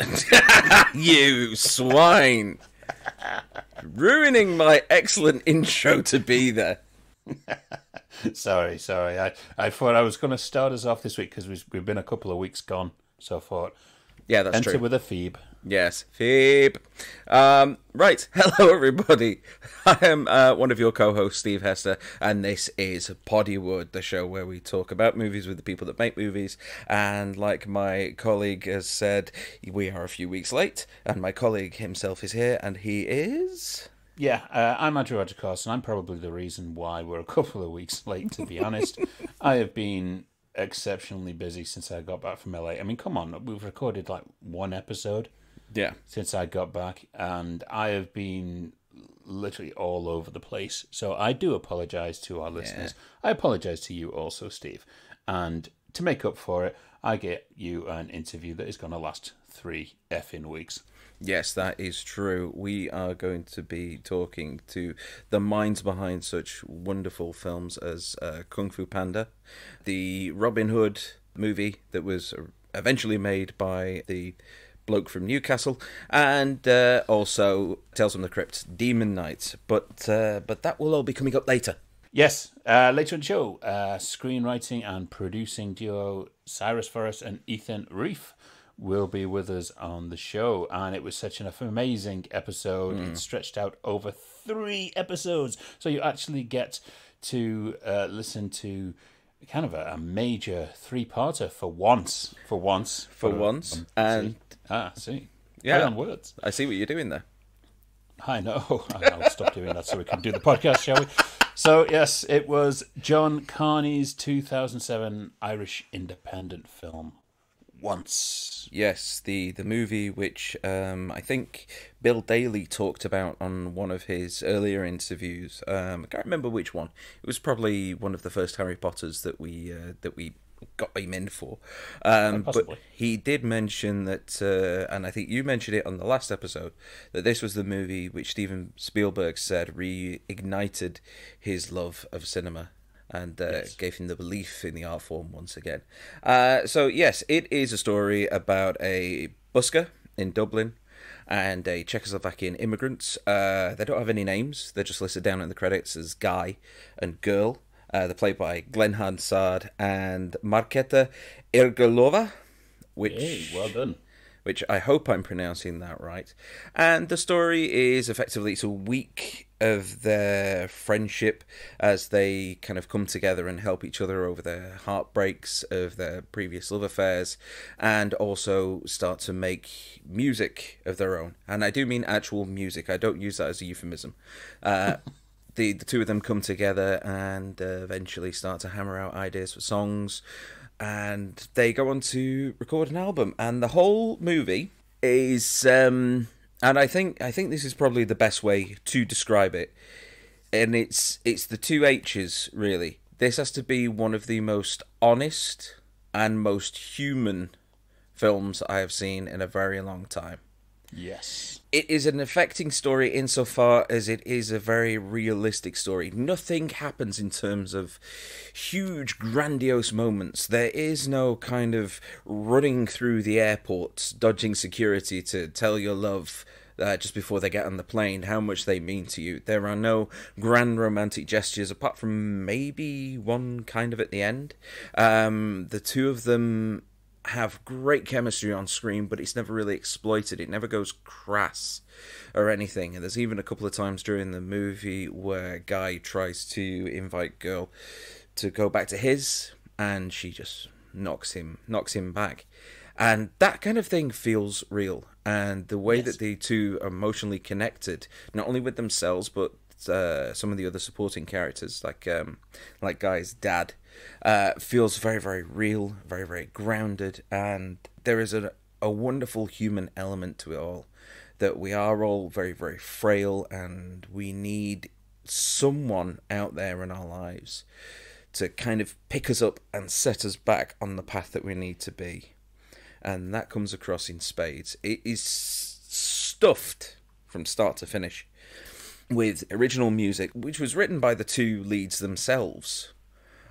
You swine. Ruining my excellent intro to be there. sorry, sorry. I, I thought I was going to start us off this week because we've, we've been a couple of weeks gone. So I thought, Yeah, that's enter true. with a Phoebe. Yes, Phoebe. Um, right, hello everybody. I am uh, one of your co-hosts, Steve Hester, and this is Poddywood, the show where we talk about movies with the people that make movies. And like my colleague has said, we are a few weeks late, and my colleague himself is here, and he is. Yeah, uh, I'm Andrew Odgecross, and I'm probably the reason why we're a couple of weeks late, to be honest. I have been exceptionally busy since I got back from LA. I mean, come on, we've recorded like one episode Yeah. since I got back, and I have been literally all over the place. So I do apologize to our listeners. I apologize to you also, Steve. And to make up for it, I get you an interview that is going to last three effing weeks. Yes, that is true. We are going to be talking to the minds behind such wonderful films as uh, Kung Fu Panda, the Robin Hood movie that was eventually made by the bloke from Newcastle, and uh, also Tales from the Crypt, Demon Knight. But uh, but that will all be coming up later. Yes, uh, later in the show, uh, screenwriting and producing duo Cyrus Voris and Ethan Reiff will be with us on the show. And it was such an amazing episode. It stretched out over three episodes. So you actually get to uh, listen to kind of a, a major three parter for once. For once. For once, and Ah, see. Yeah. Play on words. I see what you're doing there. I know. I'll stop doing that so we can do the podcast, shall we? So, yes, it was John Carney's 2007 Irish independent film, Once. Yes, the the movie which um, I think Bill Daly talked about on one of his earlier interviews. Um, I can't remember which one. It was probably one of the first Harry Potters that we uh, that we got him in for. Um, but he did mention that, uh, and I think you mentioned it on the last episode, that this was the movie which Steven Spielberg said reignited his love of cinema and uh, gave him the belief in the art form once again. Uh, so, yes, it is a story about a busker in Dublin and a Czechoslovakian immigrants. Uh, they don't have any names, they're just listed down in the credits as guy and girl. Uh, they're played by Glen Hansard and Marketa Irglova, which well done. which I hope I'm pronouncing that right. And the story is effectively it's a week of their friendship as they kind of come together and help each other over their heartbreaks of their previous love affairs and also start to make music of their own. And I do mean actual music. I don't use that as a euphemism. Uh, the the two of them come together and uh, eventually start to hammer out ideas for songs. And they go on to record an album. And the whole movie is um and I think I think this is probably the best way to describe it. And it's it's the two H's really. This has to be one of the most honest and most human films I have seen in a very long time Yes. it is an affecting story insofar as it is a very realistic story. Nothing happens in terms of huge, grandiose moments. There is no kind of running through the airport, dodging security to tell your love. Uh, just before they get on the plane, how much they mean to you. There are no grand romantic gestures apart from maybe one kind of at the end. Um, the two of them have great chemistry on screen, but it's never really exploited. It never goes crass or anything. And there's even a couple of times during the movie where Guy tries to invite girl to go back to his, and she just knocks him knocks him back. And that kind of thing feels real. And the way that the two are emotionally connected, not only with themselves, but uh, some of the other supporting characters, like um, like Guy's dad, uh, feels very, very real, very, very grounded, and there is a a wonderful human element to it all. That we are all very, very frail, and we need someone out there in our lives to kind of pick us up and set us back on the path that we need to be. And that comes across in spades. It is stuffed from start to finish with original music, which was written by the two leads themselves.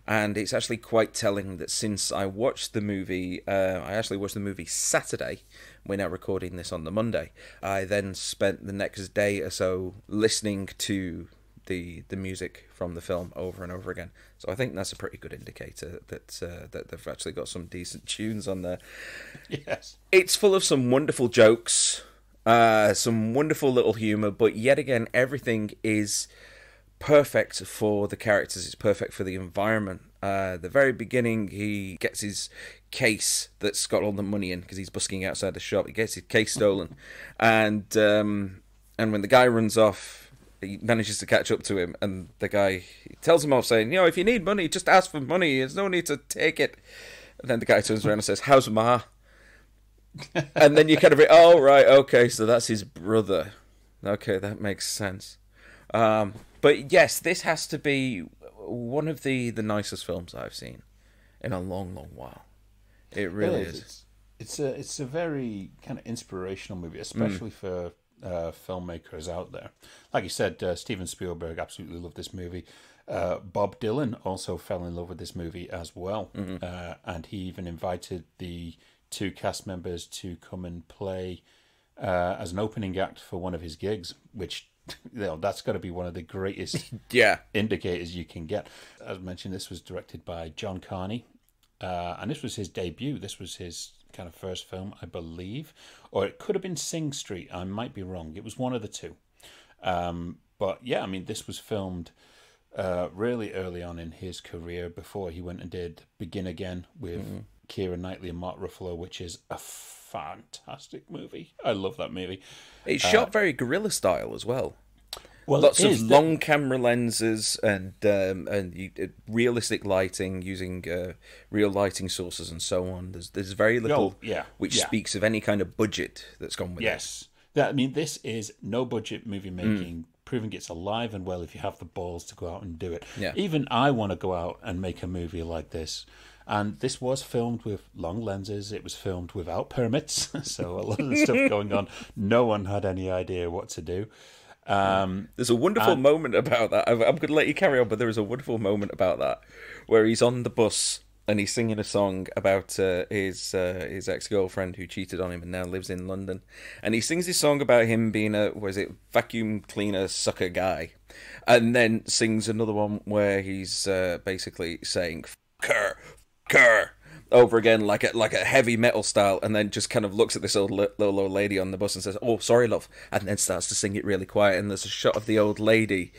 And it's actually quite telling that since I watched the movie, uh, I actually watched the movie Saturday. We're now recording this on the Monday. I then spent the next day or so listening to the the music from the film over and over again. So I think that's a pretty good indicator that uh, that they've actually got some decent tunes on there. Yes. It's full of some wonderful jokes, uh, some wonderful little humor, but yet again, everything is perfect for the characters. It's perfect for the environment. Uh, the very beginning, he gets his case that's got all the money in because he's busking outside the shop. He gets his case stolen, and um, and when the guy runs off, he manages to catch up to him, and the guy tells him off, saying, "You know, if you need money, just ask for money. There's no need to take it." And then the guy turns around and says, "How's Ma?" and then you kind of, be oh right, okay, so that's his brother. Okay, that makes sense. Um, but yes, this has to be one of the the nicest films I've seen in a long, long while. It really It is. It's, it's a it's a very kind of inspirational movie, especially for uh, filmmakers out there. Like you said, uh, Steven Spielberg absolutely loved this movie. Uh, Bob Dylan also fell in love with this movie as well, uh, and he even invited the two cast members to come and play uh, as an opening act for one of his gigs, which you know that's got to be one of the greatest Yeah, indicators you can get. As mentioned, this was directed by John Carney, uh, and this was his debut. This was his kind of first film, I believe, or it could have been Sing Street. I might be wrong. It was one of the two. Um, but yeah, I mean, this was filmed uh, really early on in his career before he went and did Begin Again with Keira Knightley and Mark Ruffalo, which is a fantastic movie. I love that movie. it's shot very guerrilla style as well. Well, Lots of long camera lenses and um, and you, uh, realistic lighting using uh, real lighting sources and so on. There's there's very little Oh, yeah, which yeah. speaks of any kind of budget that's gone with it. Yes. That, I mean, this is no budget movie making, proving it's alive and well if you have the balls to go out and do it. Yeah. Even I want to go out and make a movie like this. And this was filmed with long lenses. It was filmed without permits. so a lot of the stuff going on, no one had any idea what to do. Um, There's a wonderful moment about that. I'm, I'm going to let you carry on, but there is a wonderful moment about that where he's on the bus and he's singing a song about uh, his uh, his ex girlfriend who cheated on him and now lives in London, and he sings this song about him being a was it vacuum cleaner sucker guy, and then sings another one where he's uh, basically saying "F her, over again like a like a heavy metal style and then just kind of looks at this old little old lady on the bus and says oh sorry love and then starts to sing it really quiet and there's a shot of the old lady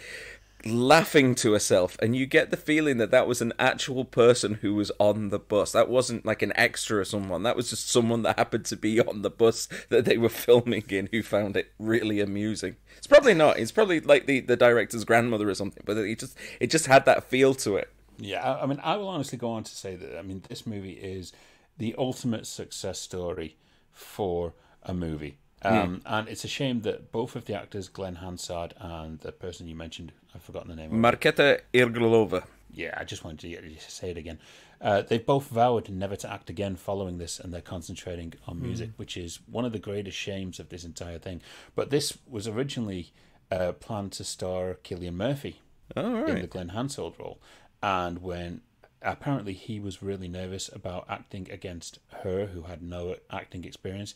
laughing to herself and you get the feeling that that was an actual person who was on the bus. That wasn't like an extra or someone. That was just someone that happened to be on the bus that they were filming in who found it really amusing. It's probably not. It's probably like the the director's grandmother or something but it just it just had that feel to it Yeah, I- mean, I will honestly go on to say that I mean, this movie is the ultimate success story for a movie. Um, And it's a shame that both of the actors, Glen Hansard and the person you mentioned, I've forgotten the name. of Marketa Irglova Yeah, I just wanted to get to say it again. Uh, they've both vowed never to act again following this, and they're concentrating on music, which is one of the greatest shames of this entire thing. But this was originally uh, planned to star Cillian Murphy all in the Glen Hansard role, and when apparently he was really nervous about acting against her, who had no acting experience,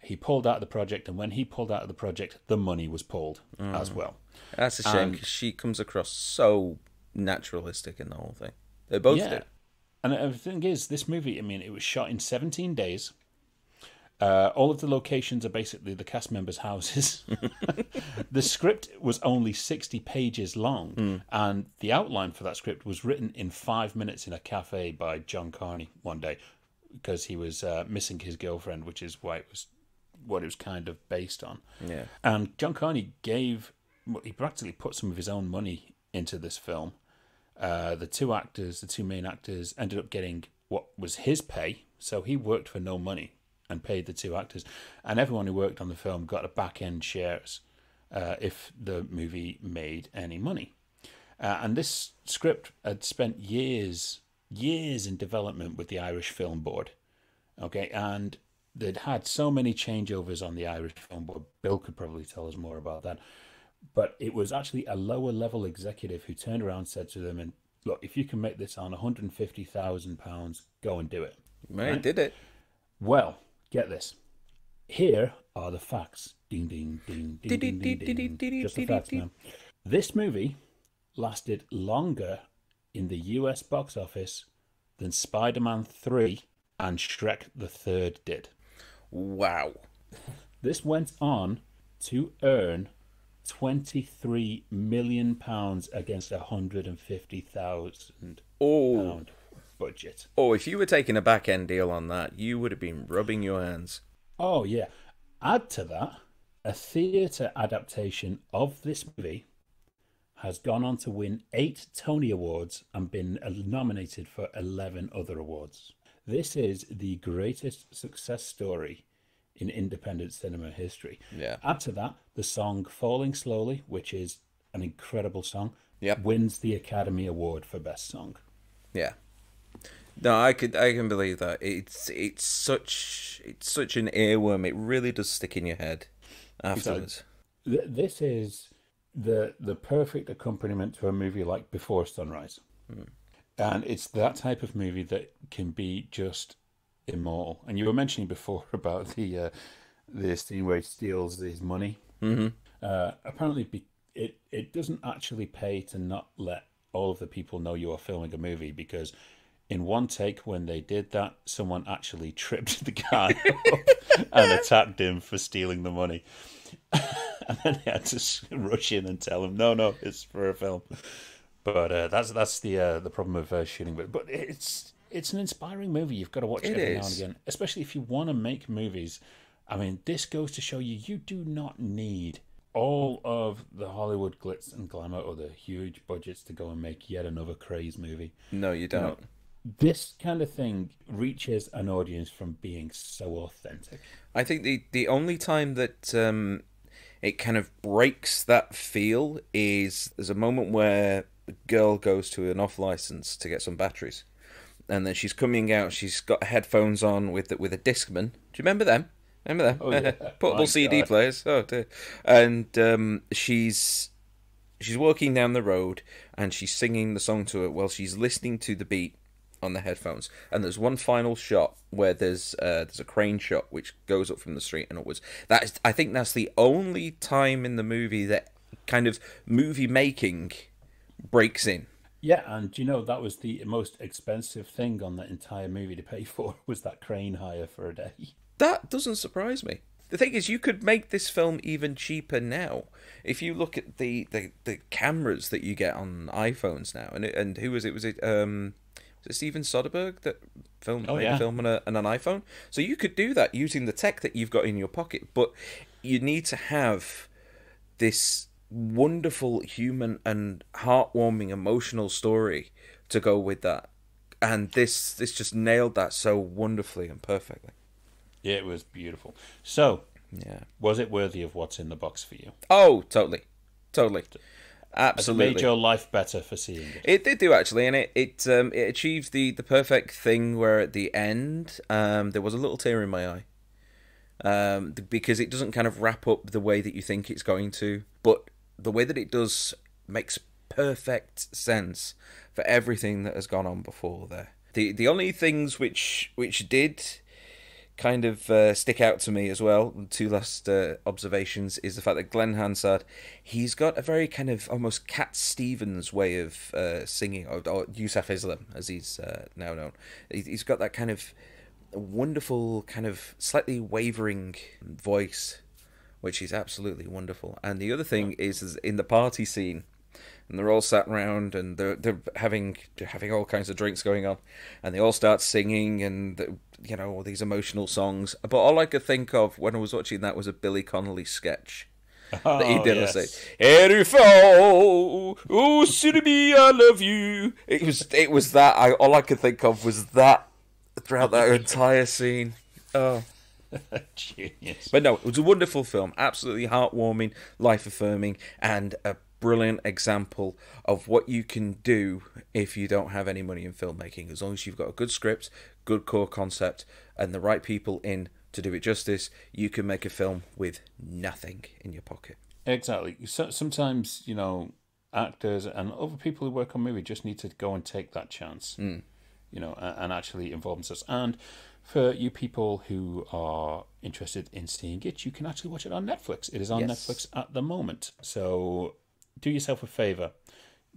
he pulled out of the project, and when he pulled out of the project, the money was pulled as mm. well. That's a shame because she comes across so naturalistic in the whole thing. They both yeah. do. And uh, the thing is, this movie, I mean, it was shot in 17 days. Uh, all of the locations are basically the cast members' houses. the script was only 60 pages long, and the outline for that script was written in five minutes in a cafe by John Carney one day because he was uh, missing his girlfriend, which is why it was what it was kind of based on. Yeah. And John Carney gave, he practically put some of his own money into this film. Uh, the two actors, the two main actors, ended up getting what was his pay. So he worked for no money and paid the two actors. And everyone who worked on the film got a back end shares uh, if the movie made any money. Uh, and this script had spent years, years in development with the Irish Film Board. Okay, and they'd had so many changeovers on the Irish Film Board. Bill could probably tell us more about that. But it was actually a lower level executive who turned around and said to them, and look, if you can make this on £150,000, go and do it. Right, right, did it. Well, get this. Here are the facts. Ding, ding, ding, ding, ding, ding, ding. Just the facts, man. This movie lasted longer in the US box office than Spider Man 3 and Shrek the Third did. Wow. This went on to earn 23 million pounds against a 150,000 oh. pound budget. Oh, if you were taking a back end deal on that, you would have been rubbing your hands. Oh, yeah. Add to that, a theatre adaptation of this movie has gone on to win eight Tony Awards and been nominated for 11 other awards. This is the greatest success story in independent cinema history. Yeah. Add to that the song Falling Slowly, which is an incredible song, yep. wins the Academy Award for Best Song. Yeah. No, I could I can believe that. It's it's such it's such an earworm. It really does stick in your head afterwards. This is the the perfect accompaniment to a movie like Before Sunrise. Mm. And it's that type of movie that can be just immortal. And you were mentioning before about the uh, the scene where he steals his money. Mm-hmm. Uh, apparently, be- it it doesn't actually pay to not let all of the people know you are filming a movie because in one take when they did that, someone actually tripped the guy and attacked him for stealing the money. and then they had to rush in and tell him, "No, no, it's for a film." But uh, that's that's the uh, the problem of uh, shooting. But but it's it's an inspiring movie. You've got to watch it, every is. now and again, especially if you want to make movies. I mean, this goes to show you you do not need all of the Hollywood glitz and glamour or the huge budgets to go and make yet another craze movie. No, you don't. You know, this kind of thing reaches an audience from being so authentic. I think the the only time that um, it kind of breaks that feel is there's a moment where the girl goes to an off license to get some batteries, and then she's coming out. She's got headphones on with the, with a Discman. Do you remember them? Remember them? Oh, yeah. Portable CD God. players. Oh dear. And um, she's she's walking down the road and she's singing the song to it while she's listening to the beat on the headphones. And there's one final shot where there's uh, there's a crane shot which goes up from the street and upwards. That is, I think that's the only time in the movie that kind of movie making breaks in. Yeah, and you know that was the most expensive thing on the entire movie to pay for was that crane hire for a day. That doesn't surprise me. The thing is, you could make this film even cheaper now. If you look at the, the, the cameras that you get on iPhones now, and and who was it? Was it um, was it Steven Soderbergh that filmed oh, yeah. a film on, a, on an iPhone? So you could do that using the tech that you've got in your pocket, but you need to have this wonderful human and heartwarming emotional story to go with that. And this this just nailed that so wonderfully and perfectly. Yeah, it was beautiful. So, yeah, was it worthy of what's in the box for you? Oh, totally, totally. Absolutely, it made your life better for seeing it. It did do actually, and it it um, it achieved the the perfect thing where at the end um, there was a little tear in my eye, um, because it doesn't kind of wrap up the way that you think it's going to, but the way that it does makes perfect sense for everything that has gone on before there. The the only things which which did kind of uh, stick out to me as well. Two last uh, observations is the fact that Glen Hansard, he's got a very kind of almost Cat Stevens way of uh, singing, or, or Yusuf Islam as he's uh, now known. He's got that kind of wonderful, kind of slightly wavering voice, which is absolutely wonderful. And the other thing is, is in the party scene and they're all sat around and they're they're having they're having all kinds of drinks going on, and they all start singing and you know all these emotional songs. But all I could think of when I was watching that was a Billy Connolly sketch. Oh, that he oh, did yes. say, "Erifo, oh Siribi, I love you." It was it was that. I all I could think of was that throughout that entire scene. Oh. Genius. But no, it was a wonderful film, absolutely heartwarming, life affirming, and a brilliant example of what you can do if you don't have any money in filmmaking. As long as you've got a good script, good core concept, and the right people in to do it justice, you can make a film with nothing in your pocket. Exactly. So, sometimes, you know, actors and other people who work on movie just need to go and take that chance, mm. you know, and, and actually involve themselves. And for you people who are interested in seeing it, you can actually watch it on Netflix. It is on Yes. Netflix at the moment. So do yourself a favor.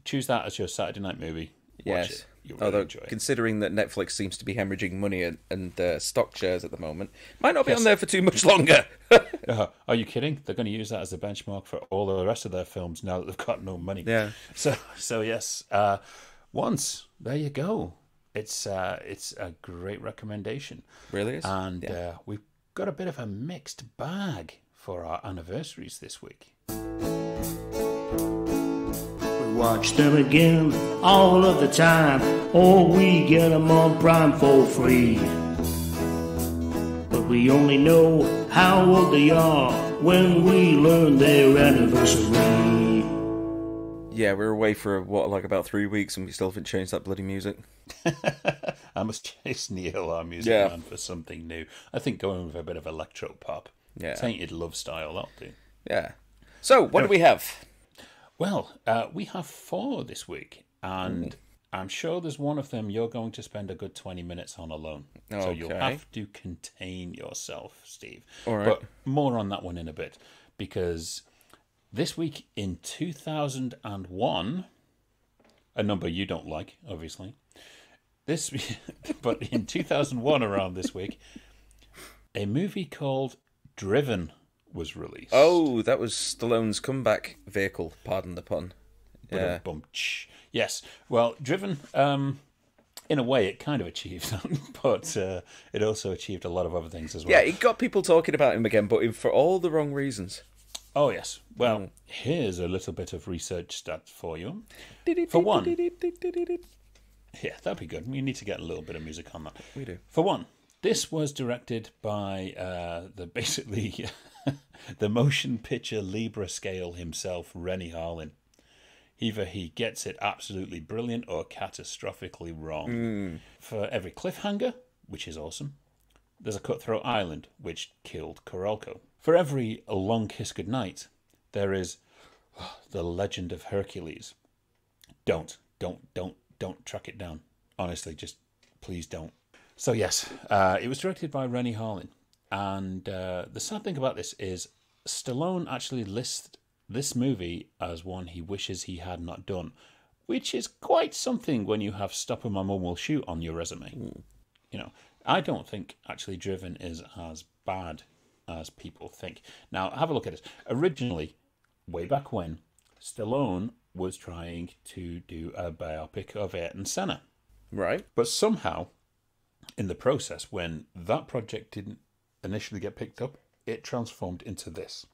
Choose that as your Saturday night movie. Watch Yes. it. You'll really Although, enjoy it. considering that Netflix seems to be hemorrhaging money and, and uh, stock shares at the moment, might not be Yes. on there for too much longer. Uh, are you kidding? They're going to use that as a benchmark for all the rest of their films now that they've got no money. Yeah. So, so yes. Uh, once there you go. It's uh, it's a great recommendation. really is. And uh, we've got a bit of a mixed bag for our anniversaries this week. We watch them again all of the time, or we get them on Prime for free. But we only know how old they are when we learn their anniversary. yeah, we're away for what, like about three weeks, and we still haven't changed that bloody music. I must chase Neil, our music Yeah. man, for something new. I think going with a bit of electro pop. Yeah. Tainted love style, that'll do. Yeah. So, what do we have? Well, uh, we have four this week, and I'm sure there's one of them you're going to spend a good 20 minutes on alone. So you'll have to contain yourself, Steve. All right. But more on that one in a bit, because this week in 2001, a number you don't like, obviously. This, but in 2001, around this week, a movie called Driven was released. Oh, that was Stallone's comeback vehicle, pardon the pun. Yeah. Yes. Well, Driven, um, in a way, it kind of achieved that, but uh, it also achieved a lot of other things as well. Yeah, it got people talking about him again, but for all the wrong reasons. Oh, yes. Well, here's a little bit of research stats for you. For one, yeah, that'd be good. We need to get a little bit of music on that. We do. For one, this was directed by uh, the basically the motion picture Libra scale himself, Renny Harlin. Either he gets it absolutely brilliant or catastrophically wrong. For every cliffhanger, which is awesome, there's a cutthroat island, which killed Carolco. For every long kiss goodnight, there is the legend of Hercules. Don't, don't, don't, don't track it down. Honestly, just please don't. So yes, uh, it was directed by Renny Harlin, and uh, the sad thing about this is Stallone actually lists this movie as one he wishes he had not done, which is quite something when you have "Stop and My Mum Will Shoot" on your resume. You know, I don't think actually Driven is as bad as people think. Now, have a look at this. Originally, way back when, Stallone was trying to do a biopic of Ayrton Senna. Right. But somehow, in the process, when that project didn't initially get picked up, it transformed into this.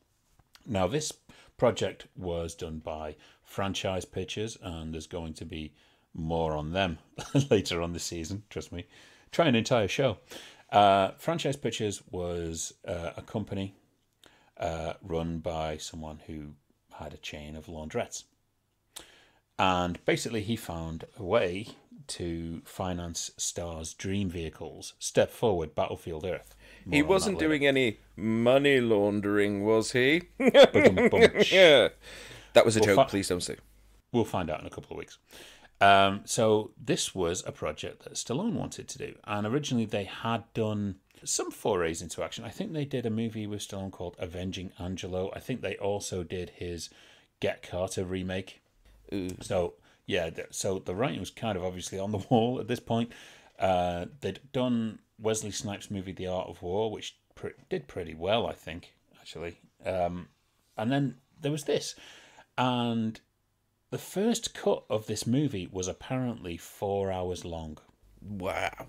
Now, this project was done by Franchise Pictures, and there's going to be more on them later on this season. Trust me. Try an entire show. Uh, Franchise Pictures was uh, a company uh, run by someone who had a chain of laundrettes. And basically, he found a way to finance Star's dream vehicles. Step forward, Battlefield Earth. More He wasn't doing any money laundering, was he? Yeah. That was a joke, fi- please don't sue. We'll find out in a couple of weeks. Um, so this was a project that Stallone wanted to do, and originally they had done some forays into action. I think they did a movie with Stallone called Avenging Angelo. I think they also did his Get Carter remake. So yeah, so the writing was kind of obviously on the wall at this point. Uh, they'd done Wesley Snipes' movie The Art of War, which pre- did pretty well, I think, actually. Um, and then there was this, and the first cut of this movie was apparently four hours long. Wow.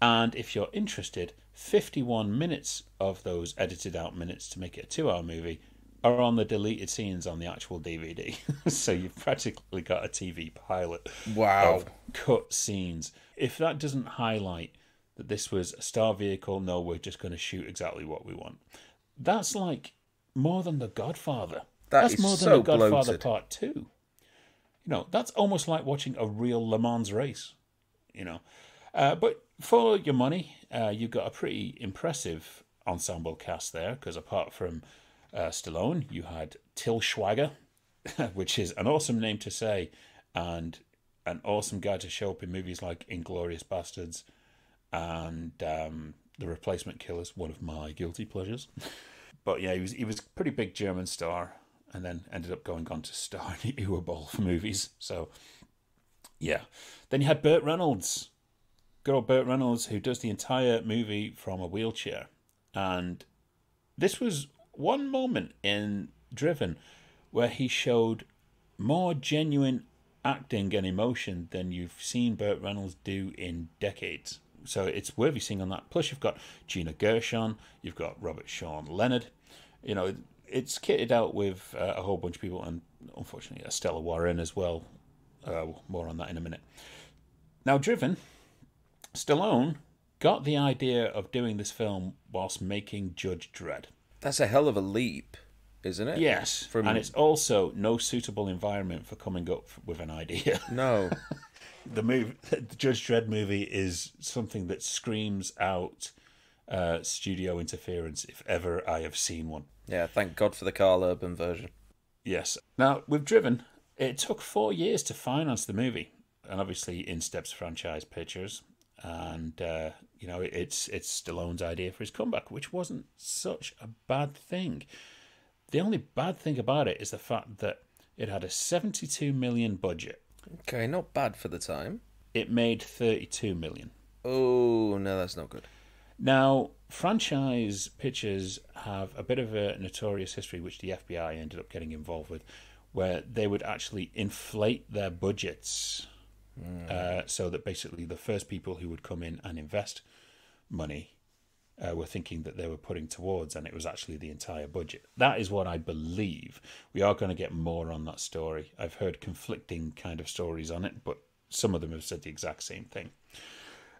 And if you're interested, 51 minutes of those edited out minutes to make it a two hour movie are on the deleted scenes on the actual DVD. so you've practically got a TV pilot Wow. of cut scenes. If that doesn't highlight that this was a star vehicle, no, we're just going to shoot exactly what we want. That's like more than The Godfather. That that's more than so The Godfather bloated. Part 2. You know, that's almost like watching a real Le Mans race, you know. Uh, but for your money, uh, you got a pretty impressive ensemble cast there because apart from uh, Stallone, you had Til Schweiger which is an awesome name to say, and an awesome guy to show up in movies like Inglourious Basterds and um, The Replacement Killers, one of my guilty pleasures. But yeah, he was he was pretty big German star, and then ended up going on to star in the Uwe for movies. So yeah, then you had Burt Reynolds, good old Burt Reynolds, who does the entire movie from a wheelchair, and this was one moment in Driven where he showed more genuine acting and emotion than you've seen Burt Reynolds do in decades. So it's worthy seeing on that. Plus, you've got Gina Gershon, you've got Robert Sean Leonard. You know, it's kitted out with uh, a whole bunch of people, and unfortunately, Stella Warren as well. Uh, more on that in a minute. Now, Driven, Stallone got the idea of doing this film whilst making Judge Dredd. That's a hell of a leap, isn't it? Yes, From and it's also no suitable environment for coming up with an idea. no. the movie, the Judge Dredd movie, is something that screams out uh, studio interference if ever I have seen one. Yeah, thank God for the Karl Urban version. Yes. Now with Driven, it took four years to finance the movie, and obviously in steps franchise pictures, and uh, you know it's it's Stallone's idea for his comeback, which wasn't such a bad thing. The only bad thing about it is the fact that it had a seventy-two million budget. Okay, not bad for the time. It made thirty-two million. Oh, no, that's not good. Now, franchise pictures have a bit of a notorious history, which the FBI ended up getting involved with, where they would actually inflate their budgets uh, so that basically the first people who would come in and invest money uh, were thinking that they were putting towards, and it was actually the entire budget. That is what I believe. We are going to get more on that story. I've heard conflicting kind of stories on it, but some of them have said the exact same thing.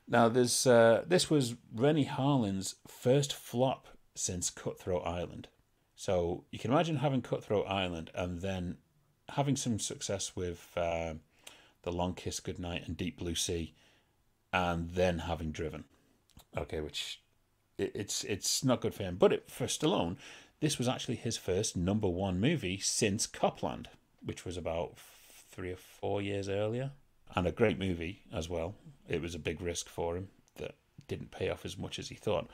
Now, there's uh, this was Renny Harlin's first flop since Cutthroat Island. So you can imagine having Cutthroat Island and then having some success with uh, The Long Kiss Goodnight and Deep Blue Sea, and then having Driven. Okay, which it, it's it's not good for him. But it, for Stallone, this was actually his first number one movie since Cop Land, which was about three or four years earlier, and a great movie as well. It was a big risk for him that didn't pay off as much as he thought.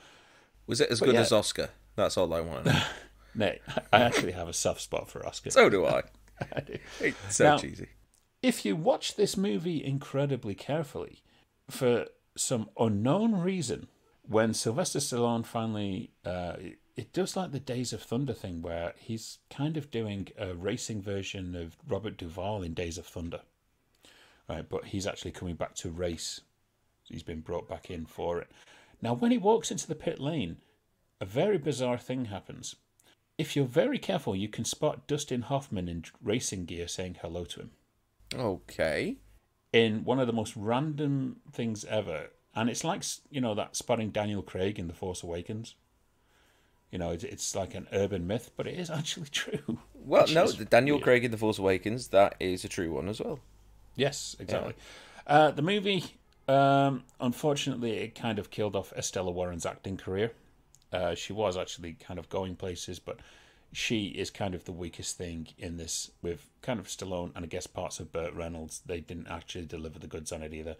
Was it as But good yeah. as Oscar? That's all I want. No, I actually have a soft spot for Oscar. so do I. I do. It's so Now- cheesy. If you watch this movie incredibly carefully, for some unknown reason, when Sylvester Stallone finally, uh, it does like the Days of Thunder thing, where he's kind of doing a racing version of Robert Duvall in Days of Thunder, right? But he's actually coming back to race. He's been brought back in for it. Now, when he walks into the pit lane, a very bizarre thing happens. If you're very careful, you can spot Dustin Hoffman in racing gear saying hello to him Okay. in one of the most random things ever. And it's like, you know, that spotting Daniel Craig in The Force Awakens. You know, it's, it's like an urban myth, but it is actually true. Well, no, the Daniel weird. Craig in The Force Awakens, that is a true one as well. Yes, exactly. Uh, the movie, um, unfortunately, it kind of killed off Estella Warren's acting career. Uh, she was actually kind of going places, but she is kind of the weakest thing in this with kind of Stallone and I guess parts of Burt Reynolds. They didn't actually deliver the goods on it either.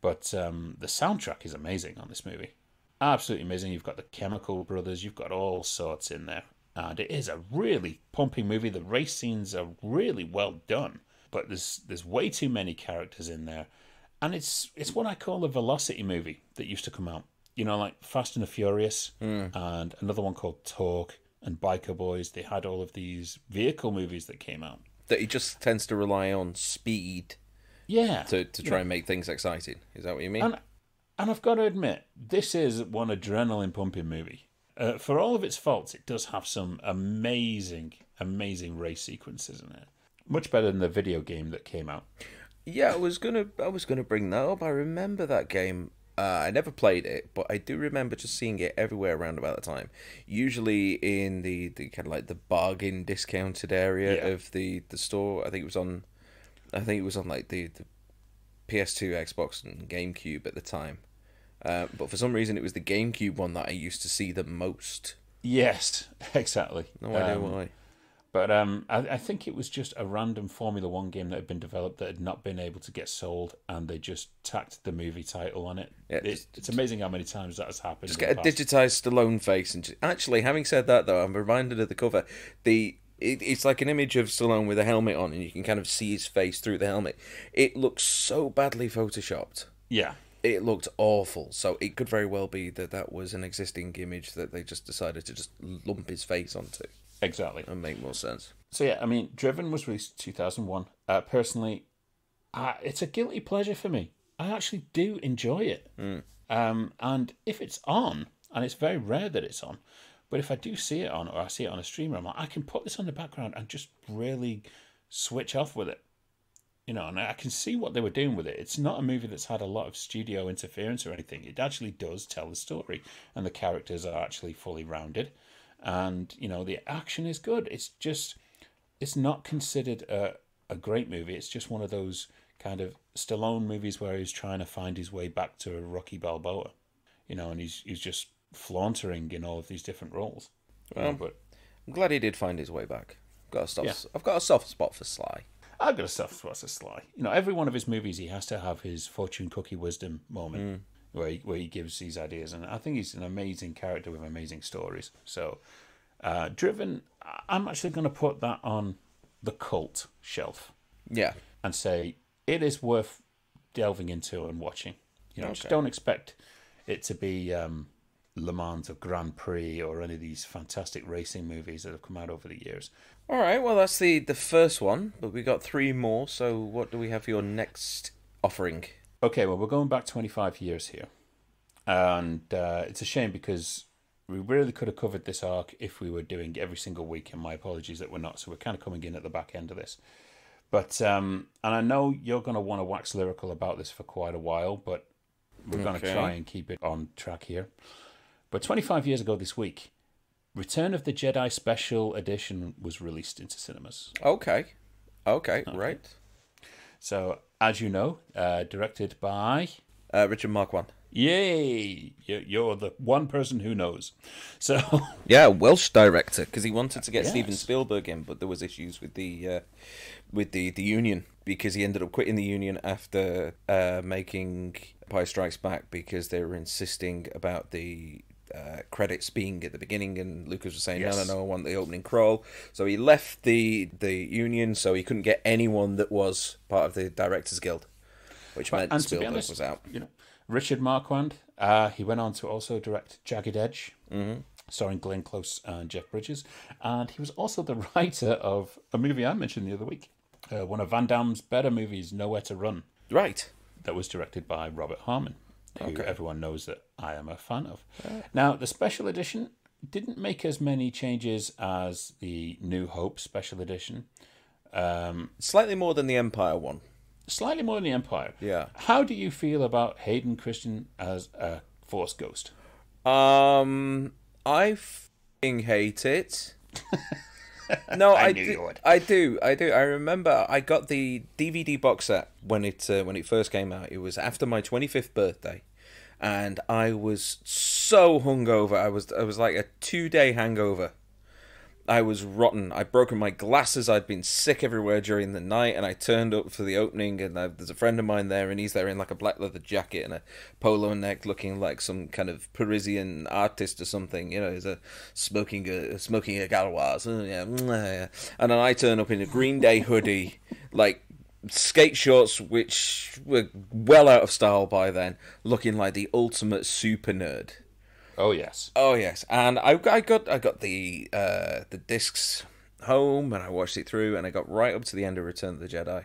But um, the soundtrack is amazing on this movie. Absolutely amazing. You've got the Chemical Brothers, you've got all sorts in there. And it is a really pumping movie. The race scenes are really well done. But there's there's way too many characters in there. And it's it's what I call a velocity movie that used to come out. You know, like Fast and the Furious and another one called Torque and Biker Boys. They had all of these vehicle movies that came out. That he just tends to rely on speed Yeah. to, to try and make things exciting. Is that what you mean? And and I've got to admit, this is one adrenaline pumping movie. Uh, for all of its faults, it does have some amazing, amazing race sequences in it. Much better than the video game that came out. Yeah, I was gonna I was gonna bring that up. I remember that game. Uh, I never played it, but I do remember just seeing it everywhere around about the time. Usually in the, the kind of like the bargain discounted area Yeah. of the, the store. I think it was on, I think it was on like the, the PS2, Xbox, and GameCube at the time. Uh, but for some reason, it was the GameCube one that I used to see the most. Yes, exactly. No idea Um, why. But um, I, I think it was just a random Formula One game that had been developed that had not been able to get sold, and they just tacked the movie title on it. Yeah, it's, it's amazing how many times that has happened. Just get a digitized Stallone face, and just, actually, having said that, though, I'm reminded of the cover. The it, it's like an image of Stallone with a helmet on, and you can kind of see his face through the helmet. It looks so badly photoshopped. Yeah, It looked awful. So it could very well be that that was an existing image that they just decided to just lump his face onto exactly. and make more sense. So yeah, I mean, Driven was released two thousand one. Uh, personally, uh, it's a guilty pleasure for me. I actually do enjoy it. Um, and if it's on, and it's very rare that it's on, but if I do see it on or I see it on a streamer, I'm like, I can put this on the background and just really switch off with it. You know, and I can see what they were doing with it. It's not a movie that's had a lot of studio interference or anything. It actually does tell the story, and the characters are actually fully rounded, and you know the action is good. It's just it's not considered a, a great movie. It's just one of those kind of Stallone movies where he's trying to find his way back to Rocky Balboa, you know, and he's he's just flauntering in all of these different roles. Well, but I'm glad he did find his way back. Got a soft, Yeah. I've got a soft spot for Sly. I've got a soft spot for Sly. You know, every one of his movies, he has to have his fortune cookie wisdom moment hmm. Where he, where he gives these ideas, and I think he's an amazing character with amazing stories. So, uh, Driven, I'm actually going to put that on the cult shelf. Yeah. and say it is worth delving into and watching. You know, just don't expect it to be um, Le Mans or Grand Prix or any of these fantastic racing movies that have come out over the years. All right. Well, that's the the first one, but we got three more. So, what do we have for your next offering? Okay, well, we're going back 25 years here. And uh, it's a shame because we really could have covered this arc if we were doing every single week, and my apologies that we're not. So we're kind of coming in at the back end of this. But, um, and I know you're going to want to wax lyrical about this for quite a while, but we're going to try and keep it on track here. But 25 years ago this week, Return of the Jedi Special Edition was released into cinemas. Okay. Okay. Right. So, as you know, uh, directed by Uh, Richard Mark One. Yay! You- You're the one person who knows. So, Yeah, Welsh director because he wanted to get Steven Spielberg in, but there was issues with the uh, with the the union because he ended up quitting the union after uh, making Empire Strikes Back because they were insisting about the. Uh, credits being at the beginning, and Lucas was saying, Yes. "No, no, no, I want the opening crawl." So he left the the union, so he couldn't get anyone that was part of the Directors Guild, which meant and to Spielberg honest, was out. you know, Richard Marquand, uh, he went on to also direct Jagged Edge, starring Glenn Close and Jeff Bridges, and he was also the writer of a movie I mentioned the other week, uh, one of Van Damme's better movies, Nowhere to Run, Right. that was directed by Robert Harmon, Okay. everyone knows that I am a fan of. Now, the special edition didn't make as many changes as the New Hope special edition. Um, Slightly more than the Empire one. slightly more than the Empire. Yeah. How do you feel about Hayden Christensen as a Force Ghost? Um, I fing hate it. No, I, knew do. I do. I do. I remember I got the DVD box set when it uh, when it first came out. It was after my 25th birthday, and I was so hungover. I was I was like a two day hangover. I was rotten. I'd broken my glasses. I'd been sick everywhere during the night, and I turned up for the opening. And I, there's a friend of mine there, and he's there in like a black leather jacket and a polo neck, looking like some kind of Parisian artist or something. You know, he's a smoking a smoking a Gauloise. Oh, yeah, yeah. And then I turn up in a Green Day hoodie, like skate shorts, which were well out of style by then, looking like the ultimate super nerd. Oh yes. Oh yes, and I, I got I got the uh, the discs home and I watched it through and I got right up to the end of Return of the Jedi,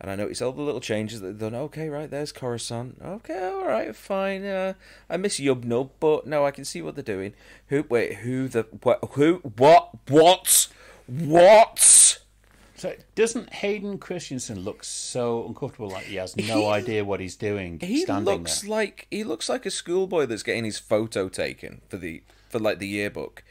and I noticed all the little changes that they've done. Okay, right there's Coruscant. Okay, all right, fine. Uh, I miss Yub Nub, but no, I can see what they're doing. Who? Wait, who? The what? Who? What? What? What? So doesn't Hayden Christensen look so uncomfortable, like he has no He- idea what he's doing, He standing looks there? like he looks like a schoolboy that's getting his photo taken for the for like the yearbook.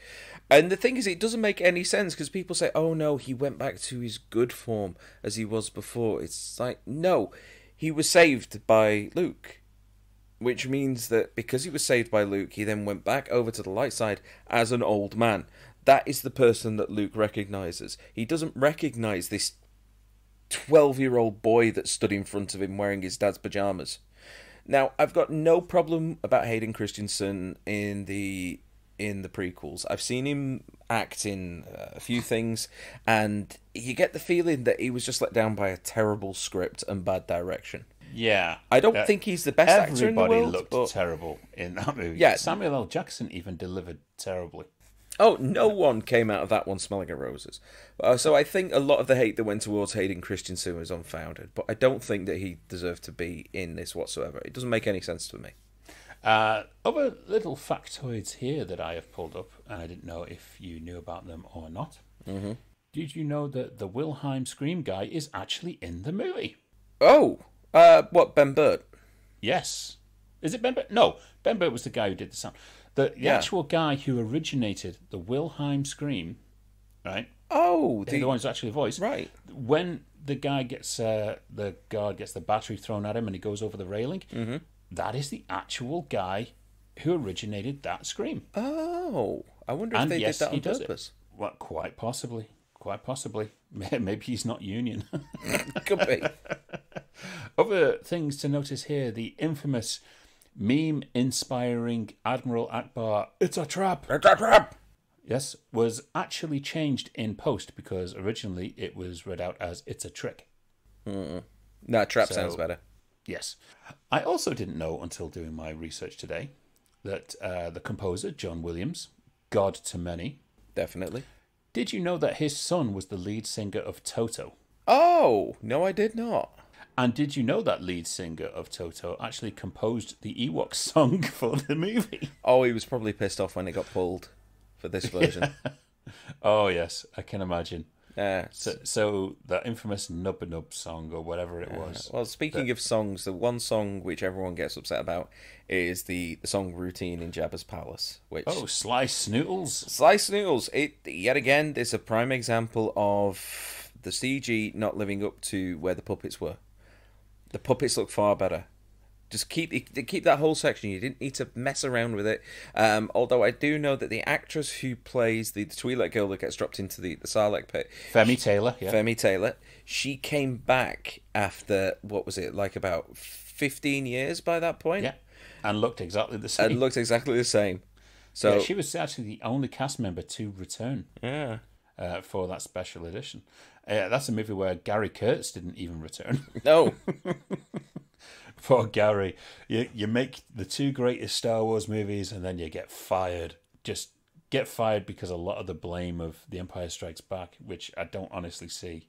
And the thing is, it doesn't make any sense because people say, "Oh no, he went back to his good form as he was before." It's like, no, he was saved by Luke, which means that because he was saved by Luke, he then went back over to the light side as an old man. That is the person that Luke recognizes. He doesn't recognize this 12 year old boy that stood in front of him wearing his dad's pajamas. Now, I've got no problem about Hayden Christensen in the in the prequels. I've seen him act in uh, a few things, and you get the feeling that he was just let down by a terrible script and bad direction. Yeah, I don't Uh, think he's the best actor in the everybody looked but- terrible in that movie. Yeah. Samuel L. Jackson even delivered terribly. Oh, no one came out of that one smelling of roses. Uh, so I think a lot of the hate that went towards Hayden Christensen was unfounded, but I don't think that he deserved to be in this whatsoever. It doesn't make any sense to me. Uh, other little factoids here that I have pulled up, and I didn't know if you knew about them or not. Mm-hmm. Did you know that the Wilhelm Scream guy is actually in the movie? Oh, uh, what Ben Burtt? Yes. Is it Ben Burtt? No, Ben Burtt was the guy who did the sound. The, the Yeah. actual guy who originated the Wilhelm Scream, right? Oh, The, the, ones who actually voiced. right. When the guy gets, uh, the guard gets the battery thrown at him and he goes over the railing, Mm-hmm. that is the actual guy who originated that scream. Oh, I wonder if they yes, did that on purpose. Well, quite possibly. Quite possibly. Maybe he's not union. Could be. Other things to notice here the infamous meme inspiring Admiral Ackbar, it's a trap, It's a trap. yes, was actually changed in post because originally it was read out as it's a trick. No, trap So- sounds better. Yes. I also didn't know until doing my research today that uh, the composer, John Williams, God to Many, Definitely. did you know that his son was the lead singer of Toto? Oh, no, I did not. And did you know that lead singer of Toto actually composed the Ewok song for the movie? Oh, he was probably pissed off when it got pulled for this version. Oh yes, I can imagine. Yeah. So, so that infamous Nub Nub song or whatever it was. Well, speaking of songs, the one song which everyone gets upset about is the, the song routine in Jabba's palace, which Oh, Sly Snootles. Slice Noodles. It yet again is a prime example of the CG not living up to where the puppets were. The puppets look far better. Just keep keep that whole section. You didn't need to mess around with it. Um, although I do know that the actress who plays the, the Twi'lek girl that gets dropped into the, the Sarlacc pit, Femi Taylor, yeah. Femi Taylor, she came back after what was it like about fifteen years by that point, yeah. And looked exactly the same. and looked exactly the same. So yeah, she was actually the only cast member to return yeah. uh, for that special edition. Uh, that's a movie where Gary Kurtz didn't even return. no. Poor Gary. You you make the two greatest Star Wars movies and then you get fired. Just get fired because a lot of the blame of The Empire Strikes Back, which I don't honestly see.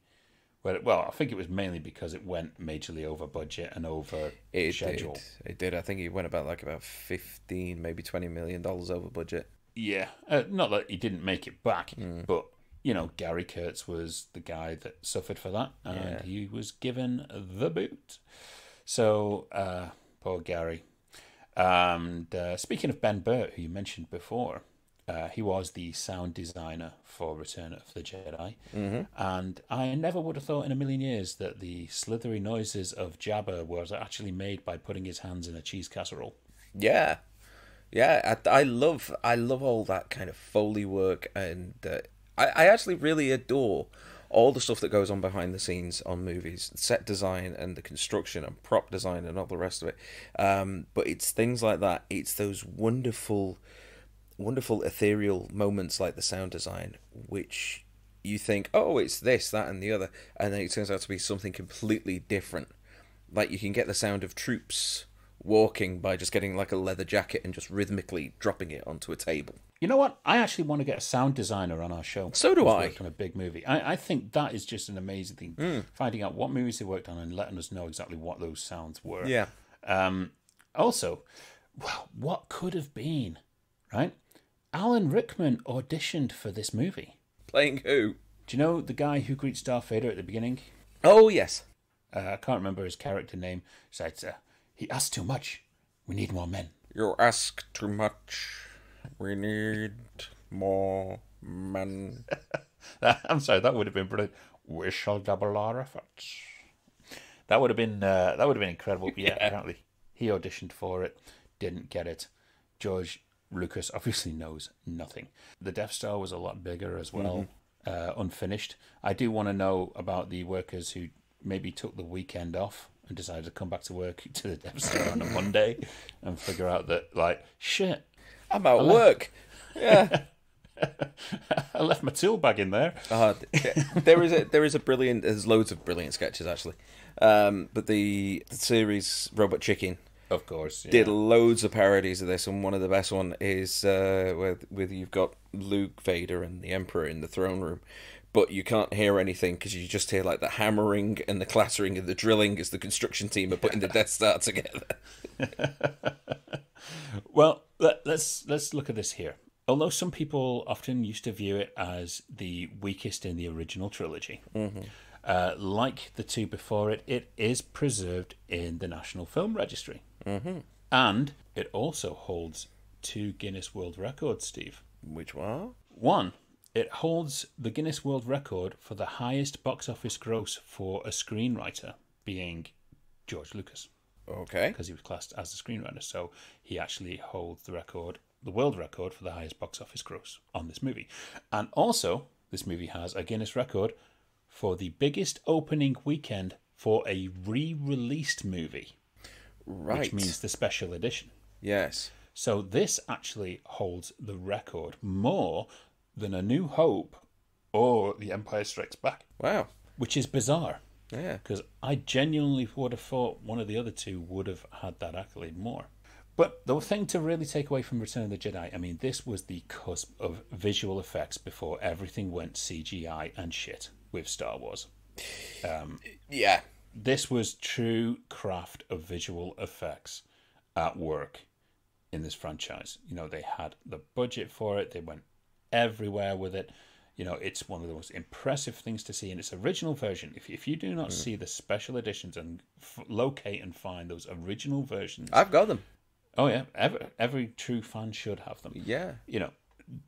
Well, well, I think it was mainly because it went majorly over budget and over It schedule. did. It did. I think it went about like about fifteen, maybe twenty million dollars over budget. Yeah, uh, not that he didn't make it back, Hmm. but you know, Gary Kurtz was the guy that suffered for that, and Yeah. he was given the boot. So, uh, poor Gary. And uh, speaking of Ben Burtt, who you mentioned before, uh, he was the sound designer for Return of the Jedi, mm-hmm. and I never would have thought in a million years that the slithery noises of Jabba was actually made by putting his hands in a cheese casserole. Yeah, yeah. I, I love I love all that kind of foley work, and uh, I I actually really adore all the stuff that goes on behind the scenes on movies, set design and the construction and prop design and all the rest of it. Um, but it's things like that. It's those wonderful, wonderful ethereal moments like the sound design, which you think, oh, it's this, that, and the other, and then it turns out to be something completely different. Like you can get the sound of troops walking by just getting like a leather jacket and just rhythmically dropping it onto a table. You know what? I actually want to get a sound designer on our show. So do I. on a big movie. I, I think that is just an amazing thing. Hmm. Finding out what movies they worked on and letting us know exactly what those sounds were. Yeah. Um, also, well, what could have been, right? Alan Rickman auditioned for this movie. Playing who? Do you know the guy who greets Darth Vader at the beginning? Oh yes. Uh, I can't remember his character name. Said uh, he asked too much. We need more men. You ask too much. We need more men. I'm sorry, that would have been brilliant. We shall double our efforts. That would have been uh, that would have been incredible. Yeah, apparently he auditioned for it, didn't get it. George Lucas obviously knows nothing. The Death Star was a lot bigger as well, uh, unfinished. I do want to know about the workers who maybe took the weekend off and decided to come back to work to the Death Star on a Monday and figure out that, like, shit, I'm at work. Yeah. I left my tool bag in there. Uh, there is a there is a brilliant. There's loads of brilliant sketches actually, um, but the, the series Robot Chicken Of course. Yeah. did loads of parodies of this, and one of the best one is uh, where with you've got Luke Vader and the Emperor in the throne room, but you can't hear anything because you just hear like the hammering and the clattering and the drilling as the construction team are putting the Death Star together. Well, let, let's let's look at this here. Although some people often used to view it as the weakest in the original trilogy, uh, like the two before it, it is preserved in the National Film Registry, mm-hmm. and it also holds two Guinness World Records. Steve, Which one? one, it holds the Guinness World Record for the highest box office gross for a screenwriter, being George Lucas Okay. because he was classed as a screenwriter. So he actually holds the record, the world record for the highest box office gross on this movie. And also, this movie has a Guinness record for the biggest opening weekend for a re released movie, Right. which means the special edition. yes. So this actually holds the record more than A New Hope or The Empire Strikes Back, Wow. which is bizarre. Yeah. because I genuinely would have thought one of the other two would have had that accolade more. But the thing to really take away from Return of the Jedi, I mean, this was the cusp of visual effects before everything went CGI and shit with Star Wars. Um, yeah. This was true craft of visual effects at work in this franchise. You know, they had the budget for it, they went everywhere with it. You know, it's one of the most impressive things to see in its original version. If, if you do not see the special editions and f- locate and find those original versions, I've got them. oh yeah, every, every true fan should have them. Yeah. You know,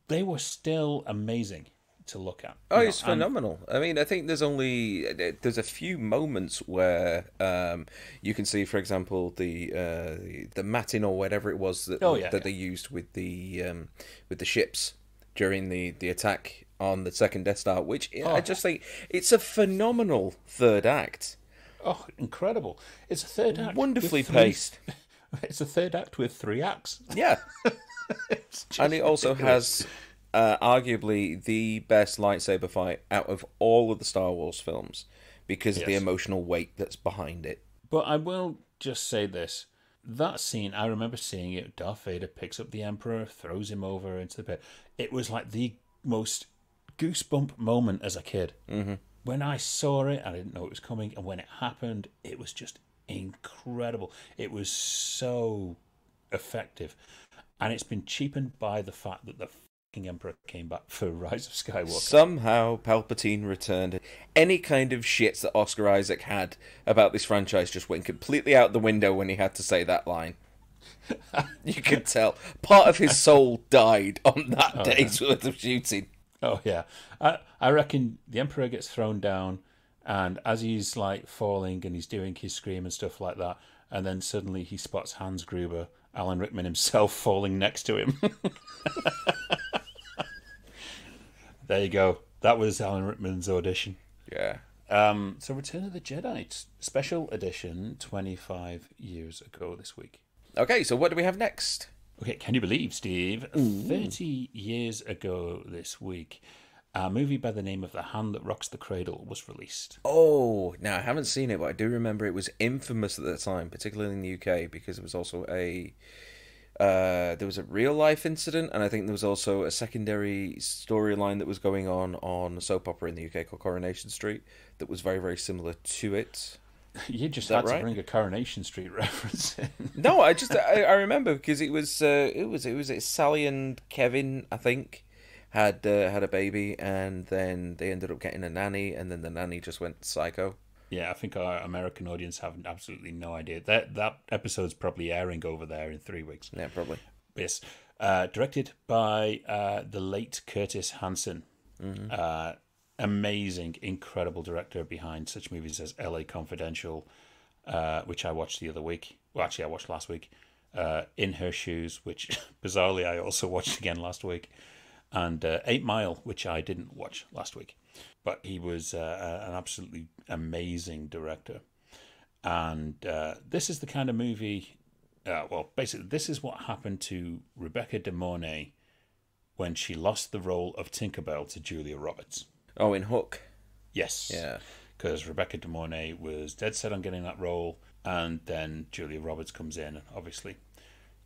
they were still amazing to look at. Oh, you know, it's and- phenomenal. I mean, I think there's only there's a few moments where um, you can see, for example, the uh, the matin or whatever it was that Oh, yeah, that yeah. they used with the um, with the ships during the the attack on the second Death Star, which Oh. I just think it's a phenomenal third act, Oh, incredible! It's a third act, wonderfully three- paced. It's a third act with three acts. Yeah, It's just and it also ridiculous. has uh, arguably the best lightsaber fight out of all of the Star Wars films because of the emotional weight that's behind it. But I will just say this. That scene, I remember seeing it. Darth Vader picks up the Emperor, throws him over into the pit. It was like the most goosebump moment as a kid. Mm-hmm. When I saw it, I didn't know it was coming. And when it happened, it was just incredible. It was so effective. And it's been cheapened by the fact that the fucking Emperor came back for Rise of Skywalker. Somehow Palpatine returned. Any kind of shits that Oscar Isaac had about this franchise just went completely out the window when he had to say that line. you could tell. Part of his soul died on that day's worth of shooting. Oh yeah, I I reckon the emperor gets thrown down, and as he's like falling and he's doing his scream and stuff like that, and then suddenly he spots Hans Gruber, Alan Rickman himself, falling next to him. there you go. That was Alan Rickman's audition. Yeah. Um, so Return of the Jedi special edition, twenty five years ago this week. Okay, so what do we have next? Okay, can you believe, Steve? 30 years ago this week, a movie by the name of The Hand That Rocks the Cradle was released. Oh, now I haven't seen it, but I do remember it was infamous at the time, particularly in the UK, because it was also a uh, there was a real life incident, and I think there was also a secondary storyline that was going on on a soap opera in the UK called Coronation Street that was very very similar to it. You just had to bring a Coronation Street reference in. No, I just I, I remember because it was uh, it was it was it Sally and Kevin I think had uh, had a baby, and then they ended up getting a nanny, and then the nanny just went psycho. yeah, I think our American audience have absolutely no idea. That that episode's probably airing over there in three weeks. Yeah, probably. Yes. Uh, directed by uh, the late Curtis Hanson. Uh, amazing, incredible director behind such movies as LA Confidential, uh, which I watched the other week. Well, actually, I watched last week. uh, In Her Shoes, which bizarrely I also watched again last week, and uh, Eight Mile, which I didn't watch last week. But he was uh, an absolutely amazing director. And uh, this is the kind of movie, uh, well, basically, this is what happened to Rebecca De Mornay when she lost the role of Tinkerbell to Julia Roberts. Oh, in Hook. Yes. Yeah. Because Rebecca De Mornay was dead set on getting that role, and then Julia Roberts comes in and obviously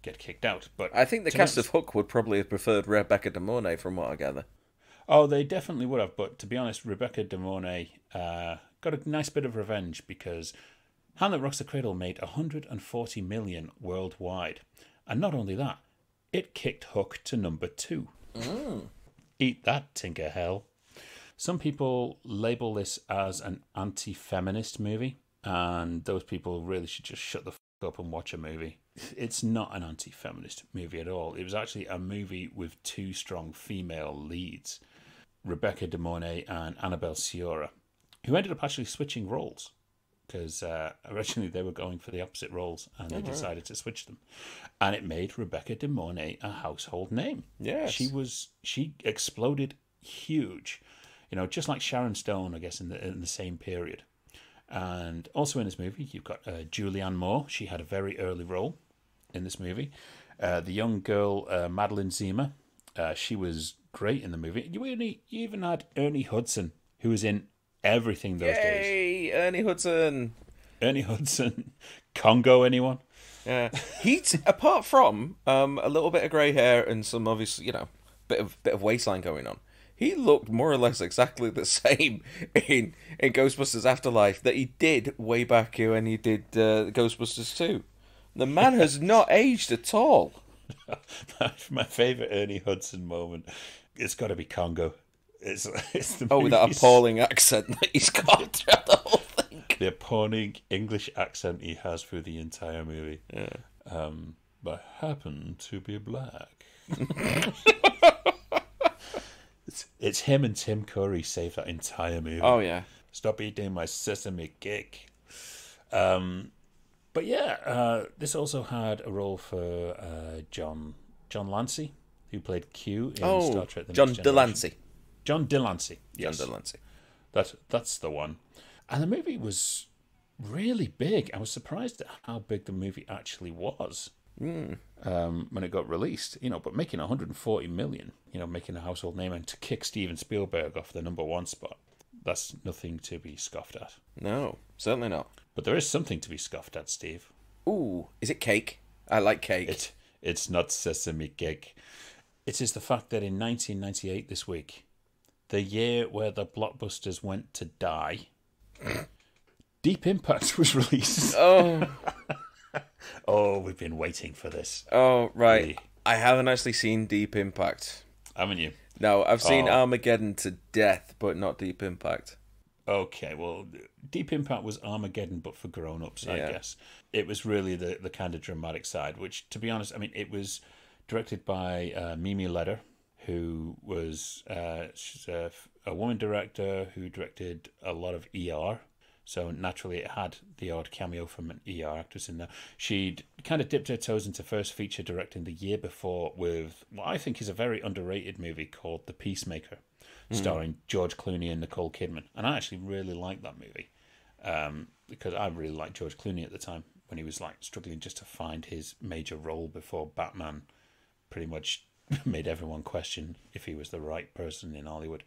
get kicked out. But I think the cast honest- of Hook would probably have preferred Rebecca De Mornay, from what I gather. Oh, they definitely would have. But to be honest, Rebecca De Mornay uh, got a nice bit of revenge because Hand That Rocks the Cradle made 140 million worldwide. And not only that, it kicked Hook to number two. Eat that, Tinker Hell. Some people label this as an anti feminist movie, and those people really should just shut the f up and watch a movie. It's not an anti feminist movie at all. It was actually a movie with two strong female leads Rebecca De Mornay and Annabella Sciorra, who ended up actually switching roles because uh, originally they were going for the opposite roles and they decided to switch them. And it made Rebecca De Mornay a household name. Yes. She was, she exploded huge, you know, just like Sharon Stone, I guess, in the, in the same period. And also in this movie, you've got uh, Julianne Moore. She had a very early role in this movie. Uh, the young girl, uh, Madeline Zima, uh, she was great in the movie. You, only, you even had Ernie Hudson, who was in everything those days. Yay, Ernie Hudson. Ernie Hudson, Congo, anyone? Yeah, he apart from um, a little bit of grey hair and some obvious, you know, bit of bit of waistline going on. He looked more or less exactly the same in in Ghostbusters Afterlife that he did way back when he did uh, Ghostbusters Two. The man has not aged at all. My favorite Ernie Hudson moment. It's got to be Congo. It's, it's the Oh, with that appalling accent that he's got throughout the whole thing. the appalling English accent he has through the entire movie. Um, but happen to be black. It's, it's him and Tim Curry save that entire movie. Oh yeah, Stop eating my sesame cake. Um, but yeah, uh, this also had a role for uh, John John Lancie, who played Q in Star oh Trek: The John Next Generation. de Lancie. John de Lancie. John Yes. de Lancie. That that's the one. And the movie was really big. I was surprised at how big the movie actually was um, when it got released. You know, but making 140 million, you know, making a household name and to kick Steven Spielberg off the number one spot, that's nothing to be scoffed at. No, certainly not. But there is something to be scoffed at, Steve. Ooh, is it cake? I like cake. It it's not sesame cake. It is the fact that in 1998, this week, the year where the blockbusters went to die, Deep Impact was released. Oh, Oh, we've been waiting for this, oh, right. Really? I haven't actually seen Deep Impact. haven't you? No, I've seen Oh. Armageddon to death, but not Deep Impact. Okay, well, Deep Impact was Armageddon, but for grown-ups, I guess. It was really the the kind of dramatic side, which, to be honest, I mean, it was directed by uh, Mimi Leder, who was uh, she's a, a woman director who directed a lot of ER. So naturally, it had the odd cameo from an ER actress in there. She'd kind of dipped her toes into first feature directing the year before with what I think is a very underrated movie called The Peacemaker, starring George Clooney and Nicole Kidman. And I actually really liked that movie um, because I really liked George Clooney at the time when he was like struggling just to find his major role before Batman pretty much made everyone question if he was the right person in Hollywood.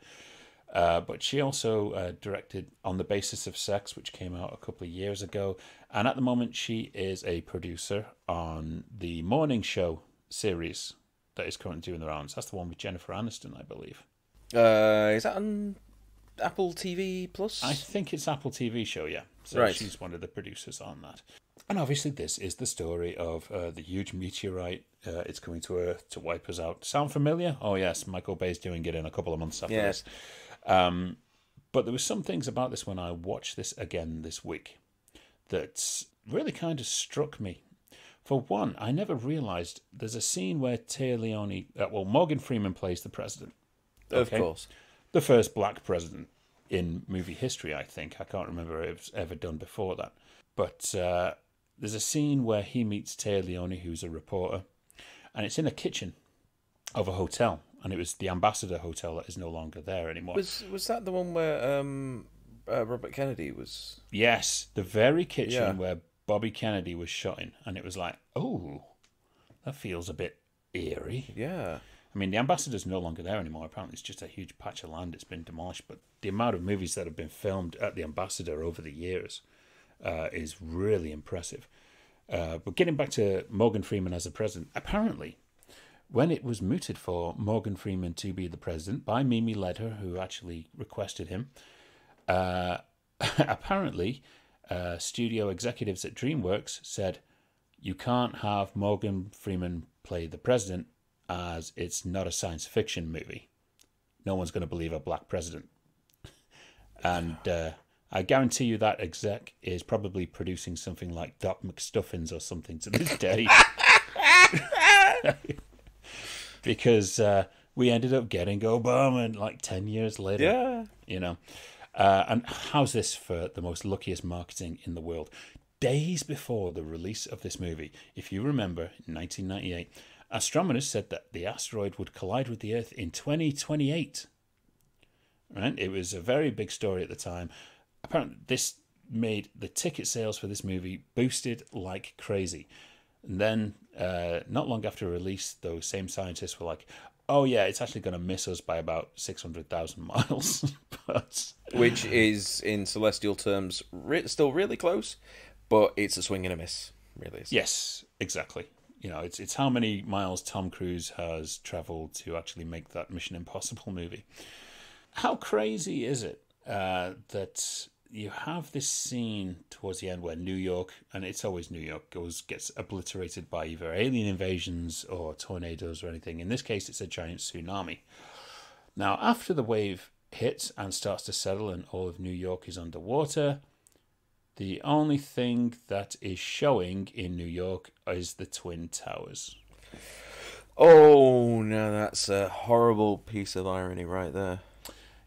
Uh, but she also uh, directed On the Basis of Sex, which came out a couple of years ago. And at the moment, she is a producer on the Morning Show series that is currently doing the rounds. That's the one with Jennifer Aniston, I believe. Uh, is that on Apple TV Plus? I think it's Apple TV show, yeah. So Right. she's one of the producers on that. And obviously, this is the story of uh, the huge meteorite. Uh, it's coming to Earth to wipe us out. Sound familiar? Oh yes, Michael Bay's doing it in a couple of months after Yes. this. Um, but there were some things about this when I watched this again this week that really kind of struck me. For one, I never realised there's a scene where Téa Leoni, uh, well, Morgan Freeman plays the president of course. the first black president in movie history, I think. I can't remember if it's ever done before that. But uh, there's a scene where he meets Téa Leoni, who's a reporter, and it's in a kitchen of a hotel, and it was the Ambassador Hotel that is no longer there anymore. Was was that the one where um, uh, Robert Kennedy was? Yes, the very kitchen Yeah. where Bobby Kennedy was shot in, and it was like, oh, that feels a bit eerie. Yeah. I mean, the ambassador's no longer there anymore. Apparently, it's just a huge patch of land. It's been demolished. But the amount of movies that have been filmed at the ambassador over the years uh, is really impressive. Uh, but getting back to Morgan Freeman as a president, apparently, when it was mooted for Morgan Freeman to be the president by Mimi Leder, who actually requested him, uh, apparently, uh, studio executives at DreamWorks said, you can't have Morgan Freeman play the president as it's not a science fiction movie. No one's going to believe a black president. And uh, I guarantee you that exec is probably producing something like Doc McStuffins or something to this day. because uh, we ended up getting Obama like 10 years later Yeah. you know. Uh, and how's this for the most luckiest marketing in the world? Days before the release of this movie, if you remember, in 1998, astronomers said that the asteroid would collide with the Earth in 2028. Right? It was a very big story at the time. Apparently, this made the ticket sales for this movie boosted like crazy. And then, uh, not long after release, those same scientists were like, "Oh yeah, it's actually going to miss us by about six hundred thousand miles." but Which is in celestial terms re- still really close, but it's a swing and a miss. Really is. yes, exactly. You know, it's it's how many miles Tom Cruise has traveled to actually make that Mission Impossible movie. How crazy is it uh, that you have this scene towards the end where New York, and it's always New York, goes gets obliterated by either alien invasions or tornadoes or anything. In this case, it's a giant tsunami. Now, after the wave hits and starts to settle, and all of New York is underwater, the only thing that is showing in New York is the Twin Towers. Oh no, that's a horrible piece of irony right there.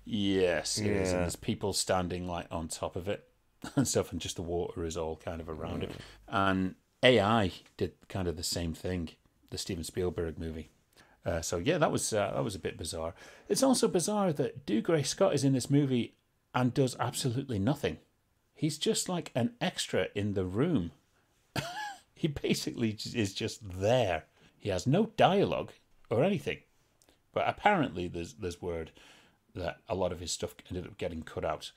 Yes, it is. Yeah. And there's people standing like on top of it and stuff, and just the water is all kind of around it. And AI did kind of the same thing, the Steven Spielberg movie. Uh, so yeah, that was uh, that was a bit bizarre. It's also bizarre that Dougray Scott is in this movie and does absolutely nothing. He's just like an extra in the room. he basically is just there. He has no dialogue or anything. But apparently, there's there's word that a lot of his stuff ended up getting cut out,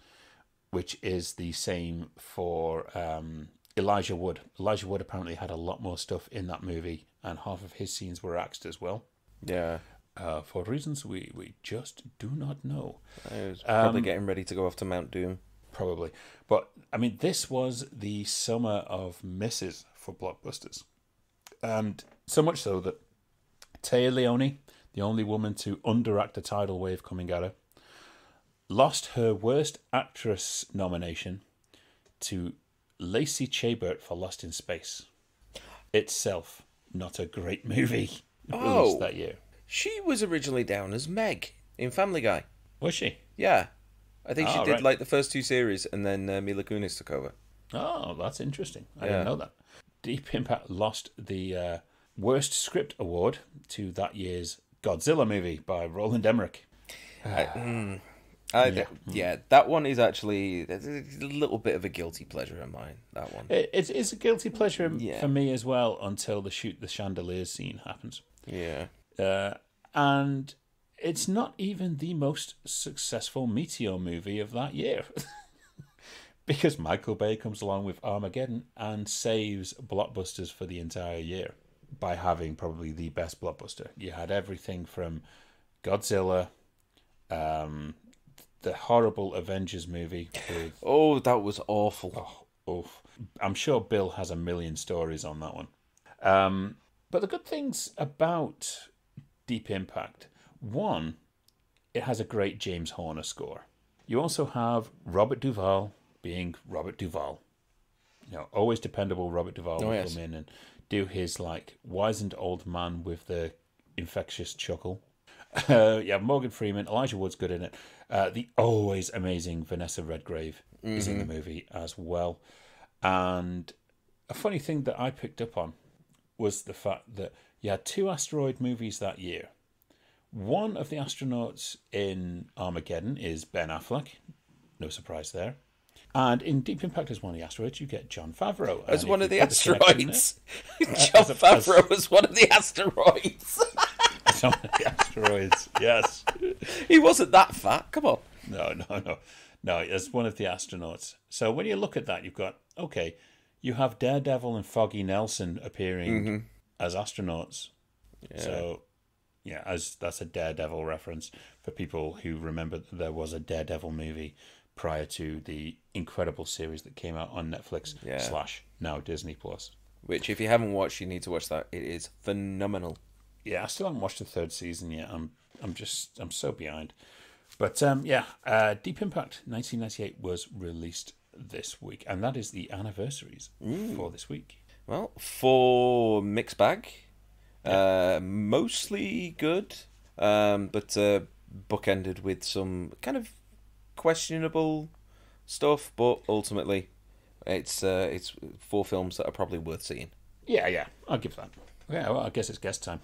which is the same for um, Elijah Wood. Elijah Wood apparently had a lot more stuff in that movie, and half of his scenes were axed as well, Yeah. uh, for reasons we, we just do not know. I was probably Um, getting ready to go off to Mount Doom. Probably. But, I mean, this was the summer of misses for blockbusters. And so much so that Téa Leoni, the only woman to underact a tidal wave coming at her, lost her Worst Actress nomination to Lacey Chabert for Lost in Space. Itself, not a great movie Oh. released that year. She was originally down as Meg in Family Guy. Was she? Yeah. I think she Oh, did right. like the first two series and then uh, Mila Kunis took over. Oh, that's interesting. I Yeah. didn't know that. Deep Impact lost the uh, Worst Script Award to that year's Godzilla movie by Roland Emmerich. I, mm, I, yeah. yeah, that one is actually a little bit of a guilty pleasure of mine. That one. It, it's, it's a guilty pleasure Yeah. for me as well until the shoot the chandelier scene happens. Yeah. Uh, and it's not even the most successful Meteor movie of that year. because Michael Bay comes along with Armageddon and saves blockbusters for the entire year by having probably the best blockbuster. You had everything from Godzilla, um, the horrible Avengers movie with Oh, that was awful. Oh, oof. I'm sure Bill has a million stories on that one. Um, but the good things about Deep Impact one, it has a great James Horner score. You also have Robert Duvall being Robert Duvall. You know, always dependable Robert Duvall Oh, will yes. come in and do his like wizened old man with the infectious chuckle. Uh, yeah, Morgan Freeman, Elijah Wood's good in it. Uh, the always amazing Vanessa Redgrave is in the movie as well, and a funny thing that I picked up on was the fact that you had two asteroid movies that year. One of the astronauts in Armageddon is Ben Affleck. No surprise there. And in Deep Impact as one of the asteroids, you get Jon Favreau. As And one of the you put connection asteroids. John as a- as- Favreau was one of the asteroids. there- as of the asteroids, yes. he wasn't that fat. Come on. No, no, no. No, as one of the astronauts. So when you look at that, you've got, okay, you have Daredevil and Foggy Nelson appearing mm-hmm. as astronauts. So, yeah, as that's a Daredevil reference for people who remember that there was a Daredevil movie prior to the incredible series that came out on Netflix Yeah. slash now Disney Plus. Which, if you haven't watched, you need to watch that. It is phenomenal. Yeah, I still haven't watched the third season yet. I'm I'm just I'm so behind. But um, yeah, uh, Deep Impact 1998 was released this week, and that is the anniversaries for this week. Well, for mixed bag, uh, mostly good, um, but uh, bookended with some kind of questionable stuff. But ultimately, it's uh, it's four films that are probably worth seeing. Yeah, yeah, I'll give that. Yeah, well, I guess it's guest time.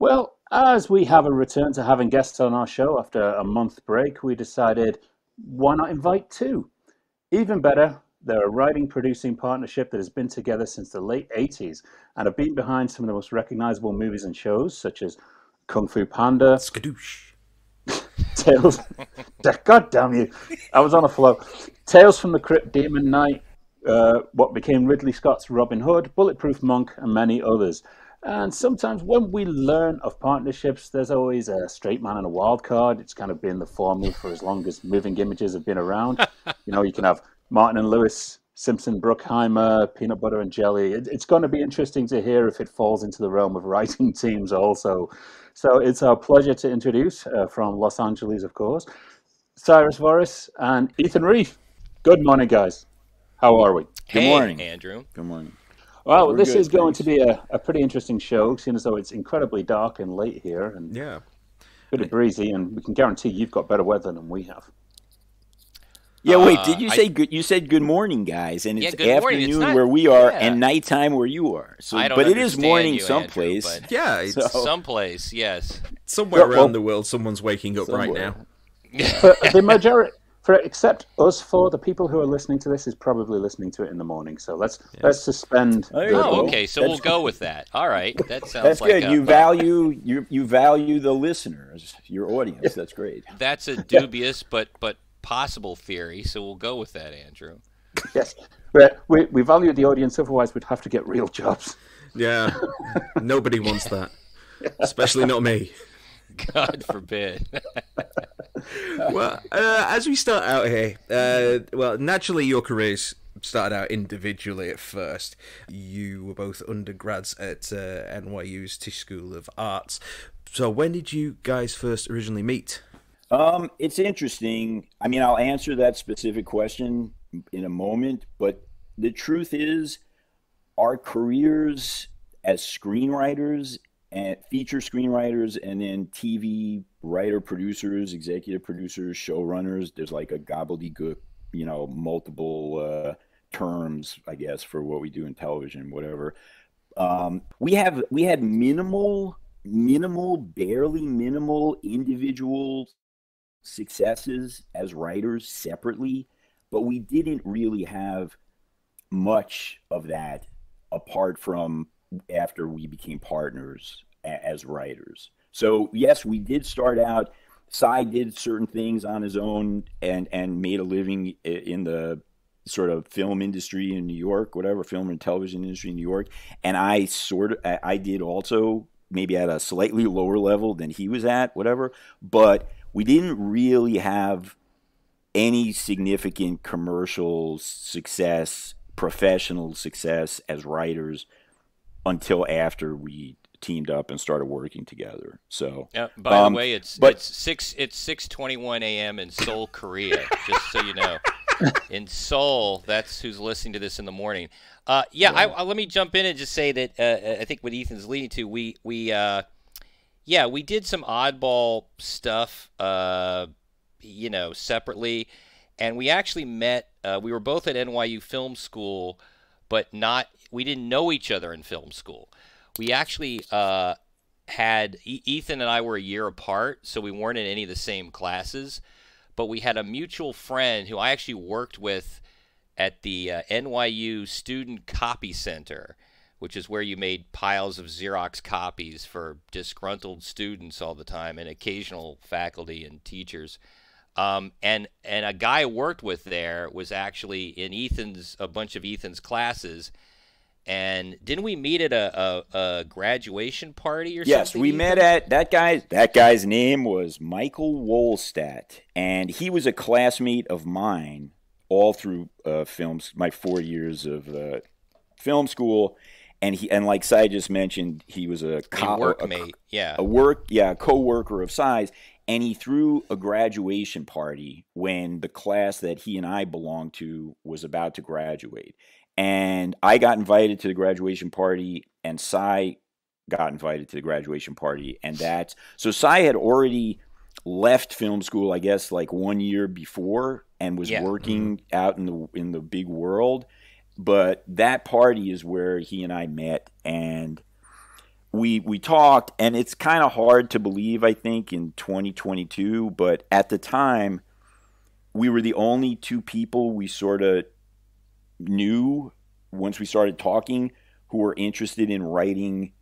Well, as we have a return to having guests on our show after a month break, we decided why not invite two? Even better, they're a writing producing partnership that has been together since the late 80s and have been behind some of the most recognizable movies and shows, such as Kung Fu Panda, Skadoosh. Tales. God damn you! I was on a flow. Tales from the Crypt, Demon Knight, uh, what became Ridley Scott's Robin Hood, Bulletproof Monk, and many others. And sometimes when we learn of partnerships, there's always a straight man and a wild card. It's kind of been the formula for as long as moving images have been around. you know, you can have Martin and Lewis, Simpson, Bruckheimer, Peanut Butter and Jelly. It, it's going to be interesting to hear if it falls into the realm of writing teams also. So it's our pleasure to introduce uh, from Los Angeles, of course, Cyrus Voris and Ethan Reiff. Good morning, guys. How are we? Good Hey, morning. Andrew. Good morning. Well, We're this good, is going thanks. to be a, a pretty interesting show, seeing as though it's incredibly dark and late here and Yeah. a bit of breezy, and we can guarantee you've got better weather than we have. Yeah, wait. Uh, Did you I- say good? You said good morning, guys, and it's good morning. It's afternoon not- where we are yeah. and nighttime where you are. So, I don't but it is morning you, someplace. but- Yeah, it's So- Someplace, yes. somewhere Well, well- around the world, someone's waking up right now. The majority, for except us four, the people who are listening to this is probably listening to it in the morning. So let's let's suspend. There the- Oh, okay. So That's we'll go with that. All right. That sounds That's like good. a, you value you you value the listeners, your audience. That's great. that's a dubious but but possible theory. So we'll go with that, Andrew. Yes, we we value the audience. Otherwise, we'd have to get real jobs. Yeah, nobody wants that, especially not me. God forbid. Well, uh, as we start out here, uh, well, naturally your careers started out individually at first. You were both undergrads at uh, NYU's Tisch School of Arts. So when did you guys first originally meet? Um, it's interesting. I mean, I'll answer that specific question in a moment, but the truth is, our careers as screenwriters and feature screenwriters, and then TV writer producers, executive producers, showrunners. There's like a gobbledygook, you know, multiple uh, terms, I guess, for what we do in television, whatever. Um, we have we had minimal, minimal, barely minimal individual successes as writers separately, but we didn't really have much of that apart from after we became partners a- as writers. So yes, we did start out. Cy did certain things on his own and and made a living in the sort of film industry in New York, whatever film and television industry in New York. And I sort of I I did also maybe at a slightly lower level than he was at, whatever. But we didn't really have any significant commercial success, professional success as writers until after we teamed up and started working together. So yeah, by Um, the way, it's but- it's six it's six twenty one a.m. in Seoul, Korea. just so you know, in Seoul, that's who's listening to this in the morning. Uh, yeah, I, I, let me jump in and just say that uh, I think what Ethan's leading to, we we uh, yeah, we did some oddball stuff, uh, you know, separately, and we actually met. Uh, we were both at NYU Film School, but not we didn't know each other in film school. We actually uh, had Ethan and I were a year apart, so we weren't in any of the same classes. But we had a mutual friend who I actually worked with at the uh, NYU Student Copy Center, which is where you made piles of Xerox copies for disgruntled students all the time and occasional faculty and teachers. Um, and and a guy I worked with there was actually in Ethan's a bunch of Ethan's classes. And didn't we meet at a, a, a graduation party or yes, something? Yes, we met at that guy. That guy's name was Michael Wolstadt, and he was a classmate of mine all through uh, films. My four years of uh, film school, and he and like Cy just mentioned, he was a, co- a workmate, a, yeah, a work, yeah, co-worker of Cy's, and he threw a graduation party when the class that he and I belonged to was about to graduate. And I got invited to the graduation party, and Cy got invited to the graduation party. And that's so Cy had already left film school, I guess, like one year before, and was Yeah. working mm-hmm. out in the in the big world. But that party is where he and I met, and we we talked, and it's kind of hard to believe, I think, in 2022. But at the time, we were the only two people we sort of knew once we started talking who were interested in writing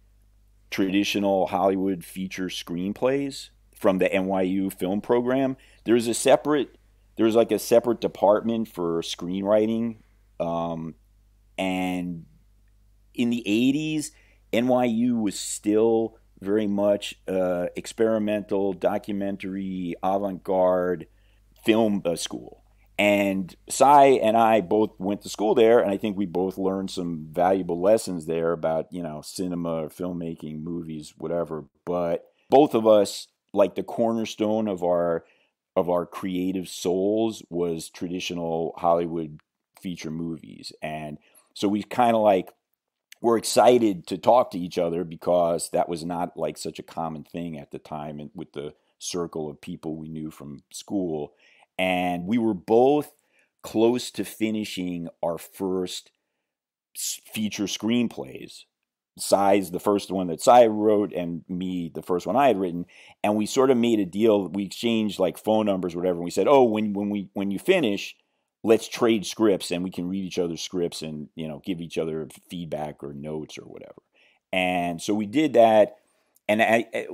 traditional Hollywood feature screenplays from the NYU film program. There's a separate there's like a separate department for screenwriting um, and in the 80s NYU was still very much uh, experimental documentary avant-garde film uh, school and Cy and I both went to school there, and I think we both learned some valuable lessons there about you know cinema, filmmaking, movies, whatever. But both of us, like the cornerstone of our of our creative souls, was traditional Hollywood feature movies, and so we kind of like were excited to talk to each other because that was not like such a common thing at the time, and with the circle of people we knew from school and we were both close to finishing our first feature screenplays. Cy's the first one that Cy wrote, and me the first one I had written. And we sort of made a deal. We exchanged like phone numbers, whatever. And we said, "Oh, when when we when you finish, let's trade scripts, and we can read each other's scripts, and you know, give each other feedback or notes or whatever." And so we did that and I, I,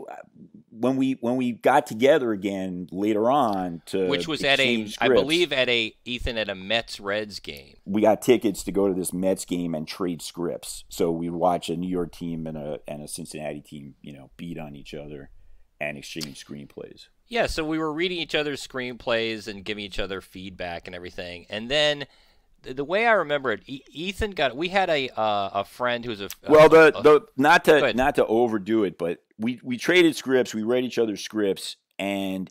when we when we got together again later on to which was at a exchange I believe at a Ethan at a Mets Reds game. we got tickets to go to this Mets game and trade scripts. So we'd watch a New York team and a and a Cincinnati team, you know, beat on each other and exchange screenplays. Yeah, so we were reading each other's screenplays and giving each other feedback and everything. And then the, way I remember it, Ethan got we had a uh, a friend who was a Well, the, a- the not to not to overdo it, but we we traded scripts, we read each other's scripts, and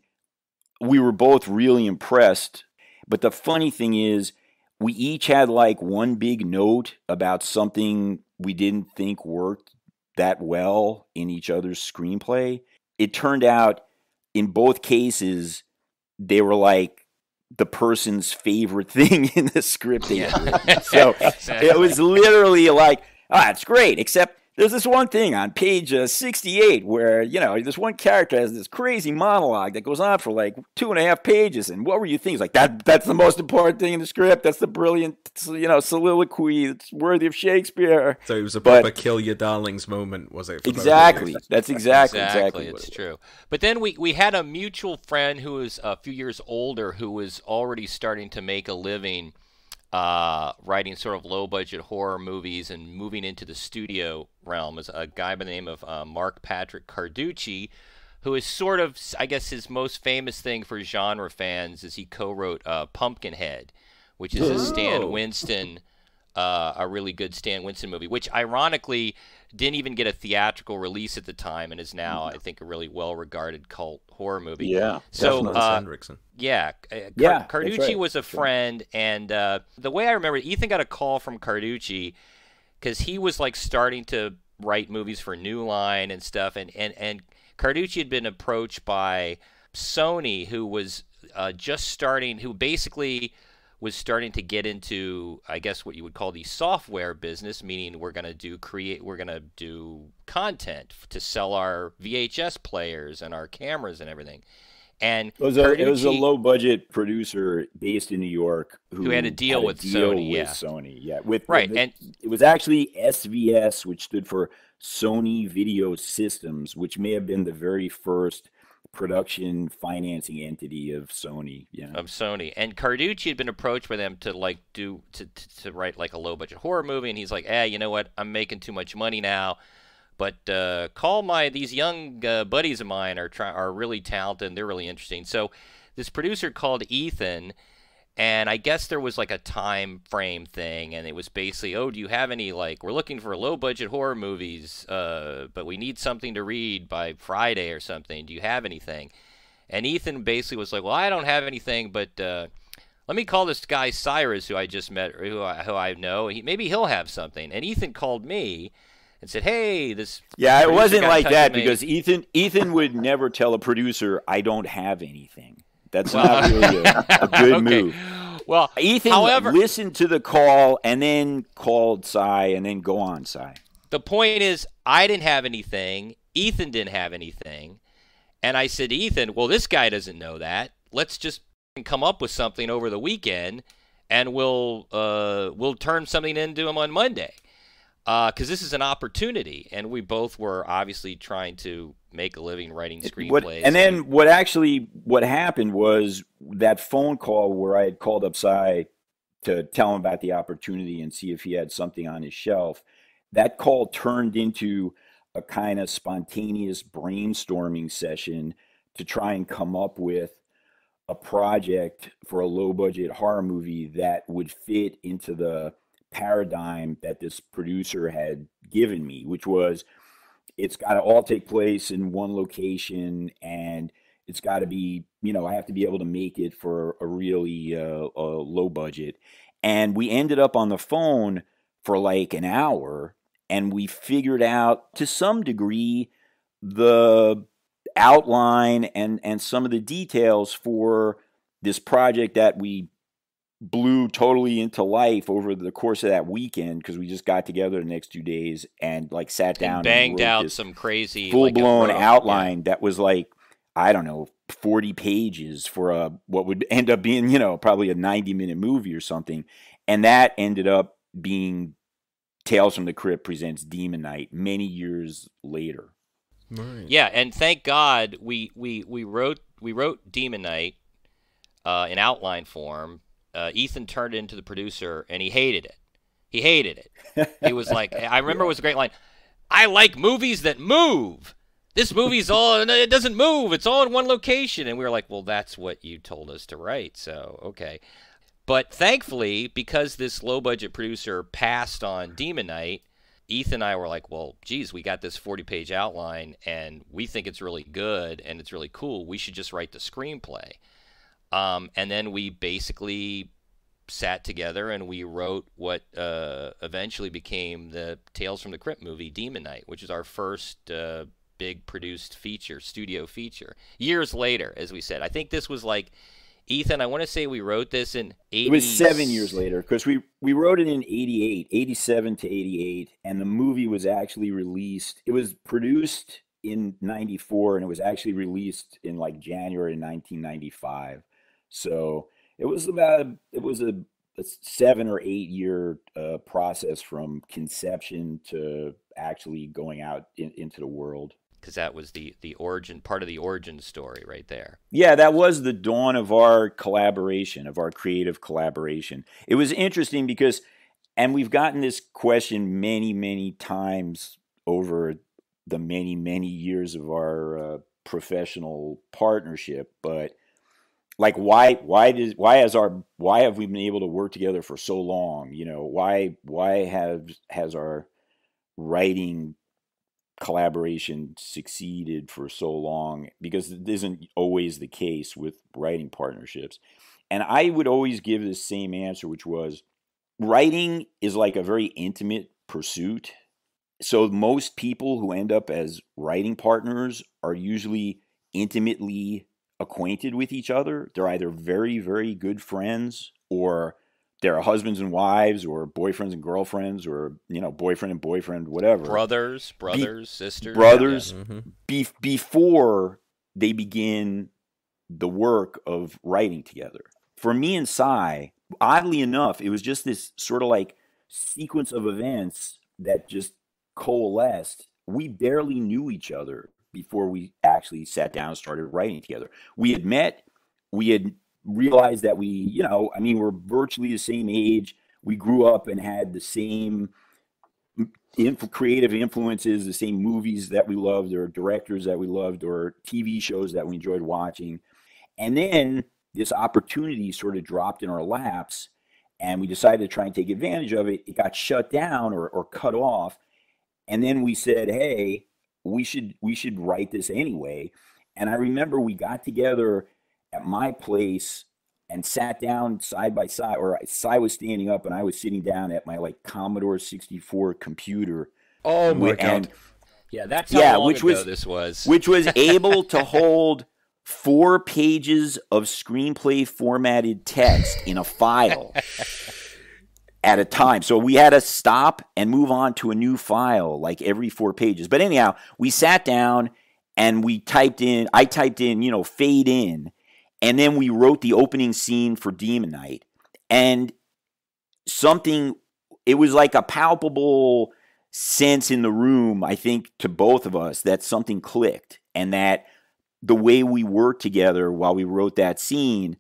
we were both really impressed. But the funny thing is, we each had like one big note about something we didn't think worked that well in each other's screenplay. It turned out in both cases they were like the person's favorite thing in the script written. So Exactly. it was literally like, ah, it's great, except there's this one thing on page uh, 68 where, you know, this one character has this crazy monologue that goes on for like two and a half pages. And what were you thinking? It's like, that, that's the most important thing in the script. That's the brilliant, you know, soliloquy. It's worthy of Shakespeare. So it was a But- proper kill your darlings moment, was it? for both of you? Exactly. That's exactly, exactly, what it's it true. But then we, we had a mutual friend who was a few years older who was already starting to make a living uh, writing sort of low budget horror movies and moving into the studio realm is a guy by the name of uh, Mark Patrick Carducci, who is sort of, I guess, his most famous thing for genre fans is he co wrote uh, Pumpkinhead, which is a Stan Oh. Winston uh, a really good Stan Winston movie, which ironically didn't even get a theatrical release at the time and is now, I think, a really well regarded cult horror movie. Yeah. So, uh, Henriksen. yeah, uh, Car- Yeah, Carducci right. was a friend, and uh, the way I remember, it, Ethan got a call from Carducci because he was like starting to write movies for New Line and stuff, and and and Carducci had been approached by Sony, who was uh, just starting, who basically was starting to get into, I guess, what you would call the software business, meaning we're going to do create, we're going to do content to sell our VHS players and our cameras and everything. And it was a, it was a low budget producer based in New York who, who had a deal, had a with, deal Sony, with yeah. Sony. Yeah, with right, the, and it was actually SVS, which stood for Sony Video Systems, which may have been the very first production financing entity of Sony. Yeah, of Sony. And Carducci had been approached by them to like do to, to, to write like a low budget horror movie, and he's like, "Eh, you know what? I'm making too much money now." But uh, call my these young uh, buddies of mine are try, are really talented. and They're really interesting. So this producer called Ethan and I guess there was like a time frame thing, and it was basically, oh, do you have any like we're looking for low budget horror movies, uh, but we need something to read by Friday or something. Do you have anything? And Ethan basically was like, well, I don't have anything, but uh, let me call this guy Cyrus, who I just met, or who I, who I know. He, maybe he'll have something. And Ethan called me and said, "Hey, this." Yeah, it wasn't like that because Ethan Ethan would never tell a producer, "I don't have anything." That's not really a, a good okay. move. Well, Ethan however, listened to the call and then called Cy and then go on, Cy. The point is, I didn't have anything. Ethan didn't have anything. And I said, Ethan, well, this guy doesn't know that. Let's just come up with something over the weekend, and we'll uh, we'll turn something into him on Monday because uh, this is an opportunity, and we both were obviously trying to make a living writing screenplays. What, and then what actually what happened was that phone call where I had called up Cy to tell him about the opportunity and see if he had something on his shelf. That call turned into a kind of spontaneous brainstorming session to try and come up with a project for a low budget horror movie that would fit into the paradigm that this producer had given me, which was it's got to all take place in one location and it's got to be, you know, I have to be able to make it for a really uh, a low budget. And we ended up on the phone for like an hour and we figured out to some degree the outline and and some of the details for this project that we blew totally into life over the course of that weekend because we just got together the next two days and like sat down and banged and out some crazy full blown like outline yeah. that was like I don't know 40 pages for a what would end up being you know probably a 90 minute movie or something and that ended up being Tales from the Crypt presents Demon Knight many years later. Right. Yeah, and thank God we we we wrote we wrote Demon Knight uh, in outline form uh, Ethan turned into the producer, and he hated it. He hated it. He was like, I remember yeah. it was a great line. I like movies that move. This movie's all it doesn't move. It's all in one location, and we were like, well, that's what you told us to write. So okay. But thankfully, because this low budget producer passed on Demon Knight, Ethan and I were like, well, geez, we got this 40 page outline and we think it's really good and it's really cool. We should just write the screenplay. Um, and then we basically sat together and we wrote what uh, eventually became the Tales from the Crypt movie, Demon Knight, which is our first uh, big produced feature, studio feature. Years later, as we said, I think this was like Ethan. I want to say we wrote this in 80... It was seven years later because we we wrote it in 88, 87 to 88, and the movie was actually released. It was produced in 94 and it was actually released in like January 1995 so it was about it was a, a seven or eight year uh, process from conception to actually going out in, into the world. Because that was the the origin part of the origin story right there. Yeah, that was the dawn of our collaboration, of our creative collaboration. It was interesting because, and we've gotten this question many, many times over the many, many years of our uh, professional partnership, but like why why does why has our why have we been able to work together for so long? You know why why have has our writing collaboration succeeded for so long? Because it isn't always the case with writing partnerships. And i would always give the same answer which was writing is like a very intimate pursuit. So most people who end up as writing partners are usually intimately acquainted with each other. They're either very, very good friends or there are husbands and wives or boyfriends and girlfriends or you know boyfriend and boyfriend whatever brothers brothers Be- sisters brothers yeah. mm-hmm. be- before they begin the work of writing together for me and Cy, oddly enough it was just this sort of like sequence of events that just coalesced we barely knew each other before we actually sat down and started writing together we had met we had realized that we, you know, I mean, we're virtually the same age. We grew up and had the same inf- creative influences, the same movies that we loved, or directors that we loved, or TV shows that we enjoyed watching. And then this opportunity sort of dropped in our laps, and we decided to try and take advantage of it. It got shut down or, or cut off. And then we said, hey, we should we should write this anyway. And I remember we got together at my place and sat down side by side, or Cy was standing up and I was sitting down at my like Commodore 64 computer. Oh my god! Yeah, that's yeah, which was this was, which was able to hold four pages of screenplay formatted text in a file at a time. So we had to stop and move on to a new file like every four pages. But anyhow, we sat down and we typed in. I typed in, you know, fade in and then we wrote the opening scene for Demon Knight. And something, it was like a palpable sense in the room, I think, to both of us that something clicked and that the way we worked together while we wrote that scene,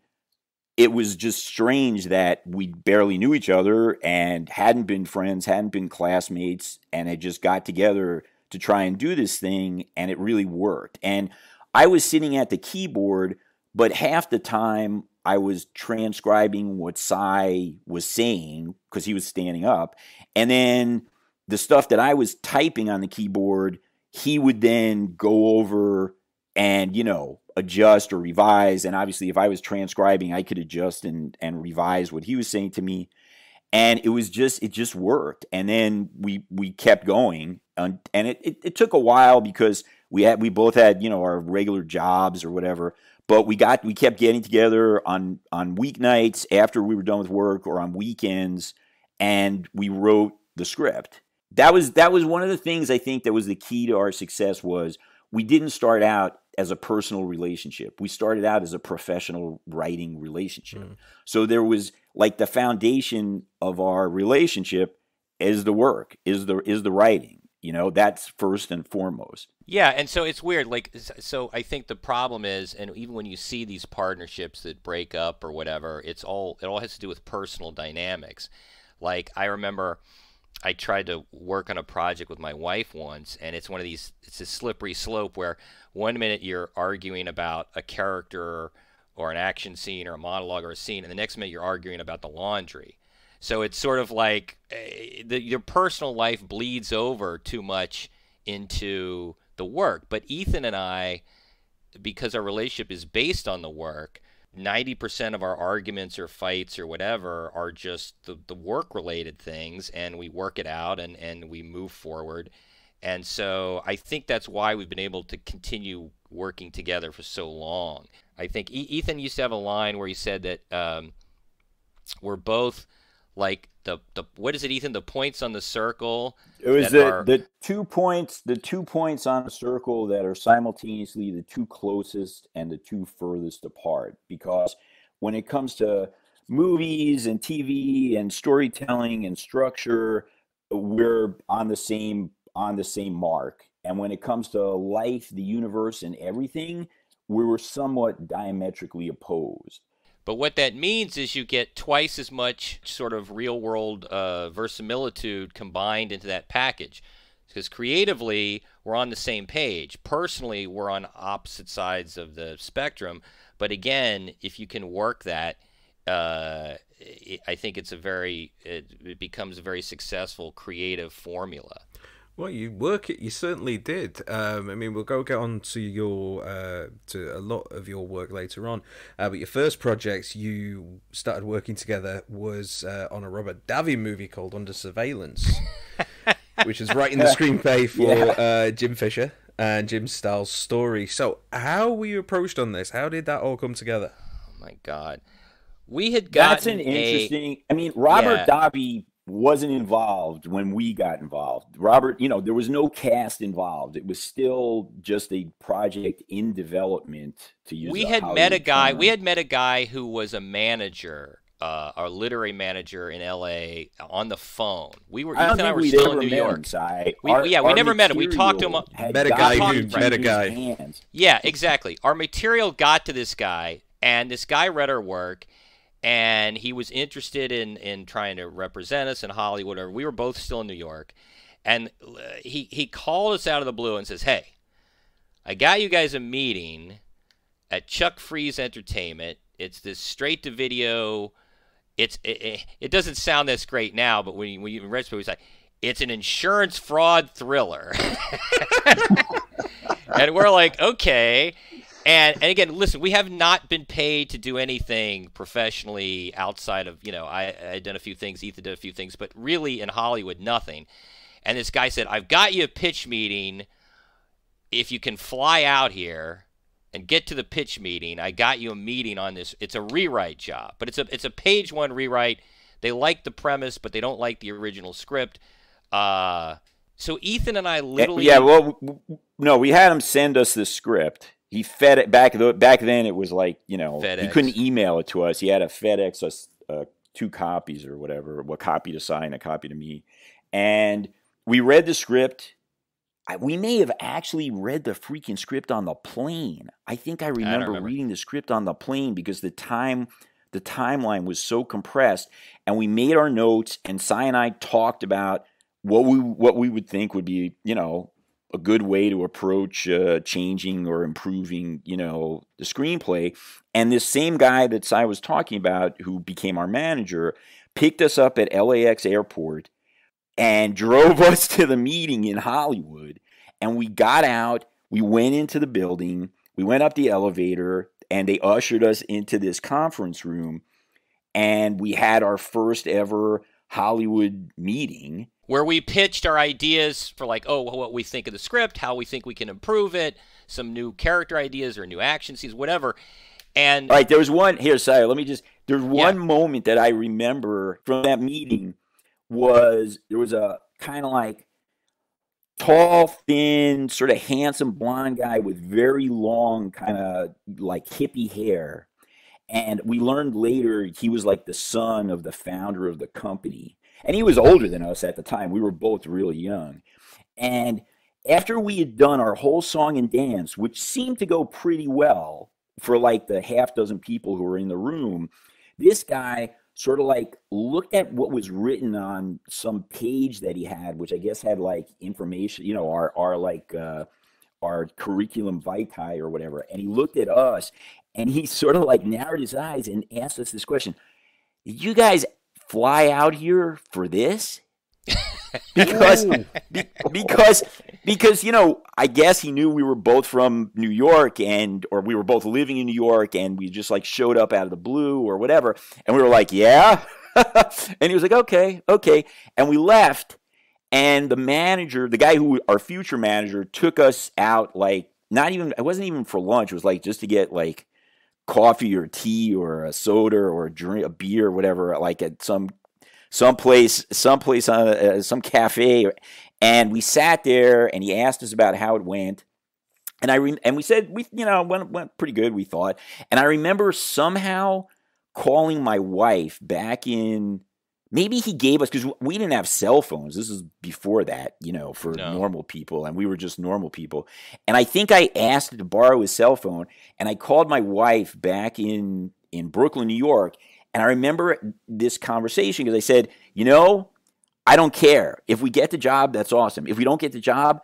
it was just strange that we barely knew each other and hadn't been friends, hadn't been classmates, and had just got together to try and do this thing, and it really worked. And I was sitting at the keyboard but half the time I was transcribing what Cy was saying because he was standing up. And then the stuff that I was typing on the keyboard, he would then go over and, you know, adjust or revise. And obviously, if I was transcribing, I could adjust and, and revise what he was saying to me. And it was just, it just worked. And then we, we kept going. And, and it, it, it took a while because we had, we both had, you know, our regular jobs or whatever but we got we kept getting together on on weeknights after we were done with work or on weekends and we wrote the script that was that was one of the things i think that was the key to our success was we didn't start out as a personal relationship we started out as a professional writing relationship mm. so there was like the foundation of our relationship is the work is the is the writing you know, that's first and foremost. Yeah, and so it's weird. Like, so I think the problem is, and even when you see these partnerships that break up or whatever, it's all it all has to do with personal dynamics. Like, I remember I tried to work on a project with my wife once, and it's one of these. It's a slippery slope where one minute you're arguing about a character or an action scene or a monologue or a scene, and the next minute you're arguing about the laundry. So it's sort of like uh, the, your personal life bleeds over too much into the work. But Ethan and I, because our relationship is based on the work, 90% of our arguments or fights or whatever are just the, the work related things, and we work it out and, and we move forward. And so I think that's why we've been able to continue working together for so long. I think Ethan used to have a line where he said that um, we're both like the the what is it, Ethan? The points on the circle. It was the are... the two points the two points on the circle that are simultaneously the two closest and the two furthest apart. Because when it comes to movies and TV and storytelling and structure, we're on the same on the same mark. And when it comes to life, the universe, and everything, we were somewhat diametrically opposed. But what that means is you get twice as much sort of real world uh, verisimilitude combined into that package. Because creatively, we're on the same page. Personally, we're on opposite sides of the spectrum. But again, if you can work that, uh, I think it's a very, it, it becomes a very successful creative formula. Well, you work it. You certainly did. Um, I mean, we'll go get on to your uh, to a lot of your work later on. Uh, but your first project you started working together was uh, on a Robert Davi movie called Under Surveillance, which is writing the screenplay for yeah. Uh, Jim Fisher and Jim Stahl's story. So, how were you approached on this? How did that all come together? Oh my God. we had gotten That's an interesting. I mean, Robert Yeah. Davi wasn't involved when we got involved. Robert, you know, there was no cast involved. It was still just a project in development. To use, we a had met a guy. term. We had met a guy who was a manager, uh, our literary manager in L.A. on the phone. We were I Ethan don't and I think were we'd still ever in New met York. him, Cy. We- Our- yeah, we never met him. We talked to him- material Met a guy who into met a guy. hands. Yeah, exactly. Our material got to this guy, and this guy read our work, and he was interested in in trying to represent us in Hollywood. Or we were both still in New York, and uh, he he called us out of the blue and says, "Hey, I got you guys a meeting at Chuck Fries Entertainment. It's this straight to video. It's it, it, it doesn't sound this great now, but when you, when you it, it's like it's an insurance fraud thriller." and we're like, okay. And and again, listen, we have not been paid to do anything professionally outside of you know I I done a few things, Ethan did a few things, but really in Hollywood, nothing. And this guy said, I've got you a pitch meeting. If you can fly out here and get to the pitch meeting, I got you a meeting on this. It's a rewrite job, but it's a it's a page one rewrite. They like the premise, but they don't like the original script. Uh, so Ethan and I literally Yeah, well, no, we had him send us the script. He fed it back. Back then, it was like you know he couldn't email it to us. He had to FedEx us uh, two copies or whatever, a copy to sign, a copy to me, and we read the script. I, we may have actually read the freaking script on the plane. I think I remember, remember. reading the script on the plane because the time, the timeline was so compressed, and we made our notes. And Cy and I talked about what we what we would think would be, you know, a good way to approach uh, changing or improving, you know, the screenplay. And this same guy that I was talking about, who became our manager, picked us up at LAX airport and drove us to the meeting in Hollywood. And we got out, we went into the building, we went up the elevator, and they ushered us into this conference room. And we had our first ever Hollywood meeting. where we pitched our ideas for like, oh, what we think of the script, how we think we can improve it, some new character ideas or new action scenes, whatever. And All right, there was one here, Sire. Let me just. There's Yeah. one moment that I remember from that meeting was there was a kind of like tall, thin, sort of handsome blonde guy with very long, kind of like hippie hair, and we learned later he was like the son of the founder of the company, and he was older than us at the time. We were both really young, and after we had done our whole song and dance, which seemed to go pretty well for like the half dozen people who were in the room, this guy sort of like looked at what was written on some page that he had, which I guess had like information, you know, our our like uh, our curriculum vitae or whatever, and he looked at us and he sort of like narrowed his eyes and asked us this question: Did you guys fly out here for this? because be- because because you know I guess he knew we were both from New York and or we were both living in New York and we just like showed up out of the blue or whatever and we were like yeah? And he was like okay okay. And we left and the manager the guy who our future manager took us out like not even it wasn't even for lunch it was like just to get like coffee or tea or a soda or a drink a beer or whatever like at some someplace someplace on uh, some cafe. And we sat there and he asked us about how it went. And i re- and we said we you know went went pretty good we thought. And i remember somehow calling my wife back in maybe he gave us because we didn't have cell phones this is before that you know for No. normal people and we were just normal people and i think i asked to borrow his cell phone and i called my wife back in in brooklyn new york and I remember this conversation because I said, you know, I don't care. If we get the job, that's awesome. If we don't get the job,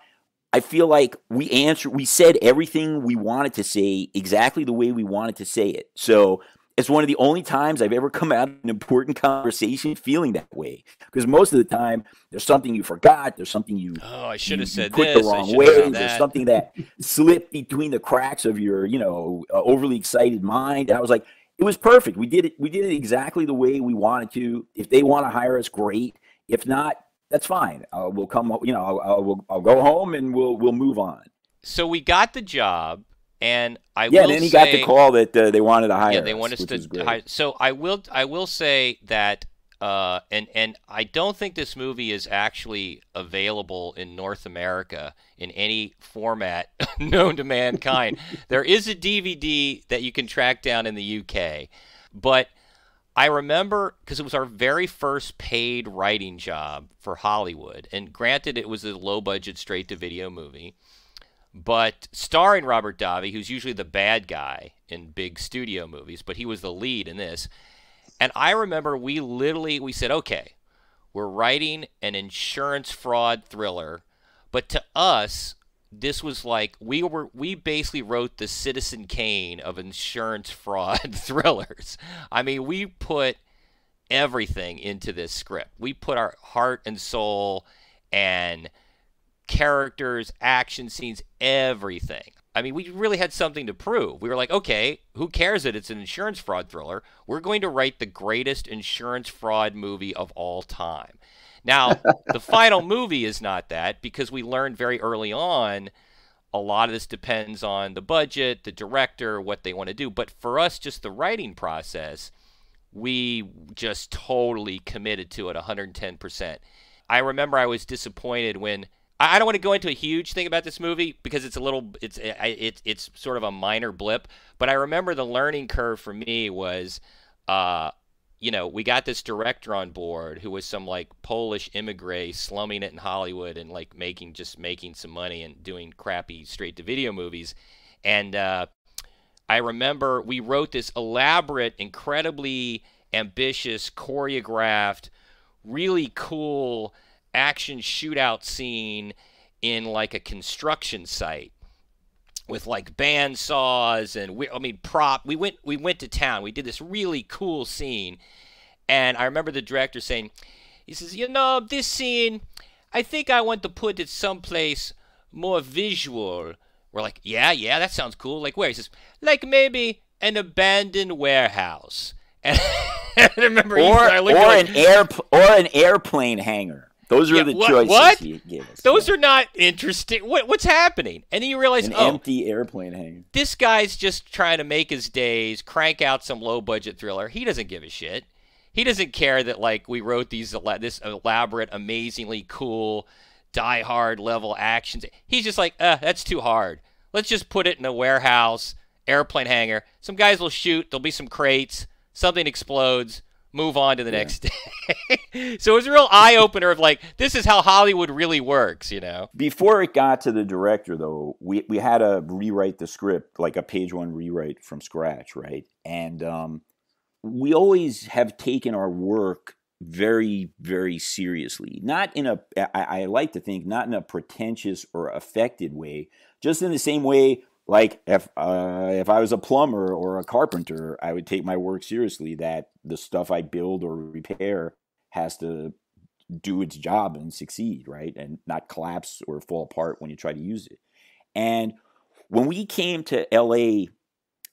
I feel like we answered, we said everything we wanted to say exactly the way we wanted to say it. So it's one of the only times I've ever come out of an important conversation feeling that way. Because most of the time, there's something you forgot, there's something you oh, I should have said put this. the wrong way. There's something that slipped between the cracks of your, you know, uh, overly excited mind. And I was like, it was perfect. We did it. We did it exactly the way we wanted to. If they want to hire us, great. If not, that's fine. Uh, we'll come. You know, I'll, I'll, I'll go home and we'll we'll move on. so we got the job And I yeah, will and then he say, got the call that uh, they wanted to hire. yeah, they us, want us to hire. So I will I will say that uh, and and I don't think this movie is actually available in North America in any format known to mankind. there is a DVD that you can track down in the UK, but I remember because it was our very first paid writing job for Hollywood, and granted, it was a low budget straight to video movie but starring Robert Davi, who's usually the bad guy in big studio movies, but he was the lead in this. And I remember we literally we said, "Okay, we're writing an insurance fraud thriller." But to us, this was like we were we basically wrote the Citizen Kane of insurance fraud thrillers. I mean, we put everything into this script. We put our heart and soul and characters, action scenes, everything. I mean, we really had something to prove. We were like, okay, who cares that it's an insurance fraud thriller? We're going to write the greatest insurance fraud movie of all time. Now, the final movie is not that because we learned very early on a lot of this depends on the budget, the director, what they want to do. But for us, just the writing process, we just totally committed to it 110%. I remember I was disappointed when I don't want to go into a huge thing about this movie because it's a little it's it's it's sort of a minor blip, but I remember the learning curve for me was uh you know, we got this director on board who was some like Polish immigrant slumming it in Hollywood and like making just making some money and doing crappy straight to video movies. And uh, I remember we wrote this elaborate, incredibly ambitious, choreographed, really cool action shootout scene in like a construction site with like band saws and we, I mean prop. We went we went to town. We did this really cool scene, and I remember the director saying, he says, you know, this scene, I think I want to put it someplace more visual. We're like, yeah, yeah, that sounds cool. Like where? He says, like maybe an abandoned warehouse. And I remember or or at an air or an airplane hangar. Those are Yeah, the what- choices what? he gave us. those are not interesting. What, what's happening? And then you realize, an oh, empty airplane hangar. this guy's just trying to make his days, crank out some low budget thriller. He doesn't give a shit. He doesn't care that like we wrote these this elaborate, amazingly cool, die hard level actions. He's just like, uh, that's too hard. Let's just put it in a warehouse, airplane hangar. Some guys will shoot. There'll be some crates. Something explodes. Move on to the next day. so it was a real eye opener of like, this is how Hollywood really works, you know? Before it got to the director, though, we we had to rewrite the script, like a page one rewrite from scratch, right? And um, we always have taken our work very, very seriously. Not in a, I, I like to think, not in a pretentious or affected way, just in the same way. Like if uh, if I was a plumber or a carpenter, I would take my work seriously. That the stuff I build or repair has to do its job and succeed, right? And not collapse or fall apart when you try to use it. And when we came to LA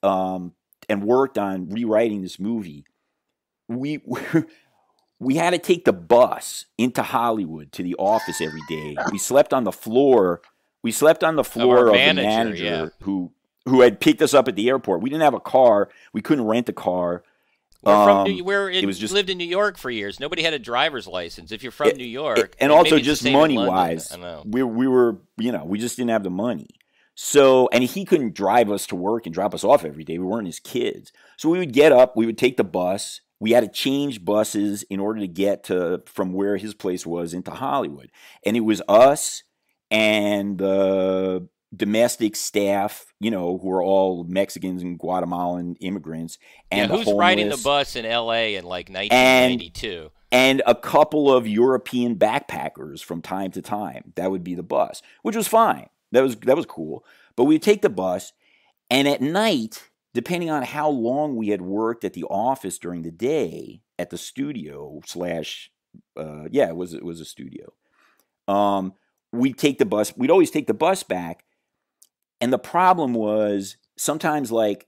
um, and worked on rewriting this movie, we we had to take the bus into Hollywood to the office every day. We slept on the floor. We slept on the floor of, manager, the manager yeah. who who had picked us up at the airport. We didn't have a car. We couldn't rent a car. From Um, New, we're it was just- lived in New York for years. Nobody had a driver's license. If you're from It- New York, and also just money wise, I know. we we were you know we just didn't have the money. So and he couldn't drive us to work and drop us off every day. We weren't his kids, so we would get up. We would take the bus. We had to change buses in order to get to from where his place was into Hollywood, and it was us and the domestic staff, you know, who are all Mexicans and Guatemalan immigrants, and yeah, who's riding the bus in L.A. in like 1992? and a couple of European backpackers from time to time. That would be the bus, which was fine. That was that was cool. But we'd take the bus, and at night, depending on how long we had worked at the office during the day at the studio slash, uh, yeah, it was it was a studio. Um, we'd take the bus. We'd always take the bus back, and the problem was sometimes like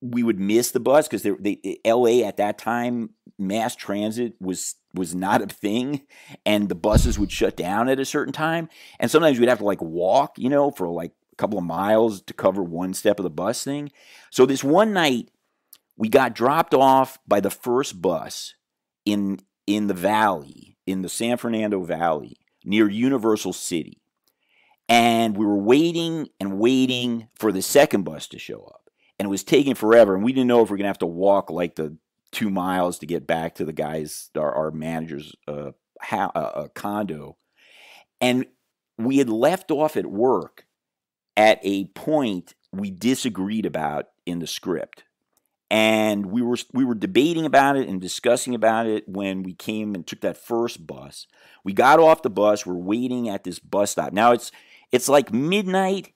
we would miss the bus because they, eh, LA at that time mass transit was was not a thing and the buses would shut down at a certain time and sometimes we'd have to like walk you know for like a couple of miles to cover one step of the bus thing. So this one night, we got dropped off by the first bus in in the valley, in the San Fernando Valley, near Universal City. And we were waiting and waiting for the second bus to show up. And it was taking forever. And we didn't know if we are going to have to walk like the two miles to get back to the guys, our, our manager's uh, ha- uh, uh, condo. And we had left off at work at a point we disagreed about in the script and we were we were debating about it and discussing about it when we came and took that first bus. We got off the bus. We're waiting at this bus stop. Now it's it's like midnight.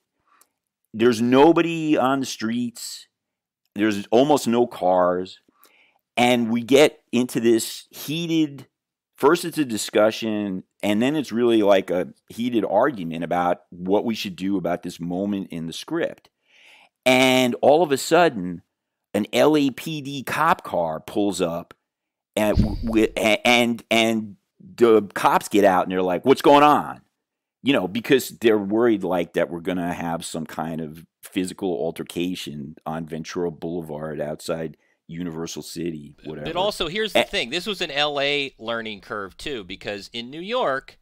There's nobody on the streets. There's almost no cars, and we get into this heated. First, it's a discussion, and then it's really like a heated argument about what we should do about this moment in the script. And all of a sudden, an LAPD cop car pulls up and and and the cops get out and they're like, "What's going on?" You know, because they're worried like that we're going to have some kind of physical altercation on Ventura Boulevard outside Universal City, whatever. But also, here's the thing: this was an LA learning curve too, because in New York,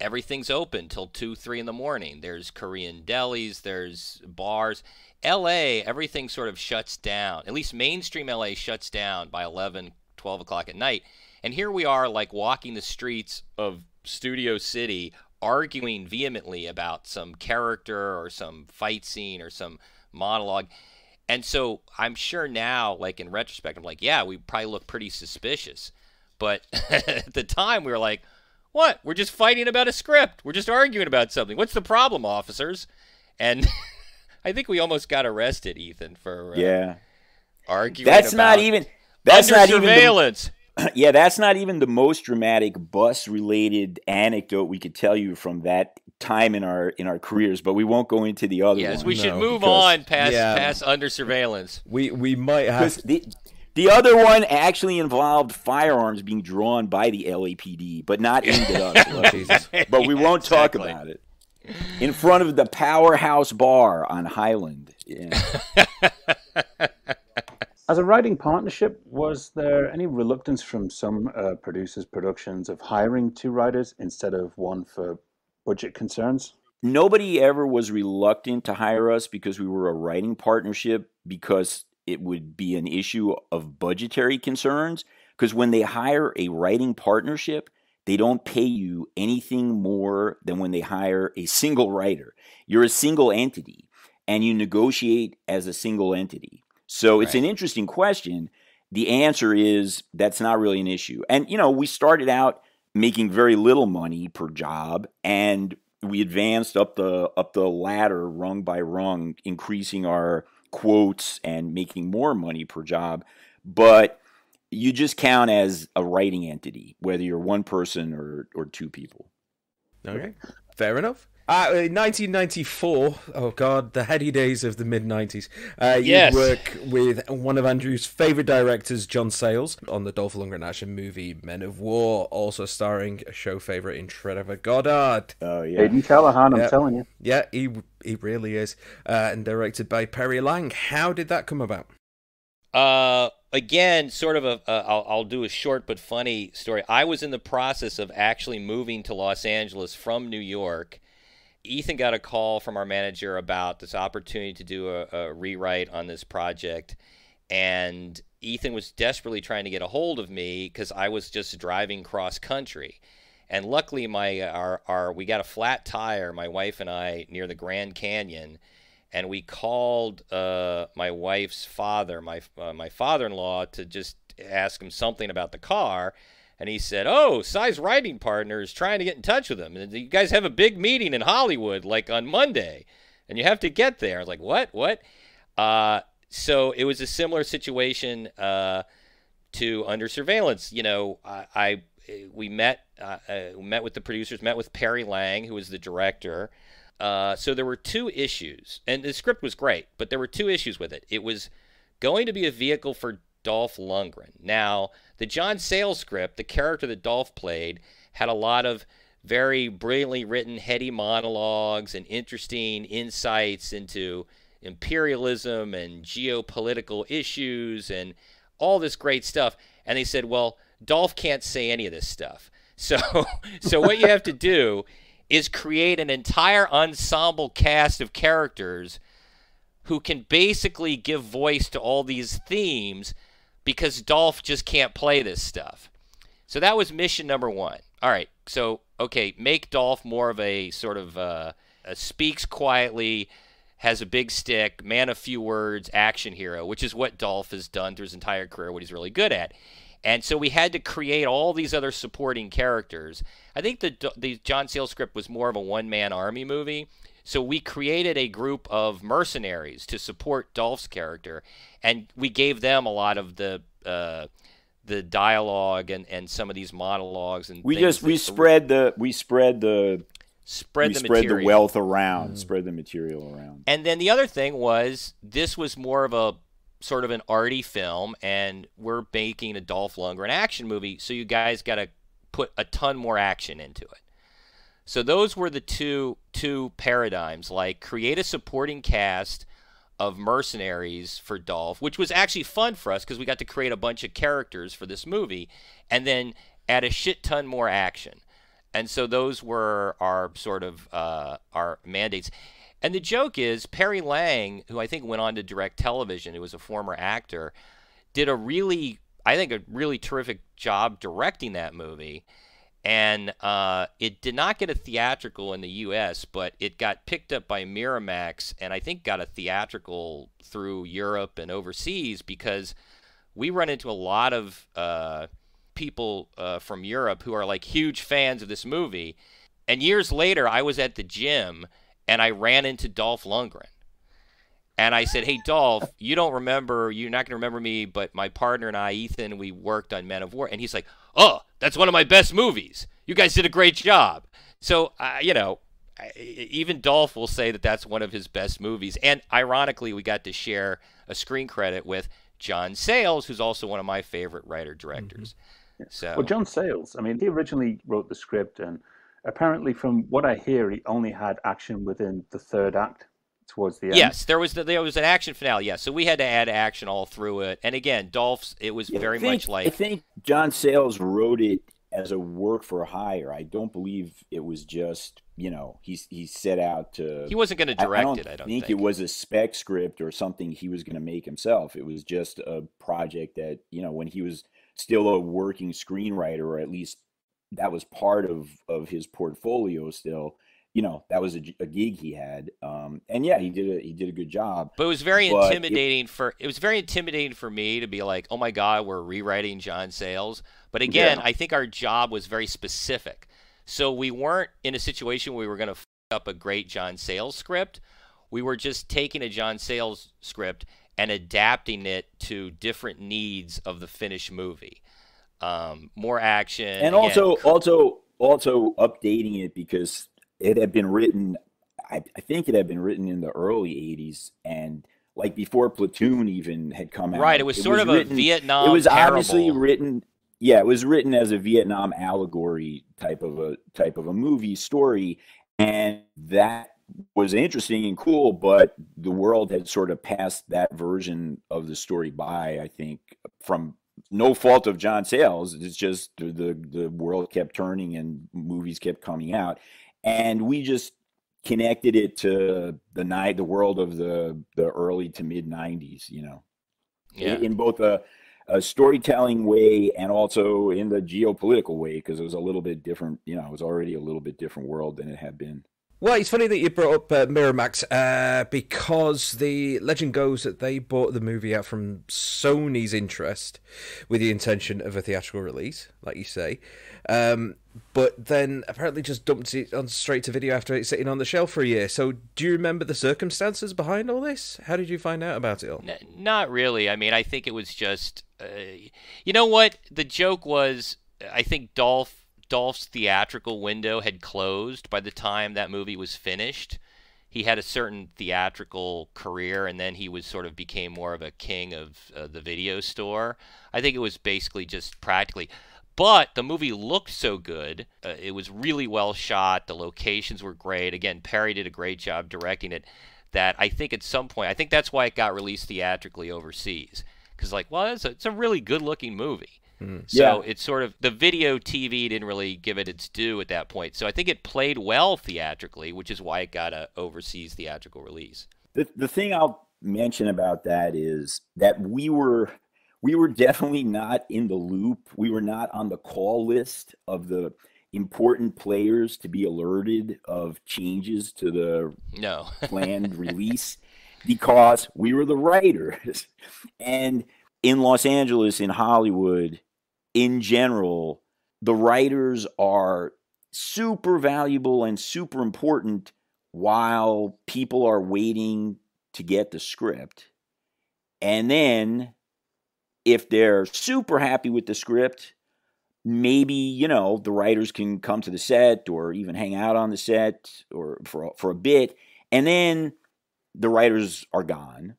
everything's open till two, three in the morning. There's Korean delis, there's bars. LA, everything sort of shuts down. At least mainstream LA shuts down by 11, 12 o'clock at night. And here we are, like walking the streets of Studio City, arguing vehemently about some character or some fight scene or some monologue. And so I'm sure now, like in retrospect, I'm like, yeah, we probably look pretty suspicious. But at the time, we were like, what? We're just fighting about a script. We're just arguing about something. What's the problem, officers? And I think we almost got arrested, Ethan, for uh, yeah arguing. That's not even. That's not surveillance. Even yeah, that's not even the most dramatic bus-related anecdote we could tell you from that time in our in our careers, but we won't go into the other. Yes, one. we should no, move on past yeah, past under surveillance. We we might have. The, the other one actually involved firearms being drawn by the LAPD, but not aimed at us. Oh, but we won't talk about it in front of the Powerhouse Bar on Highland. Yeah. As a writing partnership, was there any reluctance from some uh, producers, productions of hiring two writers instead of one for budget concerns? Nobody ever was reluctant to hire us because we were a writing partnership because it would be an issue of budgetary concerns. Because when they hire a writing partnership, they don't pay you anything more than when they hire a single writer. You're a single entity and you negotiate as a single entity. So it's an interesting question. The answer is that's not really an issue. And, you know, we started out making very little money per job and we advanced up the up the ladder rung by rung increasing our quotes and making more money per job but you just count as a writing entity, whether you're one person or, or two people. Okay, fair enough. Uh, 1994. Oh God, the heady days of the mid 90s. Uh, yes. You work with one of Andrew's favorite directors, John Sayles, on the Dolph Lundgren action movie Men of War, also starring a show favorite in Trevor Goddard. Oh yeah, Aidan Callahan. I'm telling you. Yeah, he he really is. Uh, and directed by Perry Lang. How did that come about? Uh, again, sort of a. Uh, I'll, I'll do a short but funny story. I was in the process of actually moving to Los Angeles from New York. Ethan got a call from our manager about this opportunity to do a, a rewrite on this project, and Ethan was desperately trying to get a hold of me because I was just driving cross country. And luckily, my our, our we got a flat tire, my wife and I, near the Grand Canyon and we called uh, my wife's father, my uh, my father-in-law, to just ask him something about the car. And he said, "Oh, Cy's writing partner is trying to get in touch with him, and you guys have a big meeting in Hollywood, like on Monday, and you have to get there." I was like, "What? What?" Uh, so it was a similar situation uh, to Under Surveillance. You know, I, I we met uh, uh, met with the producers, met with Perry Lang, who was the director. Uh, so there were two issues, and the script was great, but there were two issues with it. It was going to be a vehicle for Dolph Lundgren. Now, the John Sayles script, the character that Dolph played, had a lot of very brilliantly written, heady monologues and interesting insights into imperialism and geopolitical issues and all this great stuff. And they said, well, Dolph can't say any of this stuff. So, so what you have to do is create an entire ensemble cast of characters who can basically give voice to all these themes because Dolph just can't play this stuff. So that was mission number one. All right, so okay, make Dolph more of a sort of uh, a speaks quietly, has a big stick, man of few words, action hero, which is what Dolph has done through his entire career, what he's really good at. And so we had to create all these other supporting characters. I think the the John Sayles script was more of a one man army movie. So we created a group of mercenaries to support Dolph's character, and we gave them a lot of the uh, the dialogue and, and some of these monologues and we just we spread the we spread the spread we the spread material. the wealth around, mm. spread the material around. And then the other thing was this was more of a sort of an arty film, and we're making a Dolph Lundgren action movie, so you guys got to put a ton more action into it. So those were the two two paradigms, like create a supporting cast of mercenaries for Dolph, which was actually fun for us because we got to create a bunch of characters for this movie, and then add a shit ton more action. And so those were our sort of uh, our mandates. And the joke is Perry Lang, who I think went on to direct television, who was a former actor, did a really, I think, a really terrific job directing that movie. And uh, it did not get a theatrical in the U.S., but it got picked up by Miramax, and I think got a theatrical through Europe and overseas because we run into a lot of uh, people uh, from Europe who are like huge fans of this movie. And years later, I was at the gym and I ran into Dolph Lundgren. And I said, Hey, Dolph, you don't remember, you're not going to remember me, but my partner and I, Ethan, we worked on Men of War. And he's like, Oh, that's one of my best movies. You guys did a great job. So, uh, you know, even Dolph will say that that's one of his best movies. And ironically, we got to share a screen credit with John Sayles, who's also one of my favorite writer directors. Mm-hmm. Yeah. So, well, John Sayles, I mean, he originally wrote the script, and apparently, from what I hear, he only had action within the third act towards the end. Yes, there was the, there was an action finale. Yes, so we had to add action all through it. And again, Dolph's it was yeah, very think, much like I think John Sayles wrote it as a work for hire. I don't believe it was just you know he's he set out to. He wasn't going to direct I, I it. I don't think, think, it was a spec script or something he was going to make himself. It was just a project that you know when he was still a working screenwriter, or at least that was part of of his portfolio still you know that was a, a gig he had um, and yeah he did a he did a good job but it was very intimidating it, for it was very intimidating for me to be like oh my god we're rewriting john sayles. But again yeah. i think our job was very specific. So we weren't in a situation where we were going to f- up a great john sayles script. We were just taking a john sayles script and adapting it to different needs of the finished movie. Um, more action and also again, also also updating it because it had been written I, I, think it had been written in the early 80s and like before platoon even had come out right it was sort was of written, a vietnam it was parable. obviously written yeah it was written as a vietnam allegory type of a type of a movie story and that was interesting and cool but the world had sort of passed that version of the story by i think from no fault of john sayles it's just the the world kept turning and movies kept coming out and we just connected it to the night the world of the the early to mid 90s you know yeah. in, both a, a, storytelling way and also in the geopolitical way because it was a little bit different you know it was already a little bit different world than it had been well, it's funny that you brought up uh, Miramax uh, because the legend goes that they bought the movie out from Sony's interest with the intention of a theatrical release, like you say, um, but then apparently just dumped it on straight to video after it's sitting on the shelf for a year. So, do you remember the circumstances behind all this? How did you find out about it all? N- not really. I mean, I think it was just, uh, you know what? The joke was, I think Dolph Dolph's theatrical window had closed by the time that movie was finished. He had a certain theatrical career, and then he was sort of became more of a king of uh, the video store. I think it was basically just practically. But the movie looked so good. Uh, it was really well shot. The locations were great. Again, Perry did a great job directing it. That I think at some point, I think that's why it got released theatrically overseas. Because like, well, it's a, it's a really good looking movie. Hmm. So Yeah. it's sort of the video TV didn't really give it its due at that point. So I think it played well theatrically, which is why it got a overseas theatrical release. The the thing I'll mention about that is that we were we were definitely not in the loop. We were not on the call list of the important players to be alerted of changes to the No. planned release because we were the writers. And in Los Angeles, in Hollywood, in general, the writers are super valuable and super important while people are waiting to get the script. And then if they're super happy with the script, maybe, you know, the writers can come to the set or even hang out on the set or for for a bit and then the writers are gone.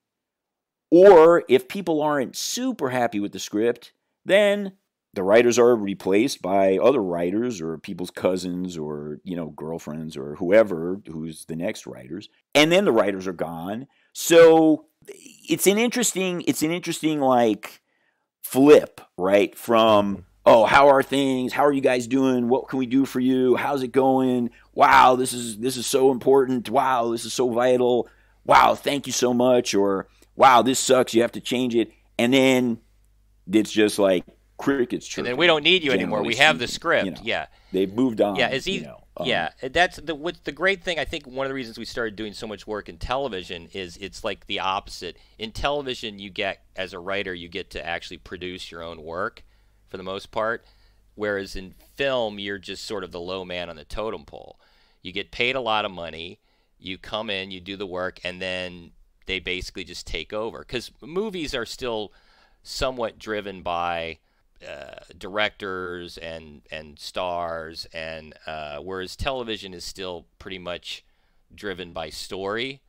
Or if people aren't super happy with the script, then the writers are replaced by other writers or people's cousins or you know girlfriends or whoever who's the next writers and then the writers are gone. So it's an interesting it's an interesting like flip right from mm-hmm. oh how are things? How are you guys doing? What can we do for you? How's it going? Wow this is this is so important. Wow this is so vital. Wow thank you so much or wow this sucks. You have to change it. And then it's just like crickets and then we don't need you anymore. We have the script. you know. Yeah. they've moved on Yeah, it's you know, um, yeah, that's the what's the great thing. I think one of the reasons we started doing so much work in television is it's like the opposite. In television, you get as a writer, you get to actually produce your own work for the most part, whereas in film, you're just sort of the low man on the totem pole. You get paid a lot of money, you come in, you do the work, and then they basically just take over because movies are still somewhat driven by uh, directors and and stars, and uh, whereas television is still pretty much driven by story.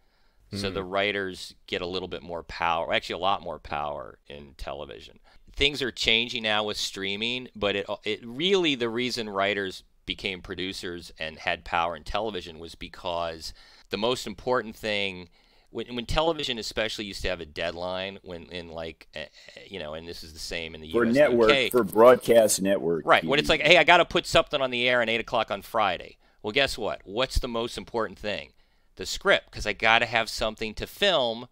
So the writers get a little bit more power, actually a lot more power in television. Things are changing now with streaming, but it it really the reason writers became producers and had power in television was because the most important thing when, when television especially used to have a deadline when in like eh, you know and this is the same in the for US network UK, for broadcast network Right. When it's like, hey, I got to put something on the air at 8 o'clock on Friday. Well, guess what? What's the most important thing? The script, because I got to have something to film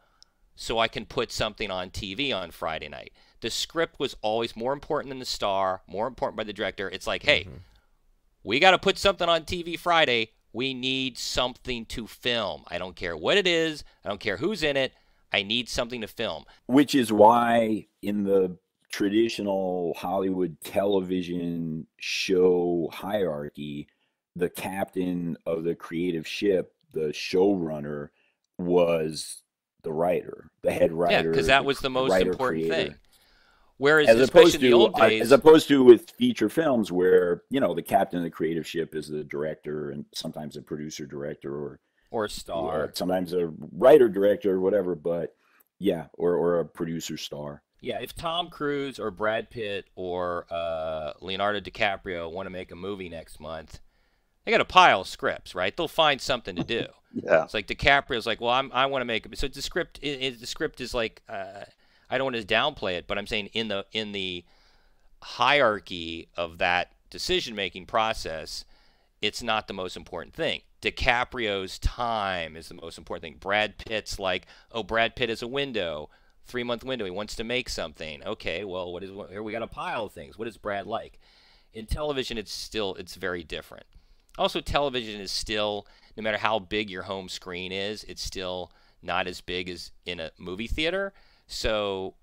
so I can put something on TV on Friday night. The script was always more important than the star, more important by the director. It's like, hey, we got to put something on TV Friday. We need something to film. I don't care what it is, I don't care who's in it. I need something to film. which is why in the traditional Hollywood television show hierarchy, the captain of the creative ship, the showrunner, was the writer, the head writer. Yeah, because that was the most important creator. thing. Whereas, As opposed to uh, days, as opposed to with feature films where you know the captain of the creative ship is the director and sometimes a producer director or or or star. sometimes a writer director or whatever but yeah or or a producer star Yeah, if Tom Cruise or Brad Pitt or uh, Leonardo DiCaprio want to make a movie next month, they got a pile of scripts, right? They'll find something to do. Yeah. It's like DiCaprio's like, well, I'm, I want to make it. So the script, i i the script is like, uh, I don't want to downplay it, but I'm saying in the in the hierarchy of that decision making process, it's not the most important thing. DiCaprio's time is the most important thing. Brad Pitt's like, oh, Brad Pitt is a window, three month window. He wants to make something. Okay, well, what is here? We got a pile of things. What is Brad like? In television, it's still it's very different. Also, television is still, no matter how big your home screen is, it's still not as big as in a movie theater. So,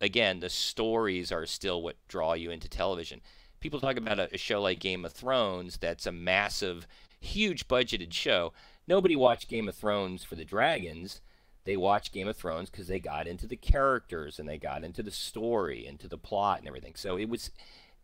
again, the stories are still what draw you into television. People talk about a, a show like Game of Thrones that's a massive, huge budgeted show. Nobody watched Game of Thrones for the dragons. They watched Game of Thrones because they got into the characters and they got into the story, into the plot and everything. So it was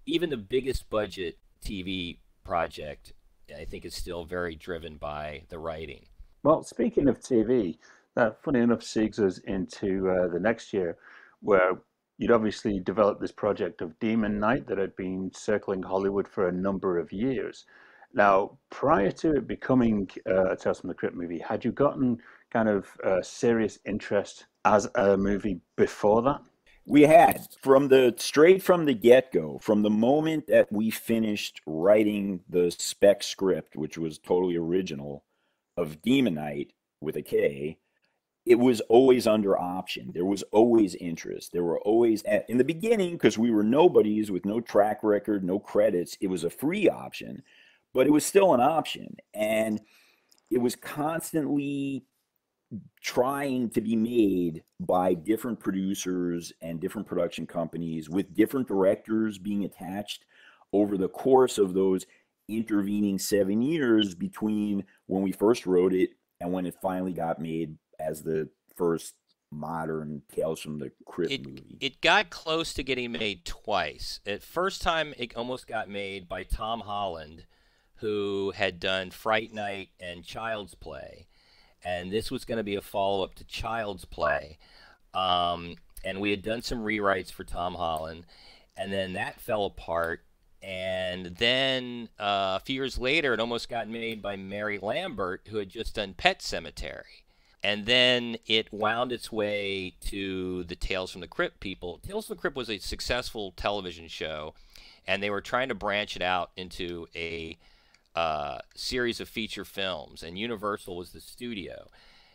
even the biggest budget TV project, I think, is still very driven by the writing. Well, speaking of TV, that funny enough segues us into uh, the next year, where you'd obviously developed this project of Demon Knight that had been circling Hollywood for a number of years. Now, prior to it becoming uh, a Tales from the Crypt movie, had you gotten kind of uh, serious interest as a movie before that? We had from the straight from the get go, from the moment that we finished writing the spec script, which was totally original, of Demon Knight with a K, it was always under option. There was always interest. There were always, in the beginning, because we were nobodies with no track record, no credits, it was a free option, but it was still an option. And it was constantly trying to be made by different producers and different production companies with different directors being attached over the course of those intervening seven years between when we first wrote it and when it finally got made as the first modern Tales from the Crypt it, movie. It got close to getting made twice. At first time, it almost got made by Tom Holland, who had done Fright Night and Child's Play, and this was going to be a follow up to Child's Play. Um, and we had done some rewrites for Tom Holland, and then that fell apart. And then uh, a few years later, it almost got made by Mary Lambert, who had just done Pet Sematary and then it wound its way to the Tales from the Crypt people. Tales from the Crypt was a successful television show, and they were trying to branch it out into a uh, series of feature films, and Universal was the studio.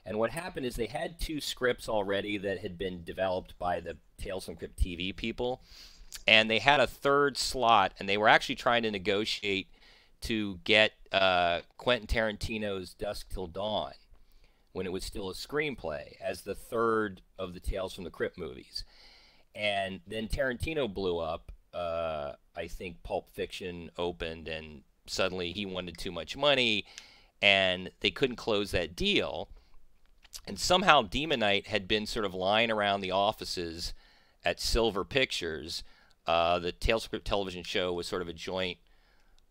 And what happened is they had two scripts already that had been developed by the Tales from the Crypt TV people, and they had a third slot, and they were actually trying to negotiate to get uh, Quentin Tarantino's Dusk Till Dawn when it was still a screenplay as the third of the Tales from the Crypt movies. And then Tarantino blew up. Uh, I think Pulp Fiction opened, and suddenly he wanted too much money, and they couldn't close that deal. And somehow Demon Knight had been sort of lying around the offices at Silver Pictures. Uh, the Tales television show was sort of a joint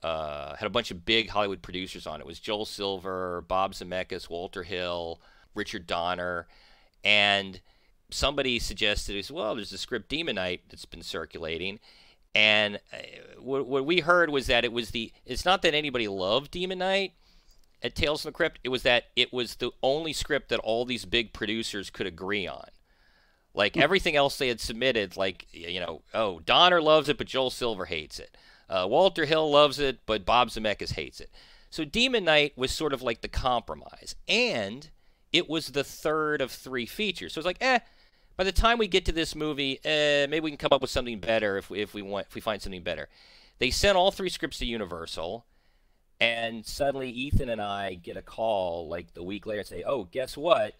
uh, had a bunch of big Hollywood producers on it. It was Joel Silver, Bob Zemeckis, Walter Hill, Richard Donner, and somebody suggested, well, there's a script Demon Knight that's been circulating. And uh, what, what we heard was that it was the, it's not that anybody loved Demon Knight at Tales from the Crypt, it was that it was the only script that all these big producers could agree on. Like hmm. everything else they had submitted, like, you know, oh, Donner loves it, but Joel Silver hates it. Uh, Walter Hill loves it, but Bob Zemeckis hates it. So Demon Knight was sort of like the compromise. And it was the third of three features. So it's like, eh, by the time we get to this movie, eh, maybe we can come up with something better if we, if we want if we find something better. They sent all three scripts to Universal, and suddenly Ethan and I get a call like the week later and say, "Oh, guess what?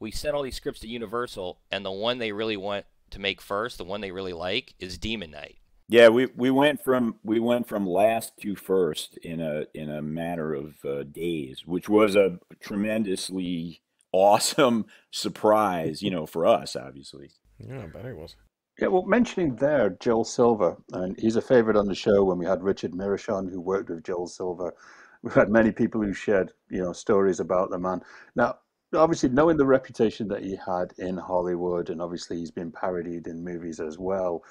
We sent all these scripts to Universal, and the one they really want to make first, the one they really like, is Demon Knight." Yeah, we, we went from we went from last to first in a in a matter of uh, days, which was a tremendously awesome surprise, you know, for us, obviously. Yeah, I bet it was. Yeah, well, mentioning there Joel Silver, and he's a favorite on the show when we had Richard Mirisch, who worked with Joel Silver. We've had many people who shared, you know, stories about the man. Now, obviously, knowing the reputation that he had in Hollywood, and obviously he's been parodied in movies as well.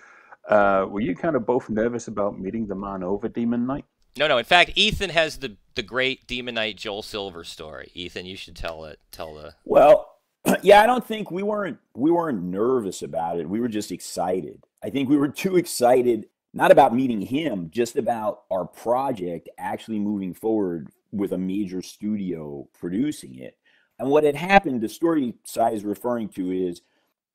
Uh, were you kind of both nervous about meeting the man over Demon Knight? No, no. In fact, Ethan has the the great Demon Knight Joel Silver story. Ethan, you should tell it. Tell the. Well, yeah, I don't think we weren't we weren't nervous about it. We were just excited. I think we were too excited, not about meeting him, just about our project actually moving forward with a major studio producing it. And what had happened, the story Cy is referring to is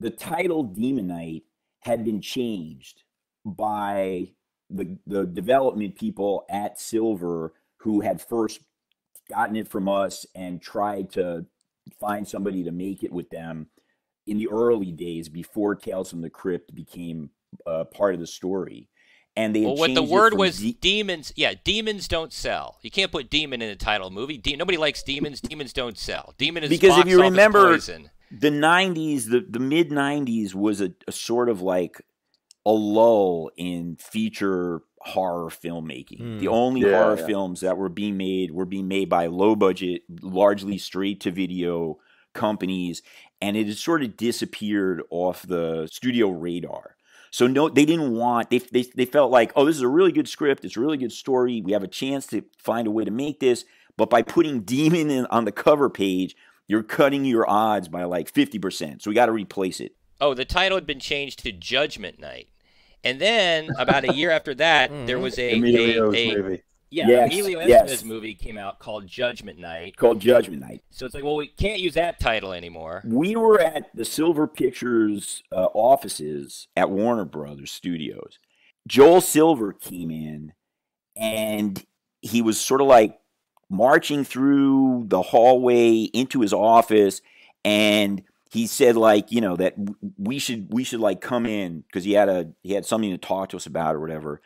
the title Demon Knight had been changed by the, the development people at Silver who had first gotten it from us and tried to find somebody to make it with them in the early days before Tales from the Crypt became uh, part of the story. And they well, what the word was de- demons. Yeah, demons don't sell. You can't put demon in the title of movie. De- nobody likes demons. demons don't sell. Demon is because if you remember poison the 90s the, the mid 90s was a, a, sort of like a lull in feature horror filmmaking mm. the hmm. only yeah, horror yeah. films that were being made were being made by low budget largely straight to video companies and it had sort of disappeared off the studio radar. So no, they didn't want. They, they they felt like, oh, this is a really good script. It's a really good story. We have a chance to find a way to make this. But by putting Demon in, on the cover page, you're cutting your odds by like fifty percent. So we got to replace it. Oh, the title had been changed to Judgment Night, and then about a year after that, there was a, a, Emilio's a movie. yeah Yes, Emilio yes. Movie came out called Judgment Night. Called Judgment Night. So it's like, well, we can't use that title anymore. We were at the Silver Pictures uh, offices at Warner Brothers Studios. Joel Silver came in and he was sort of like marching through the hallway into his office and he said like you know that we should we should like come in because he had a he had something to talk to us about or whatever.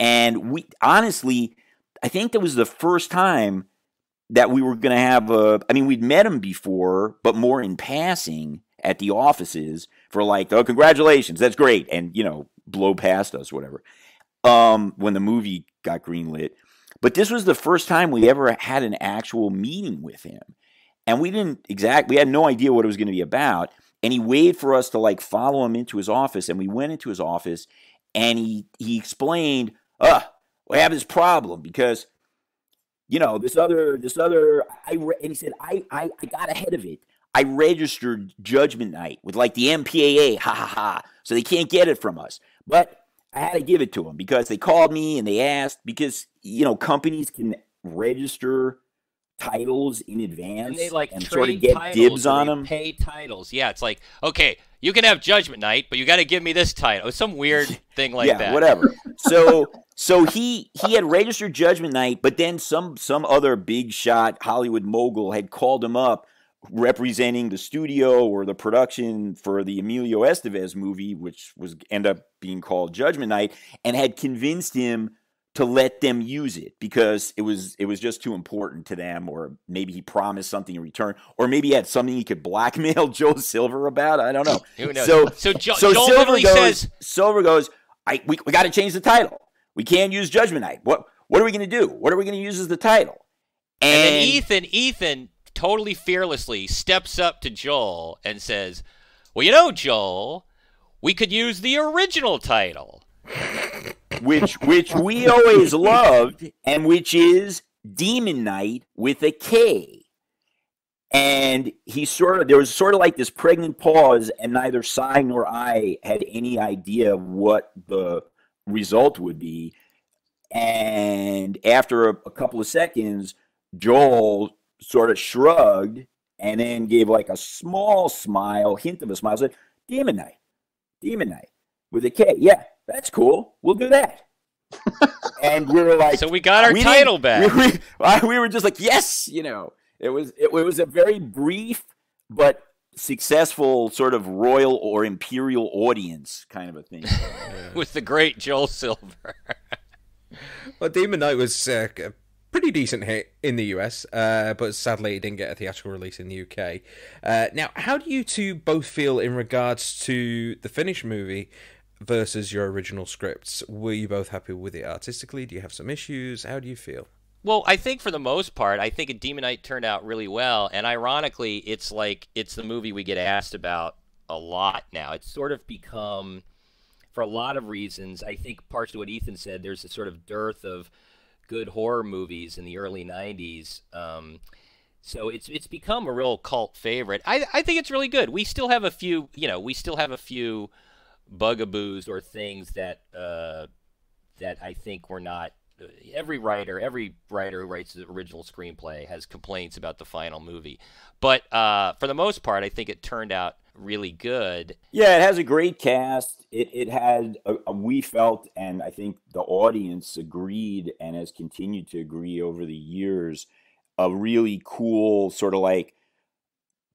And we honestly i think that was the first time that we were going to have a i mean we'd met him before but more in passing at the offices for like oh congratulations that's great and you know blow past us whatever. Um when the movie got greenlit but this was the first time we ever had an actual meeting with him. And we didn't exactly, we had no idea what it was going to be about. And he waited for us to like follow him into his office. And we went into his office and he he explained uh we have this problem because you know this other this other i and he said I, I i got ahead of it. I registered judgment night with like the mpaa ha ha ha so they can't get it from us. But i had to give it to them because they called me and they asked because you know companies can register titles in advance And they like and sort of get dibs on them Pay titles. Yeah, it's like okay, you can have Judgment Night, but you got to give me this title. It's some weird thing like yeah, that. whatever. So so he he had registered Judgment Night, but then some some other big shot Hollywood mogul had called him up representing the studio or the production for the Emilio Estevez movie, which was end up being called Judgment Night, and had convinced him to let them use it because it was it was just too important to them, or maybe he promised something in return, or maybe he had something he could blackmail Joe Silver about. I don't know. Who knows? So So Jo- so Joel Silver goes. says- Silver goes. I we, we got to change the title. We can't use Judgment Night. What what are we going to do? What are we going to use as the title? And then Ethan, Ethan, totally fearlessly steps up to Joel and says, "Well, you know, Joel, we could use the original title." which which we always loved, and which is Demon Knight with a K. And he sort of there was sort of like this pregnant pause, and neither Cy nor I had any idea what the result would be. And after a, a couple of seconds, Joel sort of shrugged and then gave like a small smile, hint of a smile, said, Demon Knight, Demon Knight with a K. Yeah, that's cool. We'll do that. and we were like, So we got our we title back. We, we, we were just like, yes, you know, it was it, was a very brief but successful sort of royal or imperial audience kind of a thing. with the great Joel Silver. Well, Demon Knight was uh, a pretty decent hit in the US, uh, but sadly it didn't get a theatrical release in the UK. Uh, now, how do you two both feel in regards to the finished movie versus your original scripts? Were you both happy with it artistically? Do you have some issues? How do you feel? Well, I think for the most part, I think a Demon Knight turned out really well, and ironically, it's like it's the movie we get asked about a lot now. It's sort of become, for a lot of reasons, I think partially what Ethan said. There's a sort of dearth of good horror movies in the early '90s. Um, so it's it's become a real cult favorite. I I think it's really good. We still have a few, you know, we still have a few bugaboos or things that uh, that I think were not. Every writer, every writer who writes the original screenplay has complaints about the final movie, but uh, for the most part, I think it turned out really good. Yeah, it has a great cast. It it had a, a- we felt, and I think the audience agreed, and has continued to agree over the years, a really cool sort of like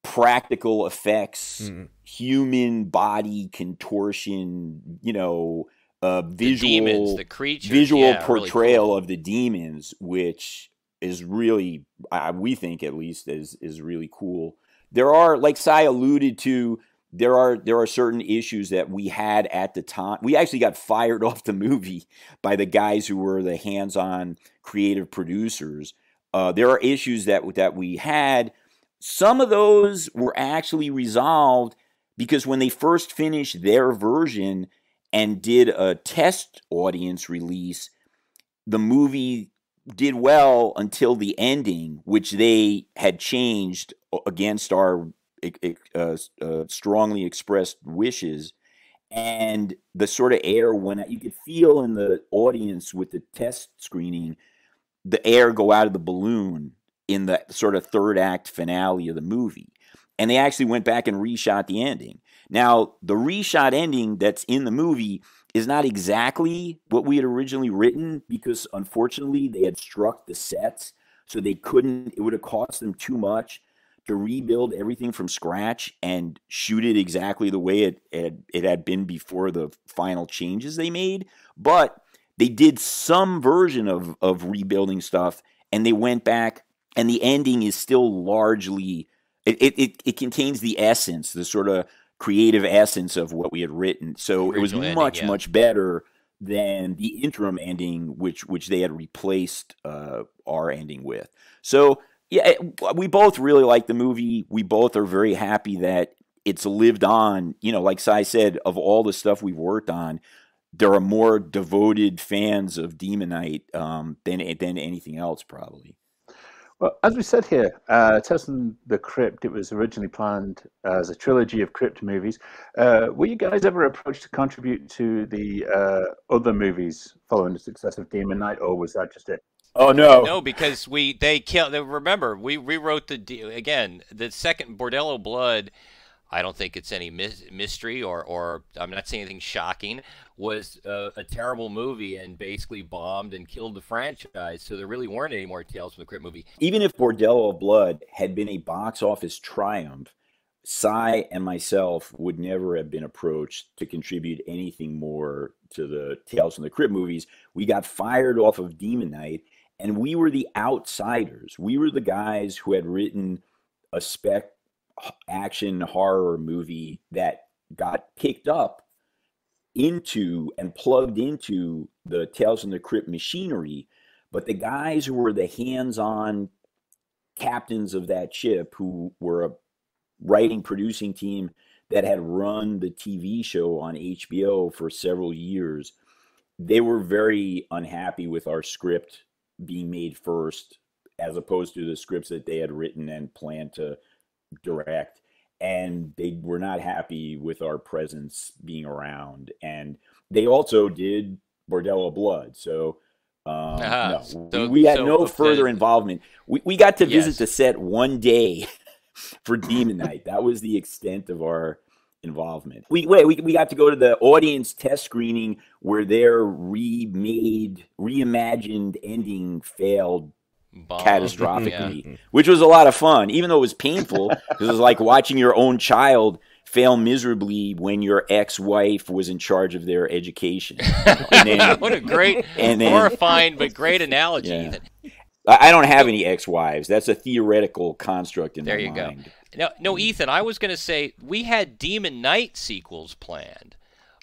practical effects, Mm. human body contortion, you know, uh, The visual demons, the creatures, visual yeah, really portrayal cool. of the demons, which is really, uh, we think at least, is is really cool. There are, like Cy alluded to, there are there are certain issues that we had at the time. We actually got fired off the movie by the guys who were the hands-on creative producers. Uh, there are issues that that we had. some of those were actually resolved because when they first finished their version and did a test audience release, the movie did well until the ending, which they had changed against our uh, uh, strongly expressed wishes. And the sort of air went out you could feel in the audience with the test screening the air go out of the balloon in the sort of third act finale of the movie. And they actually went back and reshot the ending. Now, the reshot ending that's in the movie is not exactly what we had originally written because unfortunately they had struck the sets. So they couldn't, it would have cost them too much to rebuild everything from scratch and shoot it exactly the way it, it, it had been before the final changes they made. But they did some version of, of rebuilding stuff and they went back and the ending is still largely it, it, it, it contains the essence the sort of creative essence of what we had written so it was ending, much yeah. much better than the interim ending which which they had replaced uh, our ending with so yeah we both really like the movie we both are very happy that it's lived on you know like Cy said of all the stuff we've worked on there are more devoted fans of Demon Knight um, than than anything else, probably. Well, as we said here, uh, the Crypt, it was originally planned as a trilogy of crypt movies. Uh, were you guys ever approached to contribute to the uh, other movies following the success of Demon Knight, or was that just it? Oh no, no, because we they killed. Remember, we rewrote the again the second Bordello Blood I don't think it's any mystery or, or I'm not saying anything shocking, was a, a, terrible movie and basically bombed and killed the franchise. So there really weren't any more Tales from the Crypt movie. Even if Bordello of Blood had been a box office triumph, Cy and myself would never have been approached to contribute anything more to the Tales from the Crypt movies. We got fired off of Demon Knight, and we were the outsiders. We were the guys who had written a spec action horror movie that got picked up into and plugged into the Tales from the Crypt machinery. But the guys who were the hands on captains of that ship, who were a writing producing team that had run the TV show on HBO for several years, they were very unhappy with our script being made first as opposed to the scripts that they had written and planned to direct. And they were not happy with our presence being around. And they also did bordello blood. So um, uh-huh. no, so, we, we, had so no further involvement. We, we got to visit the set one day for Demon Knight. That was the extent of our involvement we wait we, we got to go to the audience test screening where their remade reimagined ending failed Bomb. catastrophically, yeah. Hmm. which was a lot of fun, even though it was painful. it was like watching your own child fail miserably when your ex-wife was in charge of their education. Then, what a great, and then, horrifying but great analogy. Yeah. I don't have any ex-wives. That's a theoretical construct in there you mind. Go. No, no, Ethan. I was going to say we had Demon Knight sequels planned,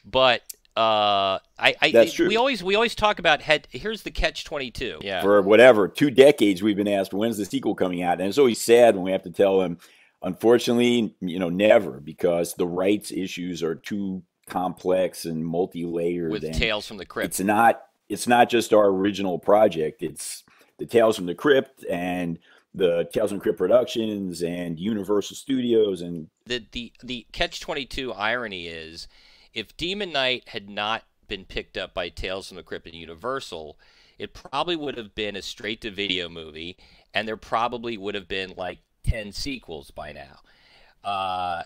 but uh, I, I That's true. we always we always talk about head. Here's the catch twenty two. Yeah. For whatever two decades, we've been asked when's the sequel coming out, and it's always sad when we have to tell them, unfortunately, you know, never because the rights issues are too complex and multi-layered. With and Tales from the Crypt, it's not it's not just our original project. It's the Tales from the Crypt and the Tales from Crypt Productions and Universal Studios and the the the catch twenty two irony is if Demon Knight had not been picked up by Tales from the Crypt and Universal, it probably would have been a straight to video movie, and there probably would have been like 10 sequels by now. Uh,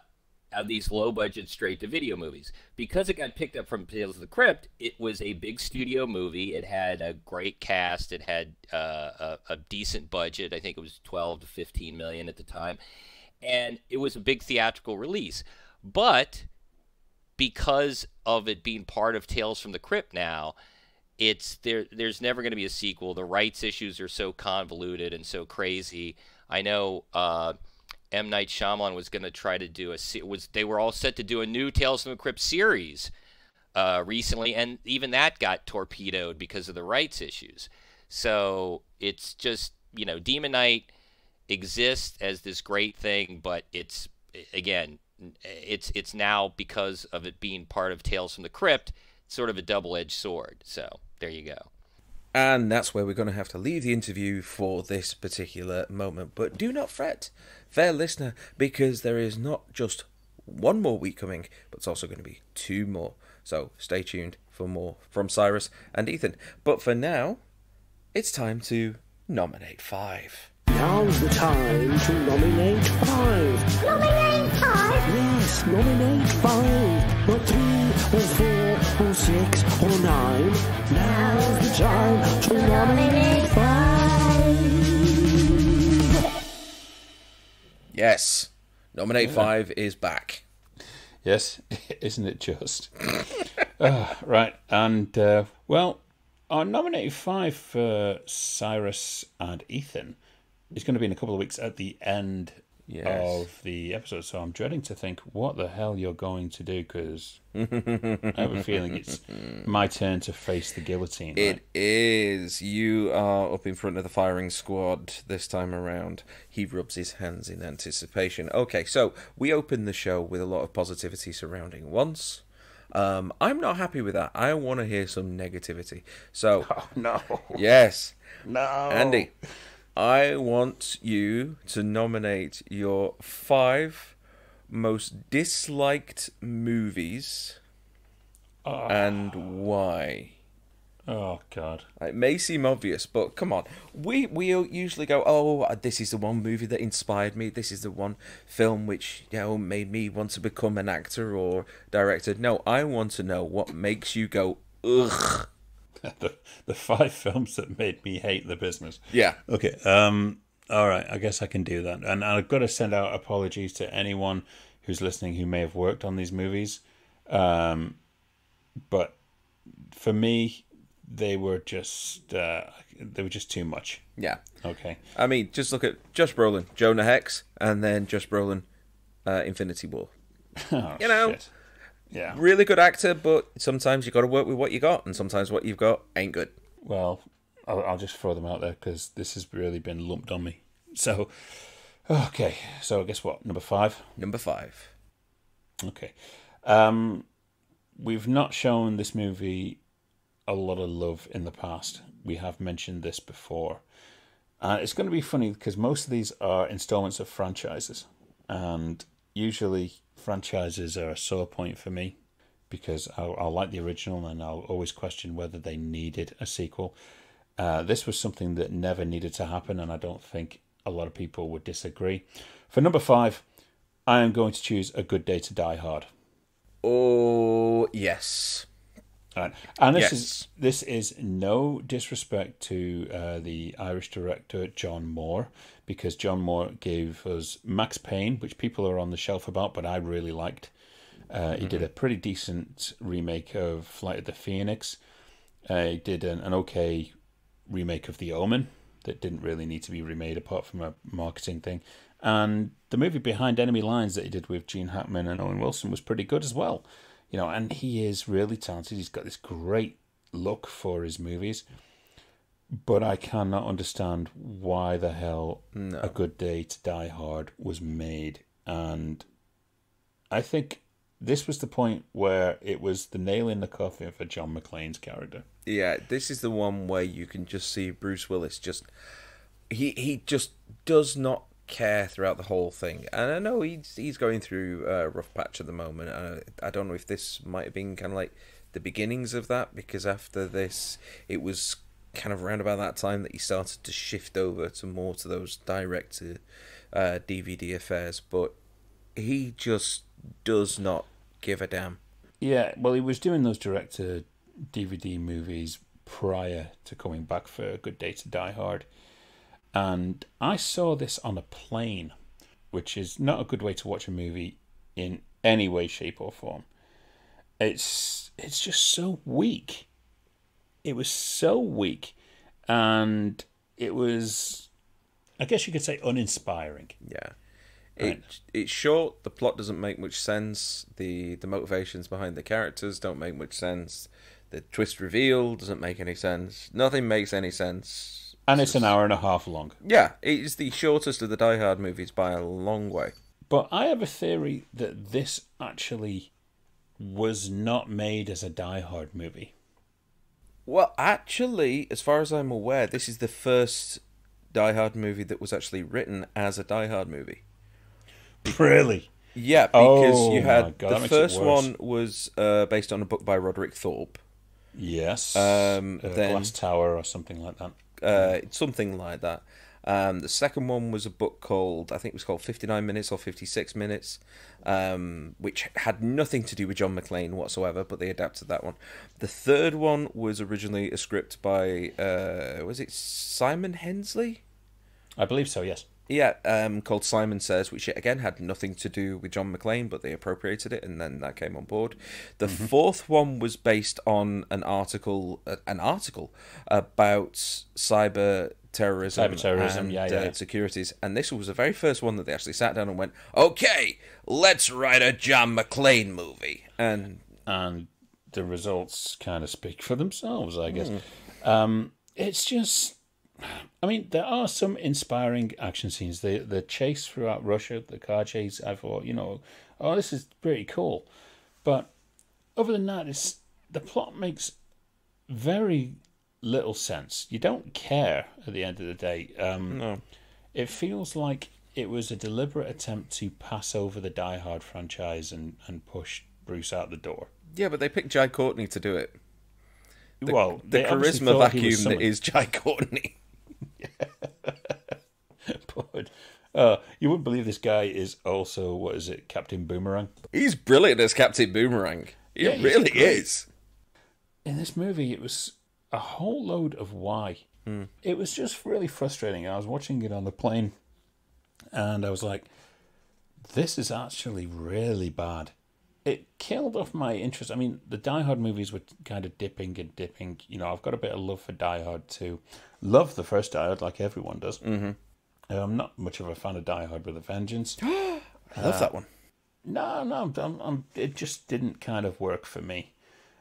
of these low budget straight to video movies. Because it got picked up from Tales of the Crypt, it was a big studio movie. It had a great cast, it had uh, a, a decent budget. I think it was 12 to 15 million at the time. And it was a big theatrical release. But because of it being part of Tales from the Crypt now, it's there. There's never going to be a sequel. The rights issues are so convoluted and so crazy. I know uh, M Night Shyamalan was going to try to do a was they were all set to do a new Tales from the Crypt series uh, recently, and even that got torpedoed because of the rights issues. So it's just you know Demon Knight exist as this great thing, but it's again, it's it's now because of it being part of Tales from the Crypt, sort of a double-edged sword. So there you go. And that's where we're going to have to leave the interview for this particular moment. But do not fret, fair listener, because there is not just one more week coming, but it's also going to be two more. So stay tuned for more from Cyrus and Ethan. But for now, it's time to nominate five. Now's the time to nominate five. Nominate five. Yes, nominate five. Not three or four or six or nine. Now's the time to nominate five. Yes, nominate five is back. Yes, isn't it just? Ah, right, and uh, well, our nominated five for Cyrus and Ethan is going to be in a couple of weeks at the end Yes. of the episode. So I'm dreading to think what the hell you're going to do because I have a feeling it's my turn to face the guillotine. right? It is. You are up in front of the firing squad this time around. He rubs his hands in anticipation. Okay, so we open the show with a lot of positivity surrounding once. Um, I'm not happy with that. I want to hear some negativity. So, Oh no, yes, no, Andy, I want you to nominate your five most disliked movies ah. and why. Oh god. It may seem obvious, but come on. We we usually go, oh, this is the one movie that inspired me. This is the one film which you know made me want to become an actor or director. No, I want to know what makes you go, ugh. the the five films that made me hate the business. Yeah. Okay. Um. All right. I guess I can do that. And I've got to send out apologies to anyone who's listening who may have worked on these movies. Um. But for me, they were just uh, they were just too much. Yeah. Okay. I mean, just look at Josh Brolin, Jonah Hex, and then Josh Brolin, uh, Infinity War. Oh, You know. shit. Yeah. Really good actor, but sometimes you got to work with what you got, and sometimes what you've got ain't good. Well, I'll, I'll just throw them out there because this has really been lumped on me. So, okay. So I guess what? Number five. Number five. Okay. Um, we've not shown this movie a lot of love in the past. We have mentioned this before. Uh, it's going to be funny because most of these are installments of franchises. And usually franchises are a sore point for me because I'll, I'll like the original and I'll always question whether they needed a sequel. Uh, this was something that never needed to happen, and I don't think a lot of people would disagree. For number five, I am going to choose A Good Day to Die Hard. Oh yes. Right. And this Yes. is this is no disrespect to uh, the Irish director John Moore, because John Moore gave us Max Payne, which people are on the shelf about, but I really liked. Uh, he did a pretty decent remake of Flight of the Phoenix. Uh, he did an, an okay remake of The Omen that didn't really need to be remade apart from a marketing thing. And the movie Behind Enemy Lines that he did with Gene Hackman and Owen Wilson was pretty good as well. You know, and he is really talented. He's got this great look for his movies. But I cannot understand why the hell A Good Day to Die Hard was made. And I think this was the point where it was the nail in the coffin for John McClane's character. Yeah, this is the one where you can just see Bruce Willis just he he just does not care throughout the whole thing. And I know he's he's going through a rough patch at the moment. I, I don't know if this might have been kind of like the beginnings of that because after this it was kind of around about that time that he started to shift over to more to those direct to uh, DVD affairs. But he just does not give a damn. Yeah, well, he was doing those direct to DVD movies prior to coming back for Good Day to Die Hard. And I saw this on a plane, which is not a good way to watch a movie in any way, shape, or form. It's it's just so weak. It was so weak, and it was, I guess you could say, uninspiring. Yeah. It it's short. The plot doesn't make much sense. The the motivations behind the characters don't make much sense. The twist reveal doesn't make any sense. Nothing makes any sense. and it's an hour and a half long. Yeah, it's the shortest of the Die Hard movies by a long way. But I have a theory that this actually was not made as a Die Hard movie. Well, actually, as far as I'm aware, this is the first Die Hard movie that was actually written as a Die Hard movie. Really? Yeah, because Oh you had God, the first one was uh, based on a book by Roderick Thorp, Yes. Um, Uh, then- Glass Tower or something like that. uh, something like that. Um, the second one was a book called I think it was called Fifty Nine Minutes or Fifty Six Minutes, um, which had nothing to do with John McClane whatsoever, but they adapted that one. The third one was originally a script by uh, was it Simon Hensley? I believe so. Yes. Yeah, um, called Simon Says, which again had nothing to do with John McClane, but they appropriated it, and then that came on board. The fourth one was based on an article, uh, an article about cyber terrorism, Cyberterrorism, and yeah, uh, yeah. securities, and this was the very first one that they actually sat down and went, "Okay, let's write a John McClane movie," and and the results kind of speak for themselves, I guess. Hmm. Um, it's just, I mean, there are some inspiring action scenes. The the chase throughout Russia, the car chase. I thought, you know, oh, this is pretty cool, but other than that, it's the plot makes very little sense. You don't care at the end of the day. Um, no, it feels like it was a deliberate attempt to pass over the Die Hard franchise and, and push Bruce out the door. yeah, but they picked Jai Courtney to do it. well, The charisma vacuum that is Jai Courtney. But, uh, you wouldn't believe this guy is also what is it, Captain Boomerang? He's brilliant as Captain Boomerang. He Yeah, really is. In this movie, it was a whole load of why. It was just really frustrating. I was watching it on the plane, and I was like, "This is actually really bad." It killed off my interest. I mean, the Die Hard movies were kind of dipping and dipping. You know, I've got a bit of love for Die Hard too. Love the first Die Hard, like everyone does. Mm-hmm. I'm not much of a fan of Die Hard with a Vengeance. I love that one. No, no, I'm, I'm, it just didn't kind of work for me.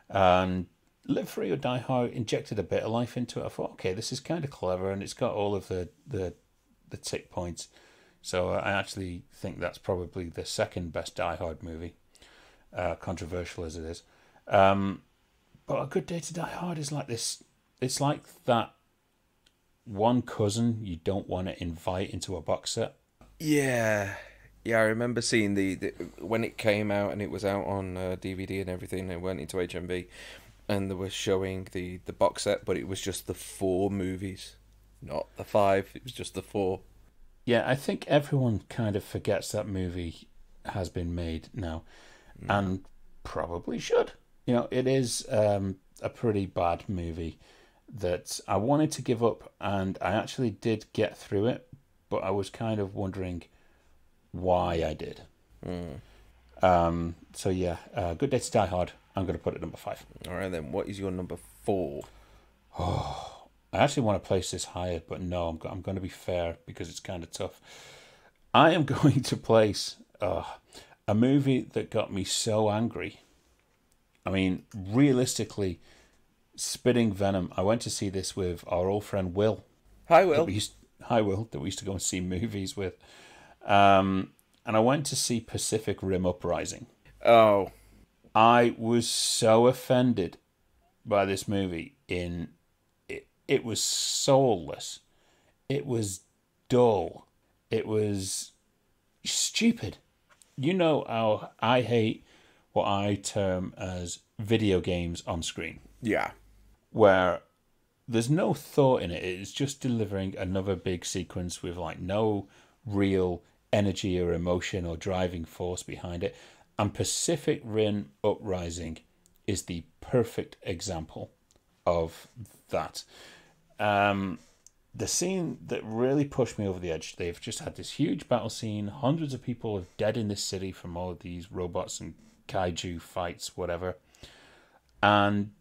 And Live Free or Die Hard injected a bit of life into it. I thought, okay, this is kind of clever, and it's got all of the the, the tick points. So I actually think that's probably the second best Die Hard movie, uh, controversial as it is. Um, but A Good Day to Die Hard is like this. It's like that one cousin you don't want to invite into a box set. Yeah, yeah. I remember seeing the, the when it came out and it was out on uh, DVD and everything. It went into HMV, and they were showing the the box set, but it was just the four movies, not the five. It was just the four. Yeah, I think everyone kind of forgets that movie has been made now, and probably should. You know, it is um, a pretty bad movie that I wanted to give up, and I actually did get through it, but I was kind of wondering why I did. Um, so yeah, uh, Good Day to Die Hard. I'm going to put it number five. All right, then. What is your number four? Oh, I actually want to place this higher, but no, I'm, I'm going to be fair because it's kind of tough. I am going to place uh, a movie that got me so angry. I mean, realistically, Spitting Venom. I went to see this with our old friend Will. Hi, Will. used, hi, Will. That we used to go and see movies with. Um, and I went to see Pacific Rim Uprising. Oh, I was so offended by this movie in it, it was soulless. It was dull. It was stupid. You know how I hate what I term as video games on screen yeah. where there's no thought in it. It's just delivering another big sequence with like no real energy or emotion or driving force behind it. And Pacific Rim Uprising is the perfect example of that. Um, the scene that really pushed me over the edge, they've just had this huge battle scene. Hundreds of people are dead in this city from all of these robots and kaiju fights, whatever. And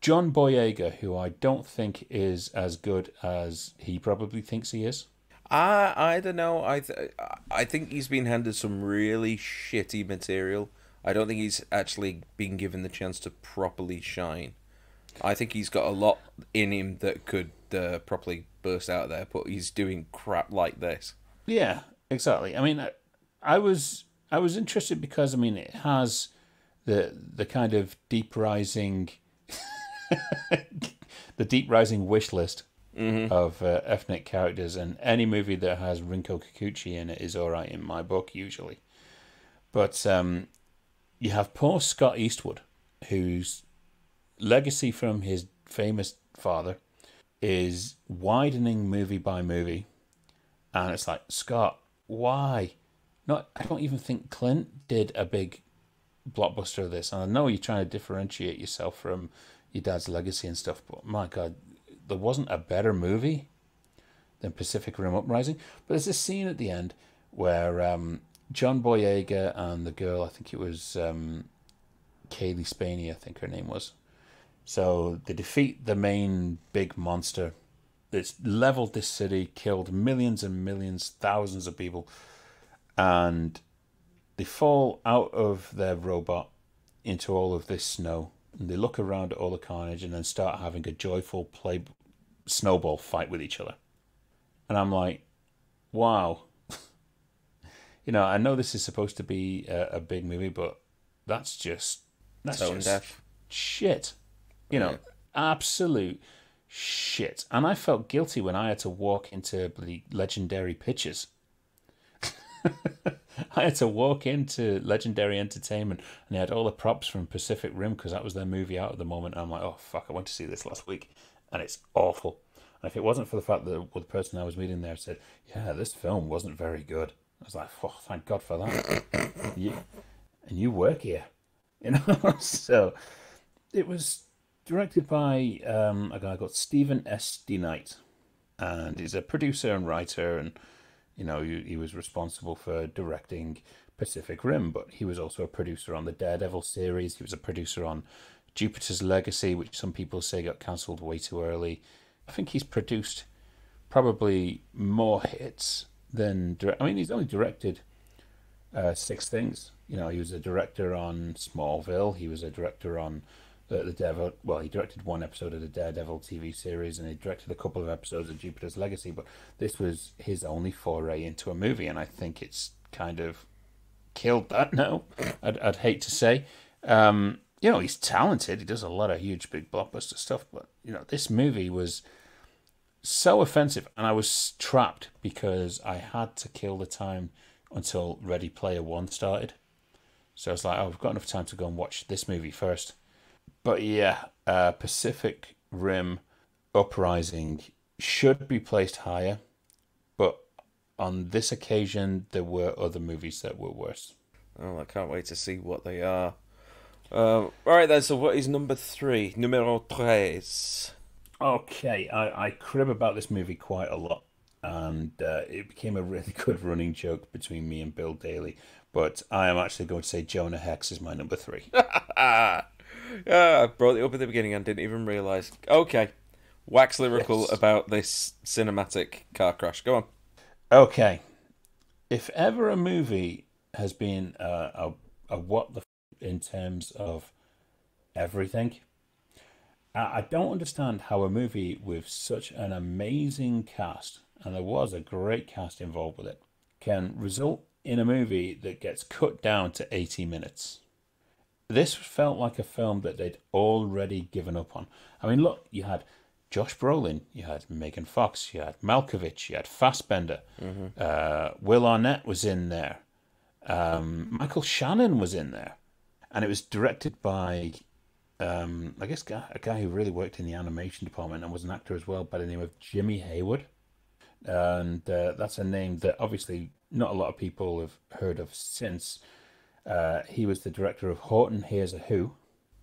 John Boyega, who I don't think is as good as he probably thinks he is. I I don't know. I th- I think he's been handed some really shitty material. I don't think he's actually been given the chance to properly shine. I think he's got a lot in him that could uh, properly burst out there, but he's doing crap like this. Yeah, exactly. I mean, I, I was I was interested because I mean it has the the kind of deep rising, the deep rising wish list of uh, ethnic characters, and any movie that has Rinko Kikuchi in it is all right in my book usually. But um, you have poor Scott Eastwood, whose legacy from his famous father is widening movie by movie, and it's like Scott, why? Not I don't even think Clint did a big blockbuster of this, and I know you're trying to differentiate yourself from your dad's legacy and stuff, but my God, there wasn't a better movie than Pacific Rim Uprising. But there's this scene at the end where um, John Boyega and the girl, I think it was um, Cailee Spaeny, I think her name was. So they defeat the main big monster that's leveled this city, killed millions and millions, thousands of people, and they fall out of their robot into all of this snow. And they look around at all the carnage and then start having a joyful play snowball fight with each other. And I'm like, wow. you know, I know this is supposed to be a, a big movie, but that's just that's Tone just deaf. shit. You know, absolute shit. And I felt guilty when I had to walk into the legendary pictures. I had to walk into Legendary Entertainment and they had all the props from Pacific Rim because that was their movie out at the moment. I'm like, oh fuck, I went to see this last week and it's awful. And if it wasn't for the fact that the person I was meeting there said, yeah, this film wasn't very good, I was like, oh, thank God for that. you, and you work here, you know. so it was directed by um, a guy called Steven S. DeKnight, and he's a producer and writer, and you know he, he was responsible for directing Pacific Rim, but he was also a producer on the Daredevil series. He was a producer on Jupiter's Legacy, which some people say got cancelled way too early. I think he's produced probably more hits than direct. I mean, he's only directed uh, six things. You know, he was a director on Smallville. He was a director on the, the Devil. Well, he directed one episode of the Daredevil TV series, and he directed a couple of episodes of Jupiter's Legacy. But this was his only foray into a movie, and I think it's kind of killed that now. I'd, I'd hate to say. Um, you know, he's talented. He does a lot of huge, big blockbuster stuff. But you know, this movie was so offensive, and I was trapped because I had to kill the time until Ready Player One started. So I was like, oh, I've got enough time to go and watch this movie first. But yeah, uh, Pacific Rim Uprising should be placed higher, but on this occasion, there were other movies that were worse. Oh, I can't wait to see what they are. Uh, all right then. So, what is number three? Numero tres. Okay, I, I crib about this movie quite a lot, and uh, it became a really good running joke between me and Bill Daly. But I am actually going to say Jonah Hex is my number three. yeah, I brought it up at the beginning and didn't even realise. Okay, wax lyrical Yes. about this cinematic car crash. Go on. Okay, if ever a movie has been uh, a a what the f- in terms of everything, I, I don't understand how a movie with such an amazing cast, and there was a great cast involved with it, can result in a movie that gets cut down to 80 minutes. This felt like a film that they'd already given up on. I mean, look, you had Josh Brolin, you had Megan Fox, you had Malkovich, you had Fassbender, uh, Will Arnett was in there, um, Michael Shannon was in there, and it was directed by, um, I guess, a guy who really worked in the animation department and was an actor as well by the name of Jimmy Hayward. And uh, that's a name that obviously not a lot of people have heard of since. Uh, he was the director of Horton Hears a Who.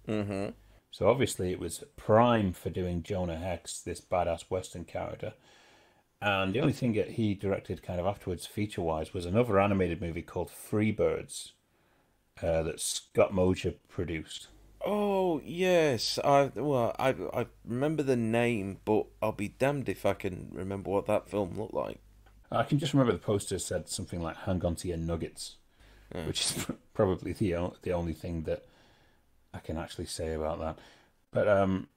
Mm-hmm. So obviously it was prime for doing Jonah Hex, this badass Western character. And the only thing that he directed kind of afterwards, feature wise, was another animated movie called Freebirds uh, that Scott Mosier produced. Oh yes, I well I I remember the name, but I'll be damned if I can remember what that film looked like. I can just remember the poster said something like "Hang on to your nuggets," which is probably the the only thing that I can actually say about that. But um,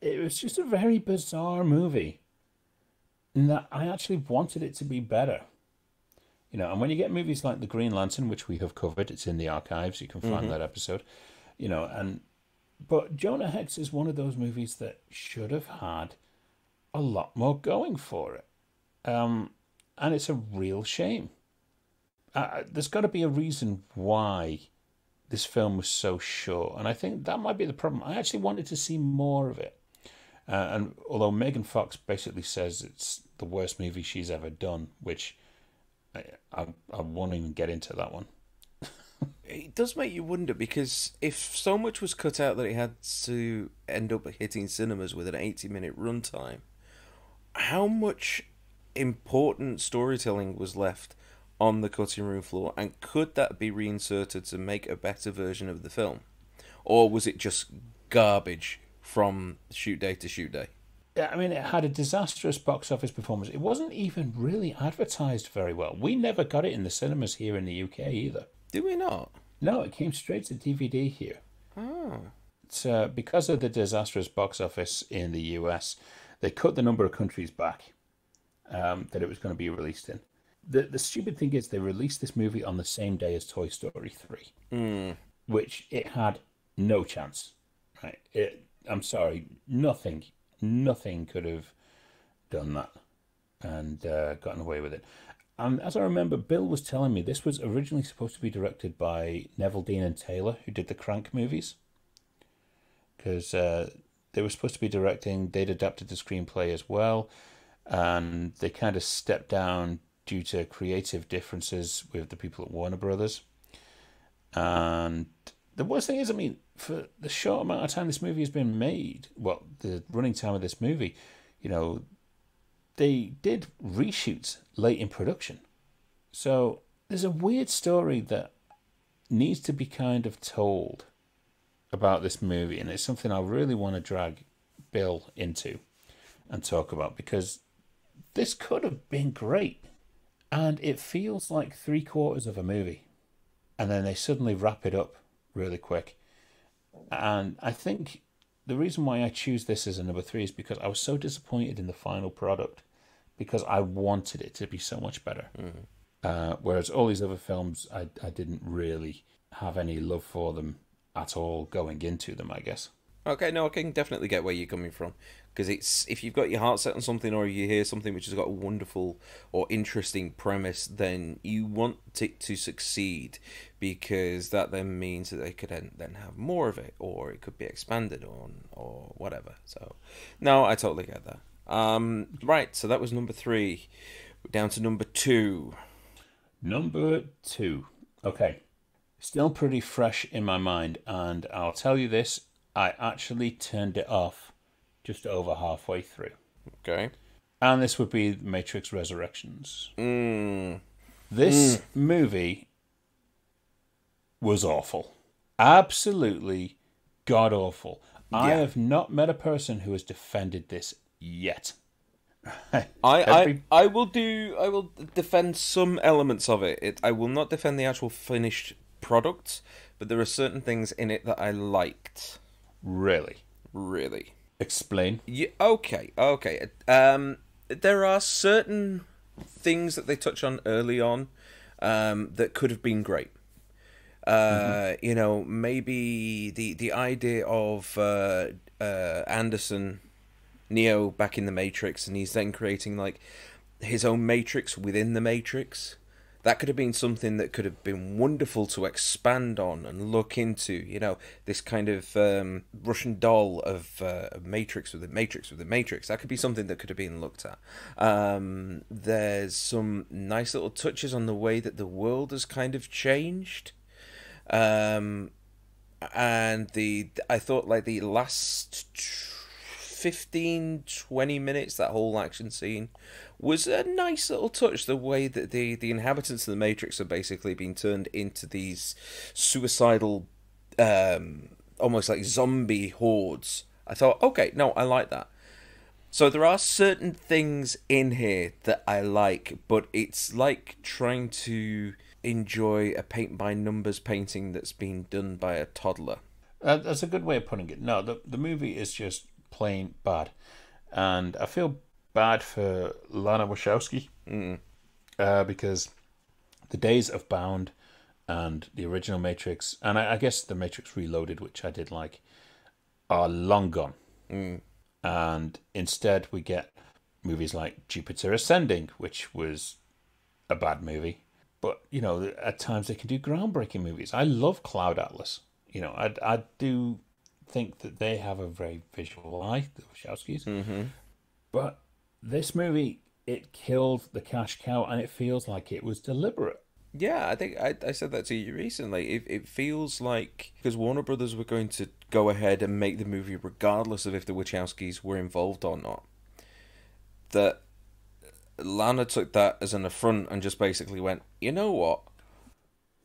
it was just a very bizarre movie. in that I actually wanted it to be better. You know, and when you get movies like The Green Lantern, which we have covered, it's in the archives, you can find that episode. You know, and but Jonah Hex is one of those movies that should have had a lot more going for it. Um, and it's a real shame. There's got to be a reason why this film was so short, and I think that might be the problem. I actually wanted to see more of it, uh, and although Megan Fox basically says it's the worst movie she's ever done, which I, I, I won't even get into that one. It does make you wonder because if so much was cut out that it had to end up hitting cinemas with an 80 minute runtime, how much important storytelling was left on the cutting room floor and could that be reinserted to make a better version of the film? Or was it just garbage from shoot day to shoot day? Yeah, I mean, it had a disastrous box office performance. It wasn't even really advertised very well. We never got it in the cinemas here in the UK either. Did we not? No, it came straight to DVD here. Oh. It's, uh, because of the disastrous box office in the US, they cut the number of countries back um, that it was going to be released in. The the stupid thing is they released this movie on the same day as Toy Story three, Mm. which it had no chance. Right? It, I'm sorry, nothing, nothing could have done that and uh, gotten away with it. And as I remember, Bill was telling me this was originally supposed to be directed by Neveldine and Taylor, who did the Crank movies, because uh, they were supposed to be directing. They'd adapted the screenplay as well, and they kind of stepped down due to creative differences with the people at Warner Brothers. And the worst thing is, I mean, for the short amount of time this movie has been made, well, the running time of this movie, you know, they did reshoots late in production. So there's a weird story that needs to be kind of told about this movie, and it's something I really want to drag Bill into and talk about because this could have been great, and it feels like three quarters of a movie, and then they suddenly wrap it up really quick. And I think the reason why I choose this as a number three is because I was so disappointed in the final product because I wanted it to be so much better. Uh, whereas all these other films, I, I didn't really have any love for them at all going into them, I guess. Okay, no, I can definitely get where you're coming from because it's if you've got your heart set on something or you hear something which has got a wonderful or interesting premise, then you want it to succeed because that then means that they could then, have more of it or it could be expanded on or whatever. So, no, I totally get that. Um, right, so that was number three. Down to number two. Number two. Okay. Still pretty fresh in my mind, and I'll tell you this I actually turned it off just over halfway through. Okay. And this would be Matrix Resurrections. Mm. This movie was awful. Absolutely god awful. I have not met a person who has defended this yet. I, I, I will do I will defend some elements of it. it. I will not defend the actual finished product, but there are certain things in it that I liked. Really. Really. Explain. Yeah, okay, okay. Um, there are certain things that they touch on early on um, that could have been great. Uh, You know, maybe the the idea of uh, uh, Anderson, Neo back in the Matrix, and he's then creating like his own Matrix within the Matrix. That could have been something that could have been wonderful to expand on and look into. You know, this kind of um, Russian doll of uh, Matrix within Matrix within Matrix. That could be something that could have been looked at. Um, there's some nice little touches on the way that the world has kind of changed. Um, and the I thought like the last 15 20 minutes that whole action scene was a nice little touch the way that the the inhabitants of the matrix are basically being turned into these suicidal um almost like zombie hordes i thought okay no i like that so there are certain things in here that I like, but it's like trying to enjoy a paint by numbers painting that's been done by a toddler. Uh, that's a good way of putting it. No, the the movie is just plain bad, and I feel bad for Lana Wachowski uh, because the days of Bound and the original Matrix, and I, I guess the Matrix Reloaded, which I did like, are long gone. And instead, we get movies like Jupiter Ascending, which was a bad movie. But, you know, at times they can do groundbreaking movies. I love Cloud Atlas. You know, I, I do think that they have a very visual eye, the Wachowskis. Mm-hmm. But this movie, it killed the cash cow and it feels like it was deliberate. Yeah, I think I, I said that to you recently. It, it feels like because Warner Brothers were going to go ahead and make the movie regardless of if the Wachowskis were involved or not. That Lana took that as an affront and just basically went, you know what?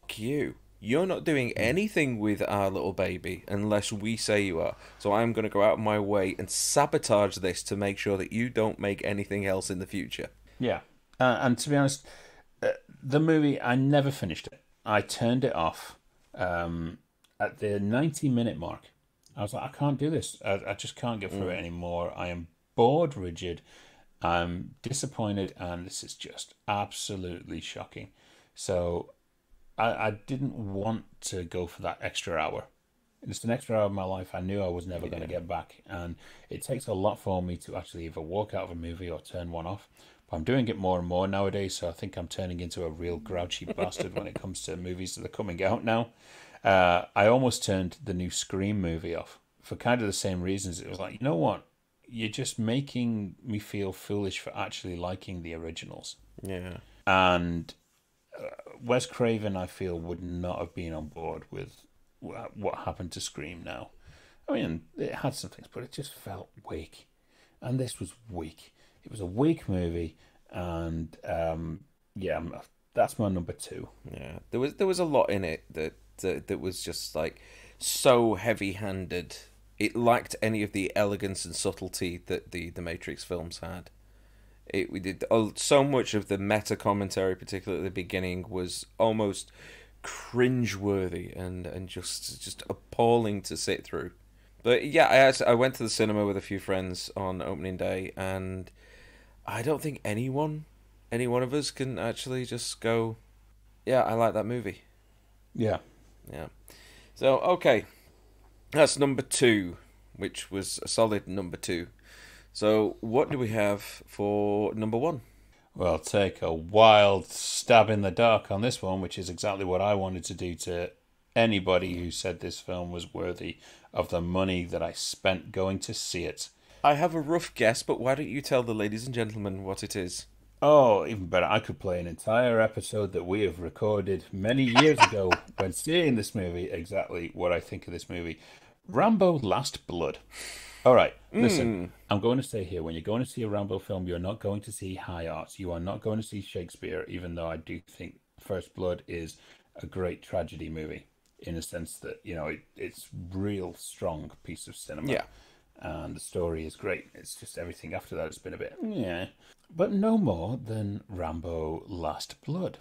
Fuck you. You're not doing anything with our little baby unless we say you are. So I'm going to go out of my way and sabotage this to make sure that you don't make anything else in the future. Yeah. Uh, and to be honest, uh, the movie, I never finished it. I turned it off um, at the 90 minute mark. I was like, I can't do this. I, I just can't get through it anymore. I am bored, rigid. I'm disappointed, and this is just absolutely shocking. So I, I didn't want to go for that extra hour. It's an extra hour of my life I knew I was never going to get back. And it takes a lot for me to actually either walk out of a movie or turn one off. But I'm doing it more and more nowadays, so I think I'm turning into a real grouchy bastard when it comes to movies that are coming out now. Uh, I almost turned the new Scream movie off for kind of the same reasons. It was like, you know what? You're just making me feel foolish for actually liking the originals. Yeah. And Wes Craven, I feel, would not have been on board with what happened to Scream now. I mean, it had some things, but it just felt weak. And this was weak. It was a weak movie, and um, yeah, that's my number two. Yeah, there was there was a lot in it that that, that was just like so heavy-handed. It lacked any of the elegance and subtlety that the the Matrix films had. It we did oh, so much of the meta commentary, particularly at the beginning, was almost cringeworthy and and just just appalling to sit through. But yeah, I actually, I went to the cinema with a few friends on opening day, and I don't think anyone, any one of us, can actually just go, yeah, I like that movie. Yeah. Yeah. So okay, that's number two, which was a solid number two. So what do we have for number one? Well, take a wild stab in the dark on this one, which is exactly what I wanted to do to anybody who said this film was worthy of the money that I spent going to see it. I have a rough guess, but why don't you tell the ladies and gentlemen what it is? Oh, even better. I could play an entire episode that we have recorded many years ago when seeing this movie exactly what I think of this movie. Rambo Last Blood. All right, listen, hmm. I'm going to say here when you're going to see a Rambo film, you're not going to see high arts. You are not going to see Shakespeare, even though I do think First Blood is a great tragedy movie in a sense that, you know, it, it's real strong piece of cinema Yeah. and the story is great. It's just everything after that has been a bit yeah, but no more than Rambo: Last Blood,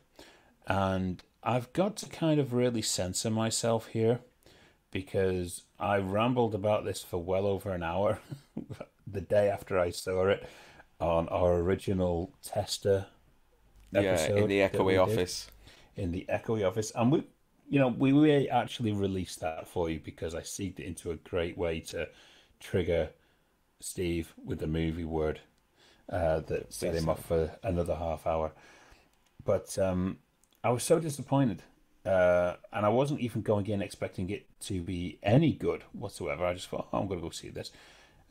and I've got to kind of really censor myself here because I rambled about this for well over an hour the day after I saw it on our original tester Yeah, in the echoey did. office. in the echoey office. And we you know we we actually released that for you because i seeked it into a great way to trigger steve with the movie word uh, that set him off for another half hour. But um, i was so disappointed uh, and i wasn't even going in expecting it to be any good whatsoever i just thought oh, i'm going to go see this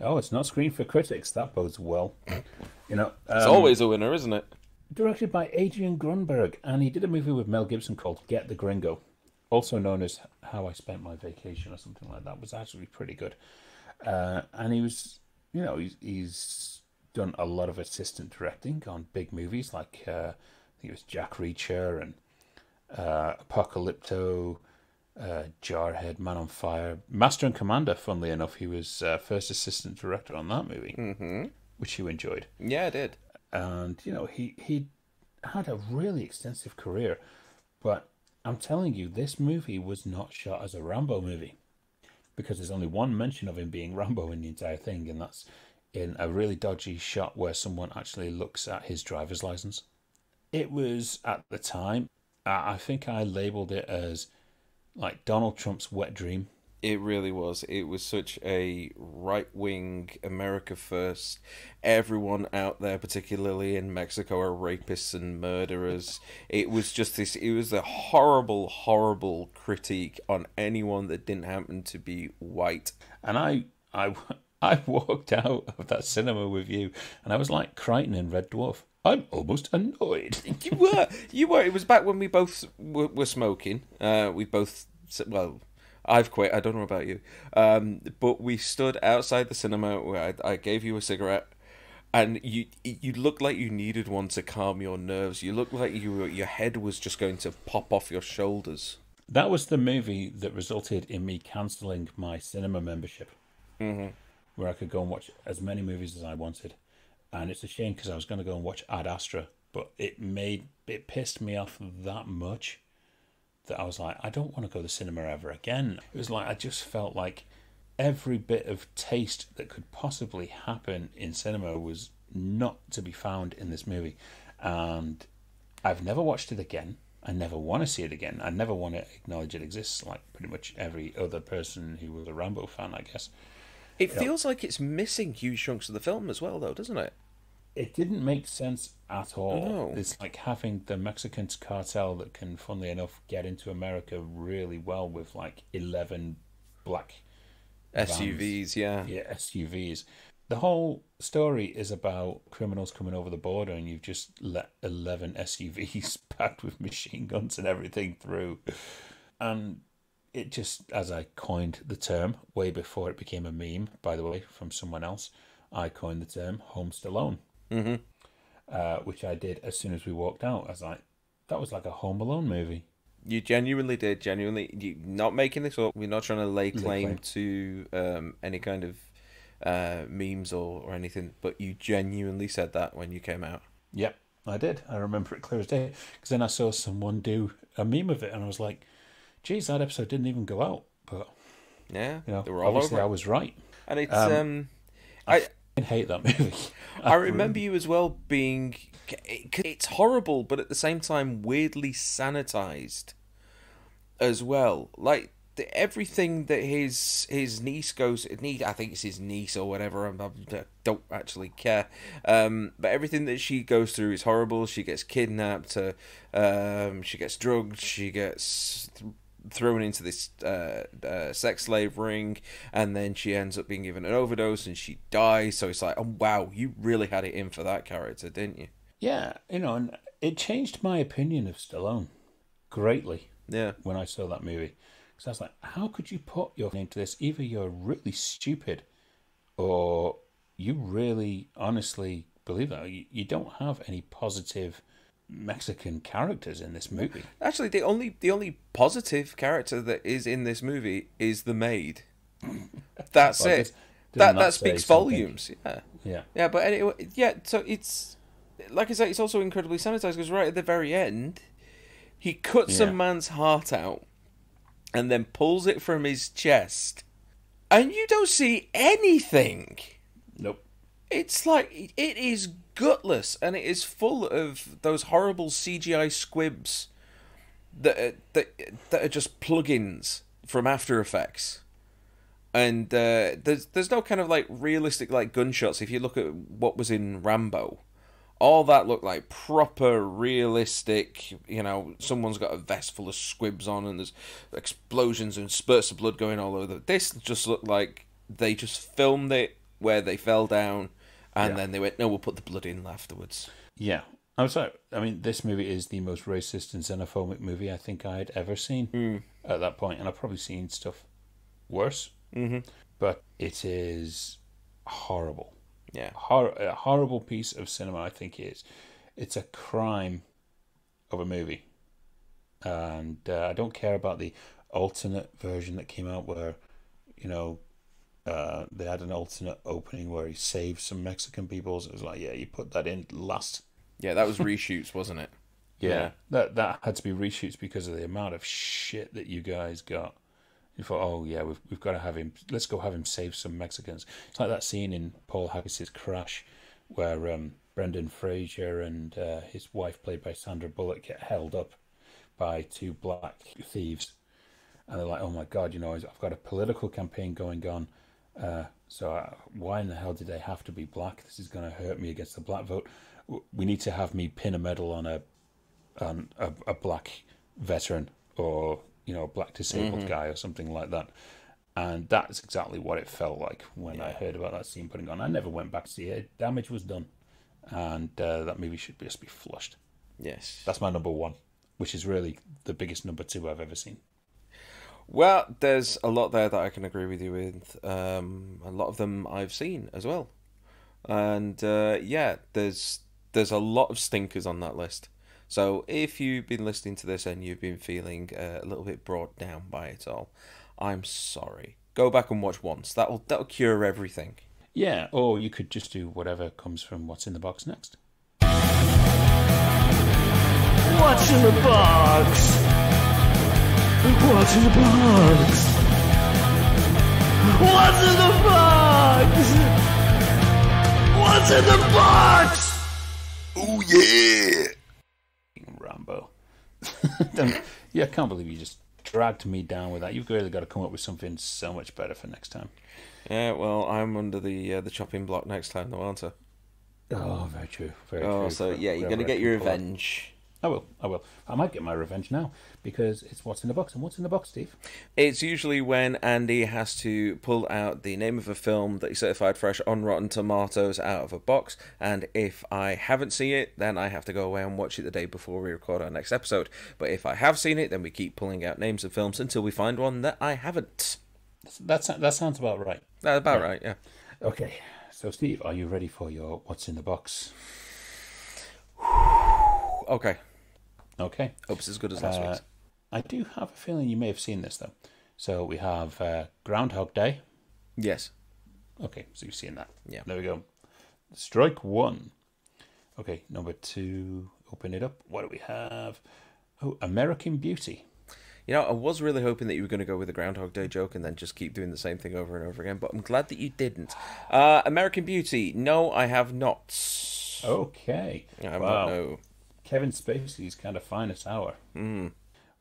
oh it's not screened for critics that bodes well you know It's um, always a winner, isn't it? directed by Adrian Grunberg, and he did a movie with Mel Gibson called Get the Gringo, also known as How I Spent My Vacation or something like that. It was actually pretty good. Uh, and he was, you know, he's, he's done a lot of assistant directing on big movies like uh, I think it was Jack Reacher and uh, Apocalypto, uh, Jarhead, Man on Fire, Master and Commander. Funnily enough, he was uh, first assistant director on that movie, mm-hmm. which you enjoyed Yeah, I did. and you know he he had a really extensive career but i'm telling you this movie was not shot as a rambo movie because there's only one mention of him being rambo in the entire thing and that's in a really dodgy shot where someone actually looks at his driver's license. It was at the time, I I think I labeled it as like Donald Trump's wet dream. It really was. It was such a right wing, America first. Everyone out there, particularly in Mexico, are rapists and murderers. It was just this. It was a horrible, horrible critique on anyone that didn't happen to be white. And I, I, I walked out of that cinema with you, and I was like Kryten in Red Dwarf. I'm almost annoyed. You were, you were. It was back when we both were, were smoking. Uh, we both, well, I've quit. I don't know about you, um, but we stood outside the cinema where I, I gave you a cigarette, and you you looked like you needed one to calm your nerves. You looked like you were, your head was just going to pop off your shoulders. That was the movie that resulted in me cancelling my cinema membership, mm-hmm. Where I could go and watch as many movies as I wanted. And it's a shame because I was going to go and watch Ad Astra, but it made it pissed me off that much that I was like, I don't want to go to the cinema ever again. It was like I just felt like every bit of taste that could possibly happen in cinema was not to be found in this movie, and I've never watched it again. I never want to see it again. I never want to acknowledge it exists, like pretty much every other person who was a Rambo fan, I guess. It feels like it's missing huge chunks of the film as well, though, doesn't it? It didn't make sense at all. No. It's like having the Mexican cartel that can, funnily enough, get into America really well with like 11 black vans. SUVs, yeah. yeah, SUVs. The whole story is about criminals coming over the border, and you've just let 11 SUVs packed with machine guns and everything through. And it just, as I coined the term way before it became a meme, by the way, from someone else, I coined the term Home Stallone, Mm-hmm. uh, which I did as soon as we walked out. I was like, that was like a Home Alone movie. You genuinely did, genuinely. You not making this up. We're not trying to lay claim. claim to um, any kind of uh, memes or, or anything, but you genuinely said that when you came out. Yep, I did. I remember it clear as day. Because then I saw someone do a meme of it, and I was like, geez, that episode didn't even go out. But, Yeah, you know, they were all obviously over. I was right. And it's Um, um, I I hate that movie. I remember you as well being. It's horrible, but at the same time, weirdly sanitized as well. Like the, everything that his his niece goes, niece, I think it's his niece or whatever. I'm, I don't actually care. Um, but everything that she goes through is horrible. She gets kidnapped. Uh, um, she gets drugged. She gets thrown into this uh, uh, sex slave ring, and then she ends up being given an overdose and she dies. So it's like, oh wow, you really had it in for that character, didn't you? Yeah, you know, and it changed my opinion of Stallone greatly Yeah. when I saw that movie. Because I was like, how could you put your name to this? Either you're really stupid or you really honestly believe that. You, you don't have any positive Mexican characters in this movie. Actually, the only the only positive character that is in this movie is the maid. That's Well, it. That that speaks something? volumes. Yeah. Yeah. Yeah, but anyway, yeah. So it's like I said, it's also incredibly sanitized because right at the very end, he cuts Yeah. a man's heart out and then pulls it from his chest, and you don't see anything. Nope. It's like it is gutless and it is full of those horrible CGI squibs that are, that that are just plugins from After Effects. And uh, there's there's no kind of like realistic like gunshots. If you look at what was in Rambo, all that looked like proper realistic. You know, someone's got a vest full of squibs on, and there's explosions and spurts of blood going all over. This just looked like they just filmed it where they fell down, and Yeah. then they went, "No, we'll put the blood in afterwards." Yeah. I'm sorry. I mean, this movie is the most racist and xenophobic movie I think I had ever seen at that point, and I've probably seen stuff worse. Mm-hmm. But it is horrible. Yeah, Hor- a horrible piece of cinema, I think it is. It's a crime of a movie. And uh, I don't care about the alternate version that came out where, you know, uh, they had an alternate opening where he saved some Mexican people. So it was like, yeah, you put that in last yeah, that was reshoots, wasn't it? yeah, Yeah. that that had to be reshoots because of the amount of shit that you guys got You thought, oh yeah, we've we've got to have him. Let's go have him save some Mexicans. It's like that scene in Paul Haggis's Crash, where um, Brendan Fraser and uh, his wife, played by Sandra Bullock, get held up by two black thieves, and they're like, oh my god, you know, I've got a political campaign going on. Uh, so uh, why in the hell did they have to be black? This is going to hurt me against the black vote. We need to have me pin a medal on a on a, a black veteran or you know a black disabled guy or something like that. And that's exactly what it felt like when I heard about that scene putting on. I never went back to see it. Damage was done, and uh, that movie should just be flushed. Yes. That's my number one, which is really the biggest number two I've ever seen. Well, there's a lot there that I can agree with you with. Um, a lot of them I've seen as well, and uh, yeah, there's there's a lot of stinkers on that list. So if you've been listening to this and you've been feeling uh, a little bit brought down by it all, I'm sorry. Go back and watch once. That'll that'll cure everything. Yeah, or you could just do whatever comes from what's in the box next. What's in the box? What's in the box? What's in the box? What's in the box? Oh yeah! Rambo. Yeah, I can't believe you just dragged me down with that. You've really got to come up with something so much better for next time. Yeah, well, I'm under the uh, the chopping block next time, though, aren't I? Oh, very true. Very Oh, true. so yeah, you're gonna get your pull out. revenge. I will. I will. I might get my revenge now because it's what's in the box. And what's in the box, Steve? It's usually when Andy has to pull out the name of a film that he certified fresh on Rotten Tomatoes out of a box, and if I haven't seen it, then I have to go away and watch it the day before we record our next episode. But if I have seen it, then we keep pulling out names of films until we find one that I haven't. That's that sounds about right. That's about right, yeah. Okay. So, Steve, are you ready for your what's in the box? Okay. Okay. Hope it's as good as last Uh, week's. I do have a feeling you may have seen this though. So we have uh, Groundhog Day. Yes. Okay, so you've seen that. Yeah. There we go. Strike one. Okay, number two. Open it up. What do we have? Oh, American Beauty. You know, I was really hoping that you were going to go with the Groundhog Day joke and then just keep doing the same thing over and over again, but I'm glad that you didn't. Uh, American Beauty. No, I have not. Okay. I wow. not, no. Kevin Spacey's kind of finest hour. Mm.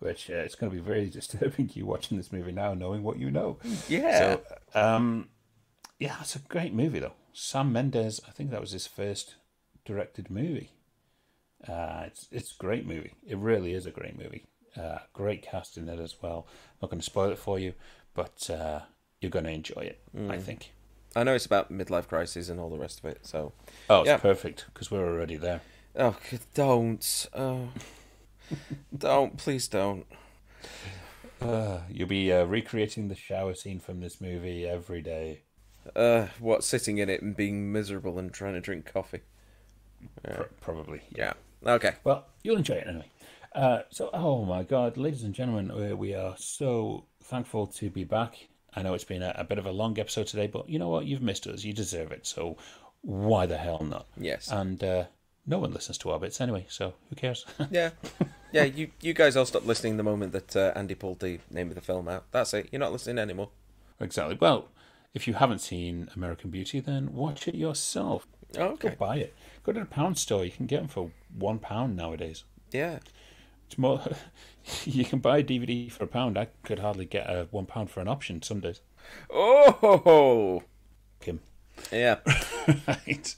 Which uh, it's going to be very disturbing to you watching this movie now, knowing what you know. Yeah. So, um, yeah, it's a great movie though. Sam Mendes, I think that was his first directed movie. Uh, it's it's a great movie. It really is a great movie. Uh, great cast in it as well. I'm not going to spoil it for you, but uh, you're going to enjoy it. I think. I know it's about midlife crisis and all the rest of it, so. Oh, it's Yeah. perfect because we're already there. Oh, don't. Oh. don't, please don't. Uh, you'll be uh, recreating the shower scene from this movie every day. Uh, what, sitting in it and being miserable and trying to drink coffee? Pro- probably. Yeah. Okay. Well, you'll enjoy it anyway. Uh, so, oh my God, ladies and gentlemen, uh, we are so thankful to be back. I know it's been a, a bit of a long episode today, but you know what? You've missed us. You deserve it. So, why the hell not? Yes. And uh, no one listens to our bits anyway, so who cares? Yeah. Yeah, you, you guys all stopped listening the moment that uh, Andy pulled the name of the film out. That's it. You're not listening anymore. exactly. Well, if you haven't seen American Beauty, then watch it yourself. Oh, Go okay. buy it. Go to the pound store. You can get them for one pound nowadays. Yeah. It's more. you can buy a DVD for a pound. I could hardly get a one pound for an option some days. Oh! Kim. Yeah. right.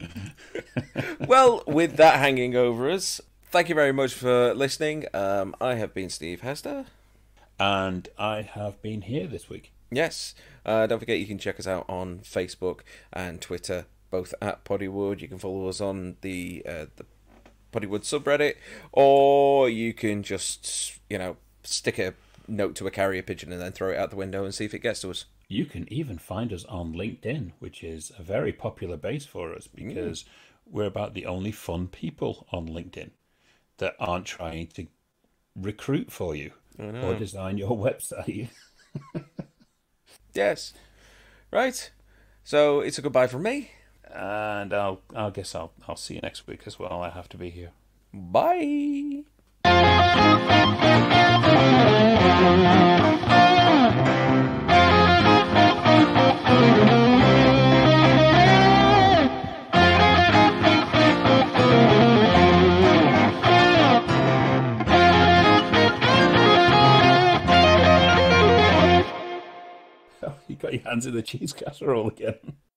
well, with that hanging over us, thank you very much for listening. Um, I have been Steve Hester. And I have been here this week. Yes. Uh, don't forget you can check us out on Facebook and Twitter, both at Poddywood. You can follow us on the uh, the Poddywood subreddit, or you can just you know stick a note to a carrier pigeon and then throw it out the window and see if it gets to us. You can even find us on LinkedIn, which is a very popular base for us mm. because we're about the only fun people on LinkedIn that aren't trying to recruit for you or design your website. Yes. Right. So it's a goodbye from me. And I'll, I guess I'll, I'll see you next week as well. I have to be here. Bye. put your hands in the cheese casserole again.